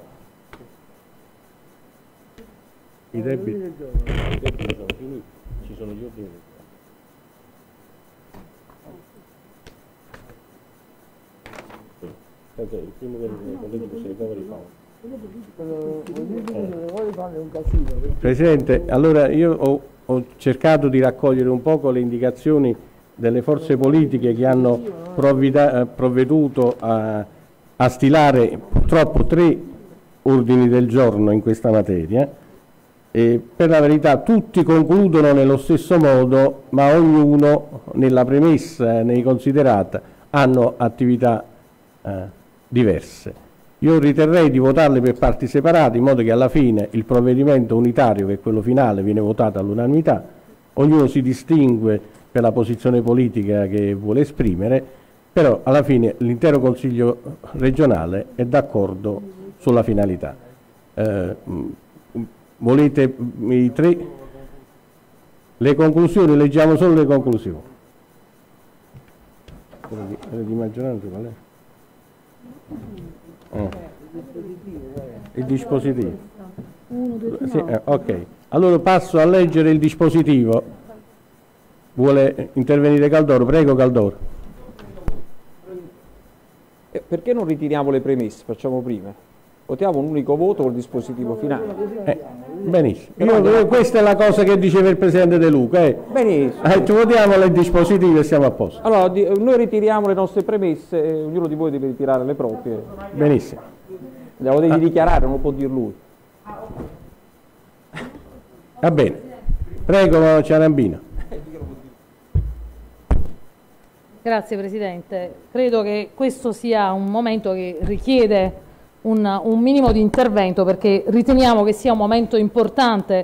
I debiti, i debiti sono finiti, ci sono gli ordini. Okay, il primo che i colleghi se li cavoli fa. Presidente, allora io ho, ho cercato di raccogliere un poco le indicazioni delle forze politiche che hanno provveduto a, a stilare purtroppo tre ordini del giorno in questa materia e per la verità tutti concludono nello stesso modo ma ognuno nella premessa, nei considerata, hanno attività eh, diverse. Io riterrei di votarle per parti separate in modo che alla fine il provvedimento unitario, che è quello finale, viene votato all'unanimità, ognuno si distingue per la posizione politica che vuole esprimere, però alla fine l'intero Consiglio regionale è d'accordo sulla finalità. Eh, volete i tre? Le conclusioni, leggiamo solo le conclusioni. Quelle di, maggioranza qual è? Oh. Il dispositivo. Sì, eh, ok, allora passo a leggere il dispositivo. Vuole intervenire Caldoro? Prego Caldoro. Eh, perché non ritiriamo le premesse? Facciamo prima. Votiamo un unico voto col dispositivo finale. Eh, benissimo. Io, questa è la cosa che diceva il Presidente De Luca. Eh. Benissimo. Eh, votiamo le dispositive e siamo a posto. Allora, noi ritiriamo le nostre premesse e ognuno di voi deve ritirare le proprie. Benissimo. Le devi ah. dichiarare, non lo può dire lui. Va bene. Prego Ciarambino. Grazie Presidente. Credo che questo sia un momento che richiede un, un, minimo di intervento perché riteniamo che sia un momento importante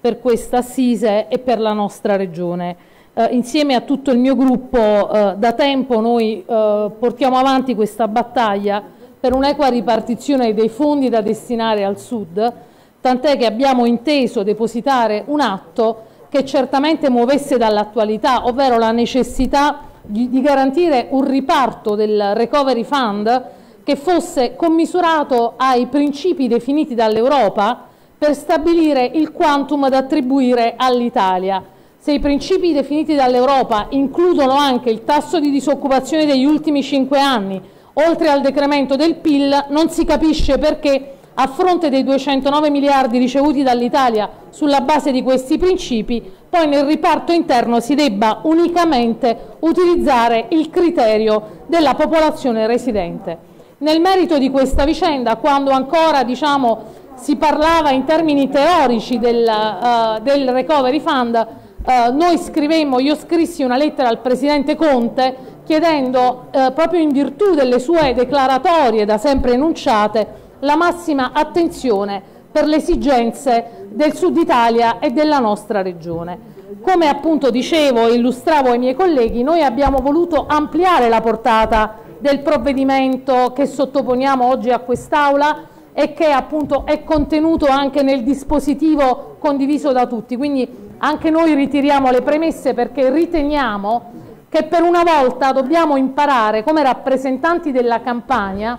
per questa assise e per la nostra Regione. Eh, insieme a tutto il mio gruppo eh, da tempo noi eh, portiamo avanti questa battaglia per un'equa ripartizione dei fondi da destinare al Sud, tant'è che abbiamo inteso depositare un atto che certamente muovesse dall'attualità, ovvero la necessità di, garantire un riparto del Recovery Fund che fosse commisurato ai principi definiti dall'Europa per stabilire il quantum da attribuire all'Italia. Se i principi definiti dall'Europa includono anche il tasso di disoccupazione degli ultimi cinque anni, oltre al decremento del PIL, non si capisce perché a fronte dei 209 miliardi ricevuti dall'Italia sulla base di questi principi, poi nel riparto interno si debba unicamente utilizzare il criterio della popolazione residente. Nel merito di questa vicenda, quando ancora diciamo, si parlava in termini teorici del, uh, del Recovery Fund, uh, noi scrivemmo, io scrissi una lettera al Presidente Conte chiedendo, uh, proprio in virtù delle sue declaratorie da sempre enunciate, la massima attenzione per le esigenze del Sud Italia e della nostra Regione. Come appunto dicevo e illustravo ai miei colleghi, noi abbiamo voluto ampliare la portata del provvedimento che sottoponiamo oggi a quest'Aula e che appunto è contenuto anche nel dispositivo condiviso da tutti. Quindi anche noi ritiriamo le premesse perché riteniamo che per una volta dobbiamo imparare come rappresentanti della campagna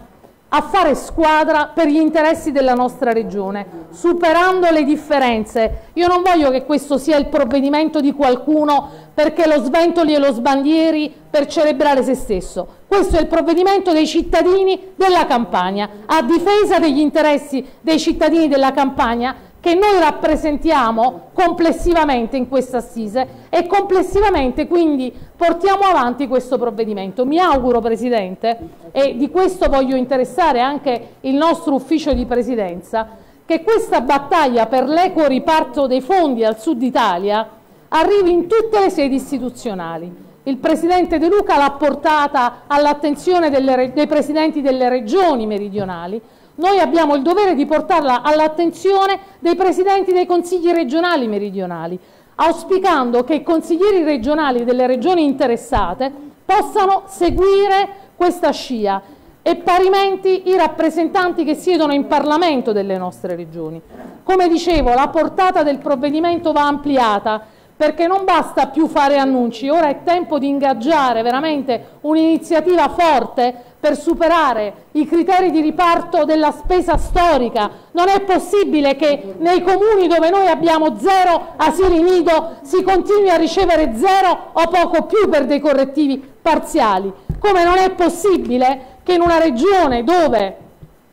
a fare squadra per gli interessi della nostra regione, superando le differenze. Io non voglio che questo sia il provvedimento di qualcuno perché lo sventoli e lo sbandieri per celebrare se stesso. Questo è il provvedimento dei cittadini della campagna, a difesa degli interessi dei cittadini della campagna che noi rappresentiamo complessivamente in questa assise e complessivamente quindi portiamo avanti questo provvedimento. Mi auguro, Presidente, e di questo voglio interessare anche il nostro ufficio di Presidenza, che questa battaglia per l'equo riparto dei fondi al Sud Italia arrivi in tutte le sedi istituzionali. Il Presidente De Luca l'ha portata all'attenzione dei Presidenti delle regioni meridionali, noi abbiamo il dovere di portarla all'attenzione dei presidenti dei consigli regionali meridionali, auspicando che i consiglieri regionali delle regioni interessate possano seguire questa scia e parimenti i rappresentanti che siedono in Parlamento delle nostre regioni. Come dicevo, la portata del provvedimento va ampliata perché non basta più fare annunci, ora è tempo di ingaggiare veramente un'iniziativa forte per superare i criteri di riparto della spesa storica. Non è possibile che nei comuni dove noi abbiamo zero asili nido si continui a ricevere zero o poco più per dei correttivi parziali. Come non è possibile che in una regione dove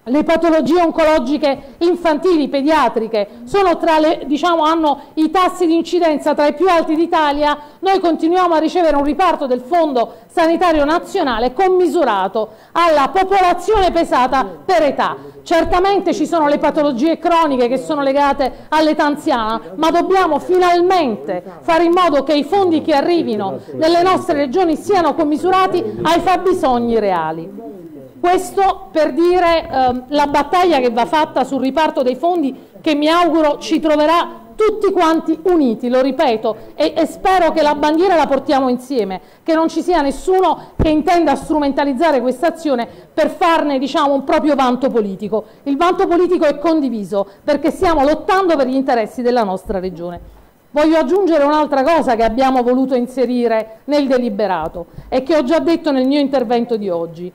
le patologie oncologiche infantili, pediatriche, le, diciamo, hanno i tassi di incidenza tra i più alti d'Italia, noi continuiamo a ricevere un riparto del Fondo Sanitario Nazionale commisurato alla popolazione pesata per età. Certamente ci sono le patologie croniche che sono legate all'età anziana, ma dobbiamo finalmente fare in modo che i fondi che arrivino nelle nostre regioni siano commisurati ai fabbisogni reali. Questo per dire ehm, la battaglia che va fatta sul riparto dei fondi che mi auguro ci troverà tutti quanti uniti, lo ripeto, e, e, spero che la bandiera la portiamo insieme, che non ci sia nessuno che intenda strumentalizzare questa azione per farne diciamo, un proprio vanto politico. Il vanto politico è condiviso perché stiamo lottando per gli interessi della nostra Regione. Voglio aggiungere un'altra cosa che abbiamo voluto inserire nel deliberato e che ho già detto nel mio intervento di oggi.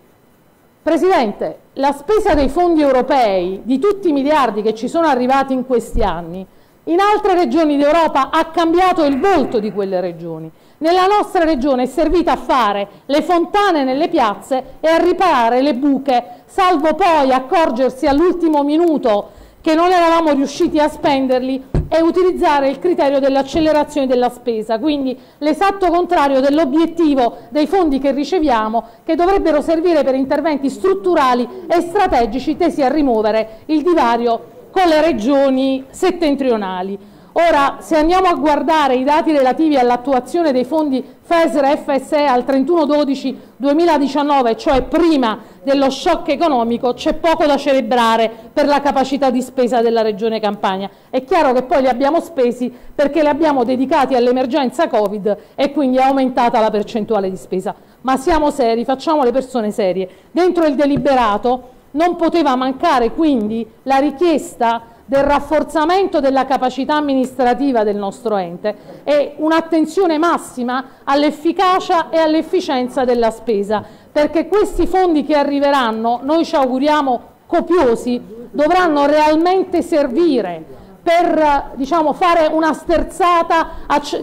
Presidente, la spesa dei fondi europei, di tutti i miliardi che ci sono arrivati in questi anni, in altre regioni d'Europa ha cambiato il volto di quelle regioni. Nella nostra regione è servita a fare le fontane nelle piazze e a riparare le buche, salvo poi accorgersi all'ultimo minuto che non eravamo riusciti a spenderli e utilizzare il criterio dell'accelerazione della spesa, quindi l'esatto contrario dell'obiettivo dei fondi che riceviamo che dovrebbero servire per interventi strutturali e strategici tesi a rimuovere il divario con le regioni settentrionali. Ora, se andiamo a guardare i dati relativi all'attuazione dei fondi FESR e FSE al 31-12-2019, cioè prima dello shock economico, c'è poco da celebrare per la capacità di spesa della Regione Campania. È chiaro che poi li abbiamo spesi perché li abbiamo dedicati all'emergenza Covid e quindi è aumentata la percentuale di spesa. Ma siamo seri, facciamo le persone serie. Dentro il deliberato non poteva mancare quindi la richiesta del rafforzamento della capacità amministrativa del nostro ente e un'attenzione massima all'efficacia e all'efficienza della spesa, perché questi fondi che arriveranno, noi ci auguriamo copiosi, dovranno realmente servire per diciamo, fare una sterzata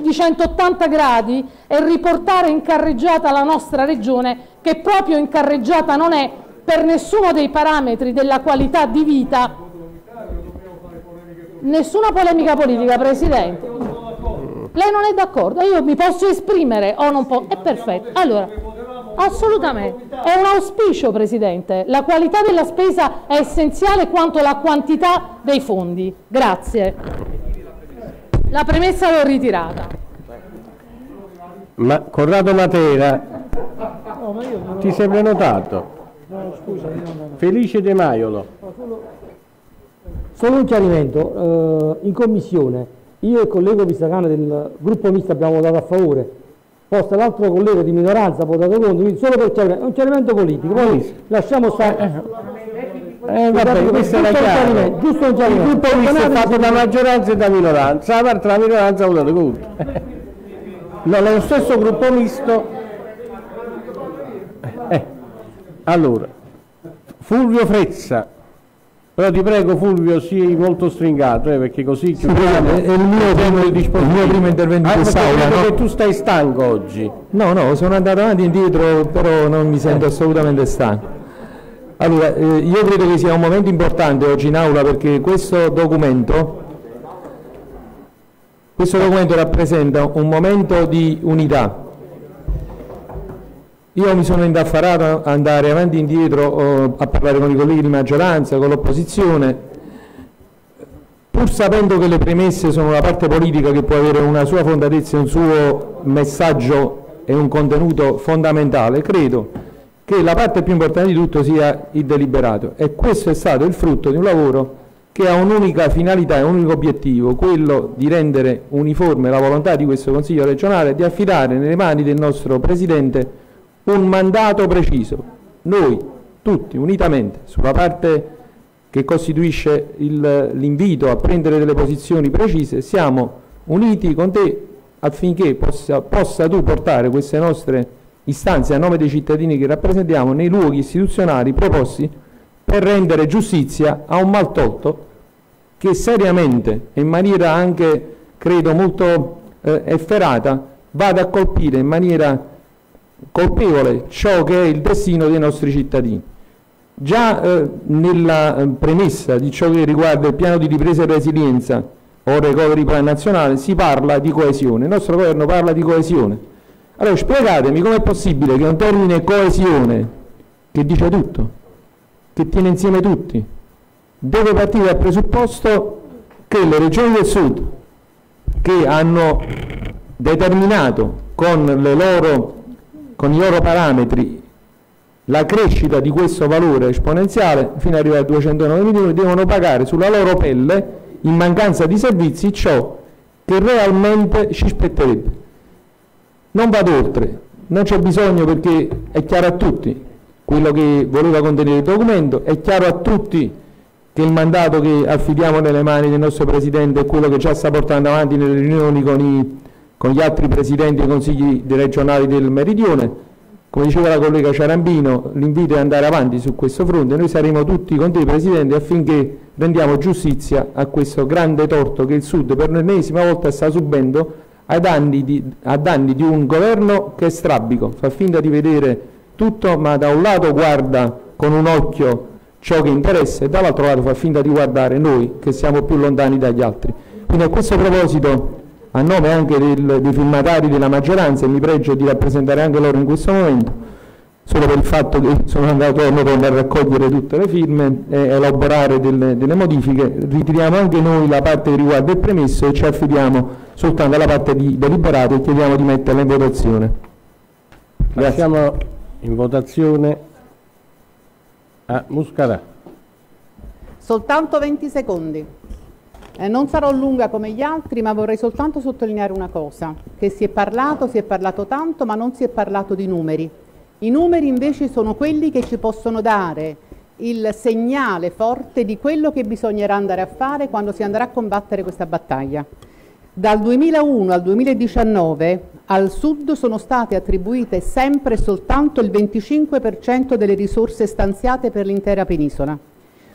di 180 gradi e riportare in carreggiata la nostra regione, che proprio in carreggiata non è per nessuno dei parametri della qualità di vita Nessuna polemica politica, Presidente. Lei non è d'accordo? Io mi posso esprimere o non posso? È perfetto. Allora, assolutamente. È un auspicio, Presidente. La qualità della spesa è essenziale quanto la quantità dei fondi. Grazie. La premessa l'ho ritirata. Ma Corrado Matera, ti sei prenotato? Felice De Maiolo. Solo un chiarimento, eh, in commissione io e il collega Pistacano del gruppo misto abbiamo votato a favore, posta l'altro collega di minoranza ha votato contro, quindi solo per chiarimento, è un chiarimento politico, poi lasciamo stare. Eh, eh vabbè, questo era chiaro. Giusto un chiarimento. Il gruppo misto è fatto da maggioranza e da minoranza, la parte della minoranza ha votato contro. No, nello stesso gruppo misto. Eh, allora, Fulvio Frezza. Però ti prego Fulvio sii molto stringato eh, perché così chiudiamo è, il, mio primo, il mio primo intervento in ah, quest'aula. No? che tu stai stanco oggi. No, no, sono andato avanti e indietro, però non mi sento assolutamente stanco. Allora, eh, io credo che sia un momento importante oggi in aula perché questo documento, questo documento rappresenta un momento di unità io mi sono indaffarato ad andare avanti e indietro eh, a parlare con i colleghi di maggioranza, con l'opposizione, pur sapendo che le premesse sono la parte politica che può avere una sua fondatezza un suo messaggio e un contenuto fondamentale, credo che la parte più importante di tutto sia il deliberato. E questo è stato il frutto di un lavoro che ha un'unica finalità e un unico obiettivo, quello di rendere uniforme la volontà di questo Consiglio regionale di affidare nelle mani del nostro Presidente un mandato preciso. Noi tutti unitamente sulla parte che costituisce l'invito a prendere delle posizioni precise siamo uniti con te affinché possa, possa tu portare queste nostre istanze a nome dei cittadini che rappresentiamo nei luoghi istituzionali proposti per rendere giustizia a un mal tolto che seriamente e in maniera anche credo molto eh, efferata vada a colpire in maniera colpevole ciò che è il destino dei nostri cittadini. Già eh, nella eh, premessa di ciò che riguarda il piano di ripresa e resilienza o recovery plan nazionale si parla di coesione, il nostro governo parla di coesione. Allora spiegatemi com'è possibile che un termine coesione, che dice tutto, che tiene insieme tutti, deve partire dal presupposto che le regioni del sud, che hanno determinato con le loro con i loro parametri la crescita di questo valore esponenziale fino ad arrivare a 209 milioni devono pagare sulla loro pelle in mancanza di servizi ciò che realmente ci spetterebbe. Non vado oltre, non c'è bisogno perché è chiaro a tutti quello che voleva contenere il documento, è chiaro a tutti che il mandato che affidiamo nelle mani del nostro Presidente è quello che già sta portando avanti nelle riunioni con, i, con gli altri Presidenti dei Consigli regionali del Meridione. Come diceva la collega Ciarambino, l'invito è andare avanti su questo fronte. Noi saremo tutti con te, Presidente, affinché rendiamo giustizia a questo grande torto che il Sud per l'ennesima volta sta subendo ai danni di, a danni di un governo che è strabico, fa finta di vedere tutto, ma da un lato guarda con un occhio ciò che interessa e dall'altro lato fa finta di guardare noi che siamo più lontani dagli altri. Quindi a questo proposito, a nome anche del, dei firmatari della maggioranza, e mi pregio di rappresentare anche loro in questo momento, solo per il fatto che sono andato a Novembre a raccogliere tutte le firme e elaborare delle, delle, modifiche, ritiriamo anche noi la parte che riguarda il premesso e ci affidiamo soltanto alla parte di deliberato e chiediamo di metterla in votazione. Passiamo in votazione a Muscarà. Soltanto 20 secondi. Eh, non sarò lunga come gli altri, ma vorrei soltanto sottolineare una cosa, che si è parlato, si è parlato tanto, ma non si è parlato di numeri. I numeri invece sono quelli che ci possono dare il segnale forte di quello che bisognerà andare a fare quando si andrà a combattere questa battaglia. Dal 2001 al 2019 al Sud sono state attribuite sempre soltanto il 25% delle risorse stanziate per l'intera penisola.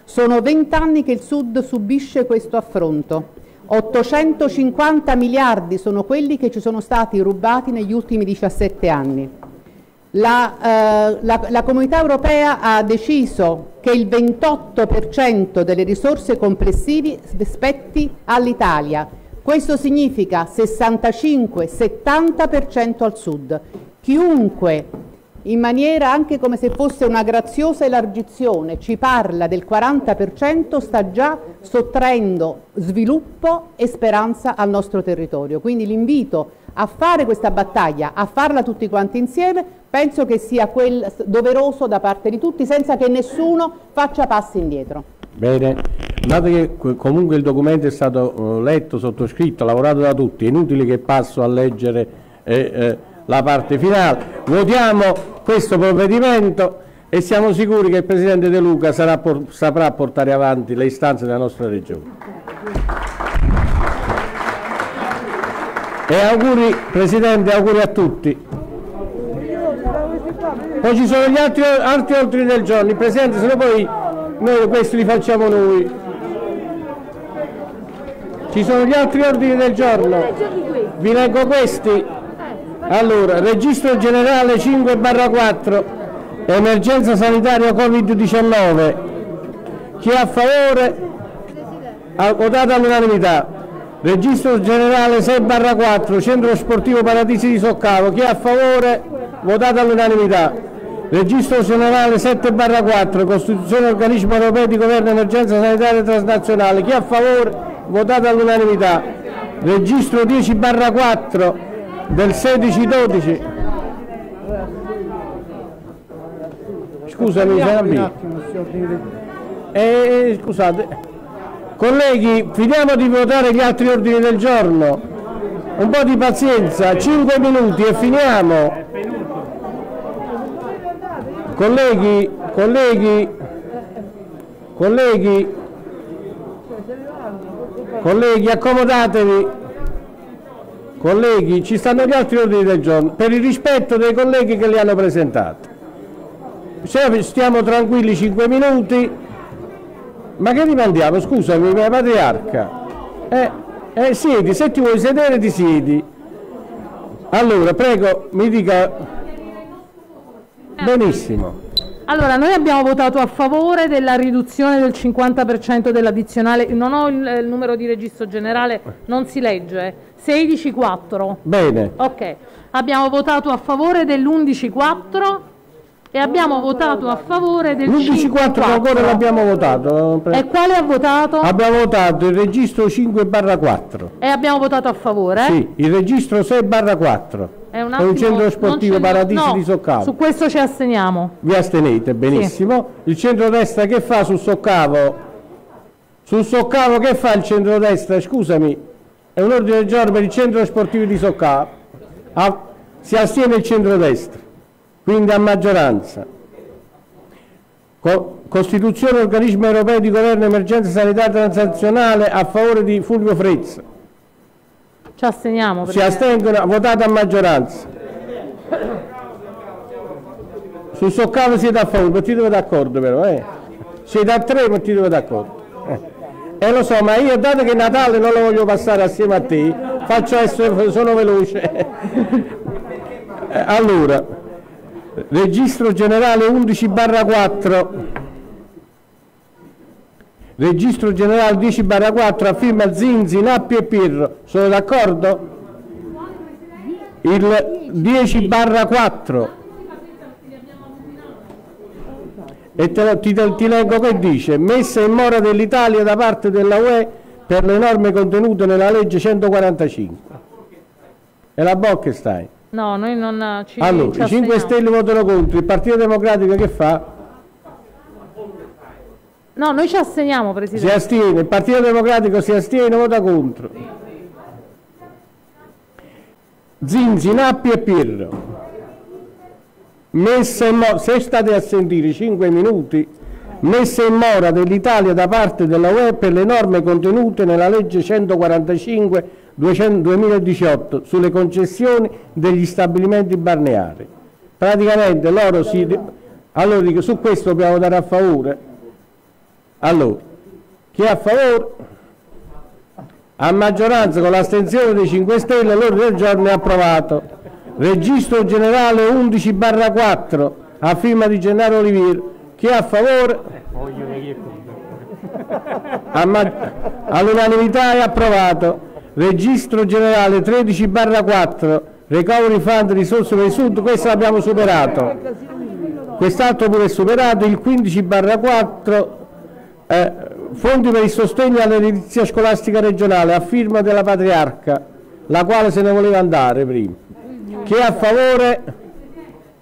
Sono vent'anni che il Sud subisce questo affronto. 850 miliardi sono quelli che ci sono stati rubati negli ultimi 17 anni. La, eh, la, la, comunità europea ha deciso che il 28% delle risorse complessive spetti all'Italia. Questo significa 65-70% al sud. Chiunque in maniera anche come se fosse una graziosa elargizione, ci parla del 40%, sta già sottraendo sviluppo e speranza al nostro territorio. Quindi l'invito a fare questa battaglia, a farla tutti quanti insieme, penso che sia quel doveroso da parte di tutti, senza che nessuno faccia passi indietro. Bene, dato che comunque il documento è stato uh, letto, sottoscritto, lavorato da tutti, è inutile che passo a leggere eh, eh, la parte finale. Votiamo questo provvedimento e siamo sicuri che il Presidente De Luca sarà, saprà portare avanti le istanze della nostra Regione. E auguri Presidente, auguri a tutti. Poi ci sono gli altri, altri ordini del giorno, il Presidente se no poi noi questi li facciamo noi. Ci sono gli altri ordini del giorno, vi leggo questi. Allora, registro generale 5 4, emergenza sanitaria Covid-19. Chi è a favore votato all'unanimità. Registro generale 6 4, centro sportivo Paradisi di Soccavo. Chi è a favore? Votato all'unanimità. Registro generale 7 4, Costituzione organismo europeo di governo emergenza sanitaria transnazionale. Chi è a favore? Votato all'unanimità. Registro 10 4, del 16-12 scusami Sarabì eh, scusate. Colleghi finiamo di votare gli altri ordini del giorno. Un po' di pazienza 5 minuti e finiamo. Colleghi colleghi colleghi. Colleghi accomodatevi Colleghi, ci stanno gli altri ordini del giorno, per il rispetto dei colleghi che li hanno presentati. Se stiamo tranquilli 5 minuti, ma che rimandiamo? Scusami, mia patriarca. Eh, eh, siedi, se ti vuoi sedere ti siedi. Allora, prego, mi dica... Benissimo. Allora, noi abbiamo votato a favore della riduzione del 50% dell'addizionale, non ho il, il, numero di registro generale, non si legge, 16-4. Bene. Ok, abbiamo votato a favore dell'11-4 e abbiamo votato a favore del 11-4 ancora l'abbiamo votato. E quale ha votato? Abbiamo votato il registro 5 4. E abbiamo votato a favore? Sì, il registro 6 4. È un, attimo, è un centro sportivo Paradisi no, di Soccavo. Su questo ci asteniamo. Vi astenete, benissimo. Sì. Il centrodestra che fa sul Soccavo? Sul Soccavo che fa il centrodestra? Scusami, è un ordine del giorno per il centro sportivo di Soccavo. Ah, si astiene il centrodestra, quindi a maggioranza. Co- Costituzione organismo europeo di governo emergenza sanitaria transazionale a favore di Fulvio Frezza. Ci asteniamo. Si Presidente. astengono, votate a maggioranza. Su Soccavo siete a favore, mettitevi d'accordo però, eh. Siete a tre, mettetevi d'accordo. Eh. Eh, lo so, ma io dato che Natale non lo voglio passare assieme a te, faccio essere, sono veloce. [LAUGHS] Allora, registro generale 11 barra 4. Registro generale 10 barra 4 a firma Zinzi, Nappi e Pirro. Sono d'accordo? Il 10 barra 4. E te ti, ti leggo che dice messa in mora dell'Italia da parte della UE per le norme contenute nella legge 145. E la Bockenstein. No, noi non ci Allora, i 5 asteniamo. Stelle votano contro, il Partito Democratico che fa? No, noi ci asteniamo, Si Presidente. astiene, il Partito Democratico si astiene, vota contro. Zinzi, Nappi e Pirro. Messa in mora, se state a sentire 5 minuti, messa in mora dell'Italia da parte della UE per le norme contenute nella legge 145 2018 sulle concessioni degli stabilimenti balneari. Praticamente loro si... Allora su questo dobbiamo votare a favore. Allora, chi è a favore? A maggioranza con l'astensione dei 5 Stelle l'ordine del giorno è approvato. Registro generale 11 barra 4 a firma di Gennaro Oliviero. Chi è a favore? All'unanimità è approvato. Registro generale 13 barra 4 Recovery Fund risorse il Sud, questo l'abbiamo superato. Quest'altro pure è superato, il 15 barra 4 eh, fondi per il sostegno all'edilizia scolastica regionale a firma della patriarca, la quale se ne voleva andare prima. Chi è a favore?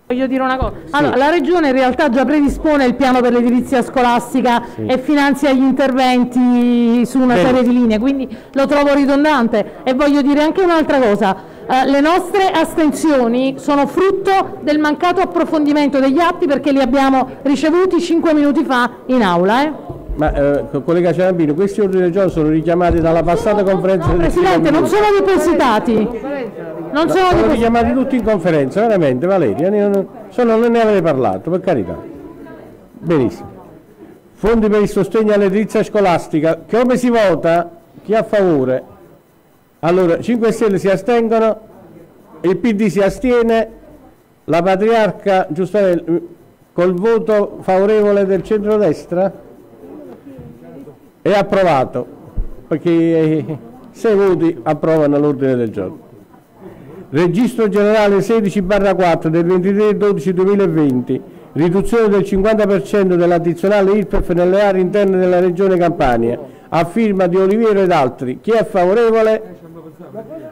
Voglio dire una cosa. Allora, la Regione in realtà già predispone il piano per l'edilizia scolastica Sì. e finanzia gli interventi su una Bene. serie di linee, quindi lo trovo ridondante. E voglio dire anche un'altra cosa. Eh, le nostre astensioni sono frutto del mancato approfondimento degli atti perché li abbiamo ricevuti cinque minuti fa in aula. eh. Ma eh, co- collega Ciarambino, questi ordini del giorno sono richiamati dalla passata conferenza dei Presidente, non sono depositati. Non sono sono richiamati tutti in conferenza, veramente Valeria, non, sono- non ne avrei parlato, per carità. Benissimo. Fondi per il sostegno all'edilizia scolastica, come si vota? Chi è a favore? Allora, 5 Stelle si astengono, il PD si astiene, la patriarca giustamente col voto favorevole del centrodestra è approvato, perché 6 voti approvano l'ordine del giorno. Registro generale 16 4 del 23-12-2020, riduzione del 50% dell'addizionale IRPEF nelle aree interne della regione Campania, a firma di Oliviero ed altri. Chi è favorevole?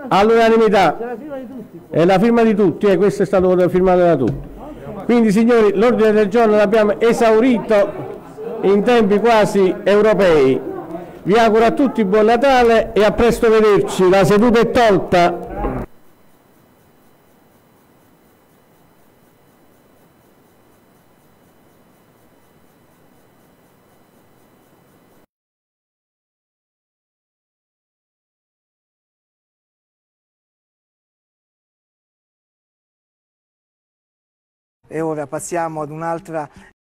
All'unanimità. È la firma di tutti, eh, questo è stato firmato da tutti. Quindi signori, l'ordine del giorno l'abbiamo esaurito in tempi quasi europei. Vi auguro a tutti buon Natale e a presto vederci. La seduta è tolta. E ora passiamo ad un'altra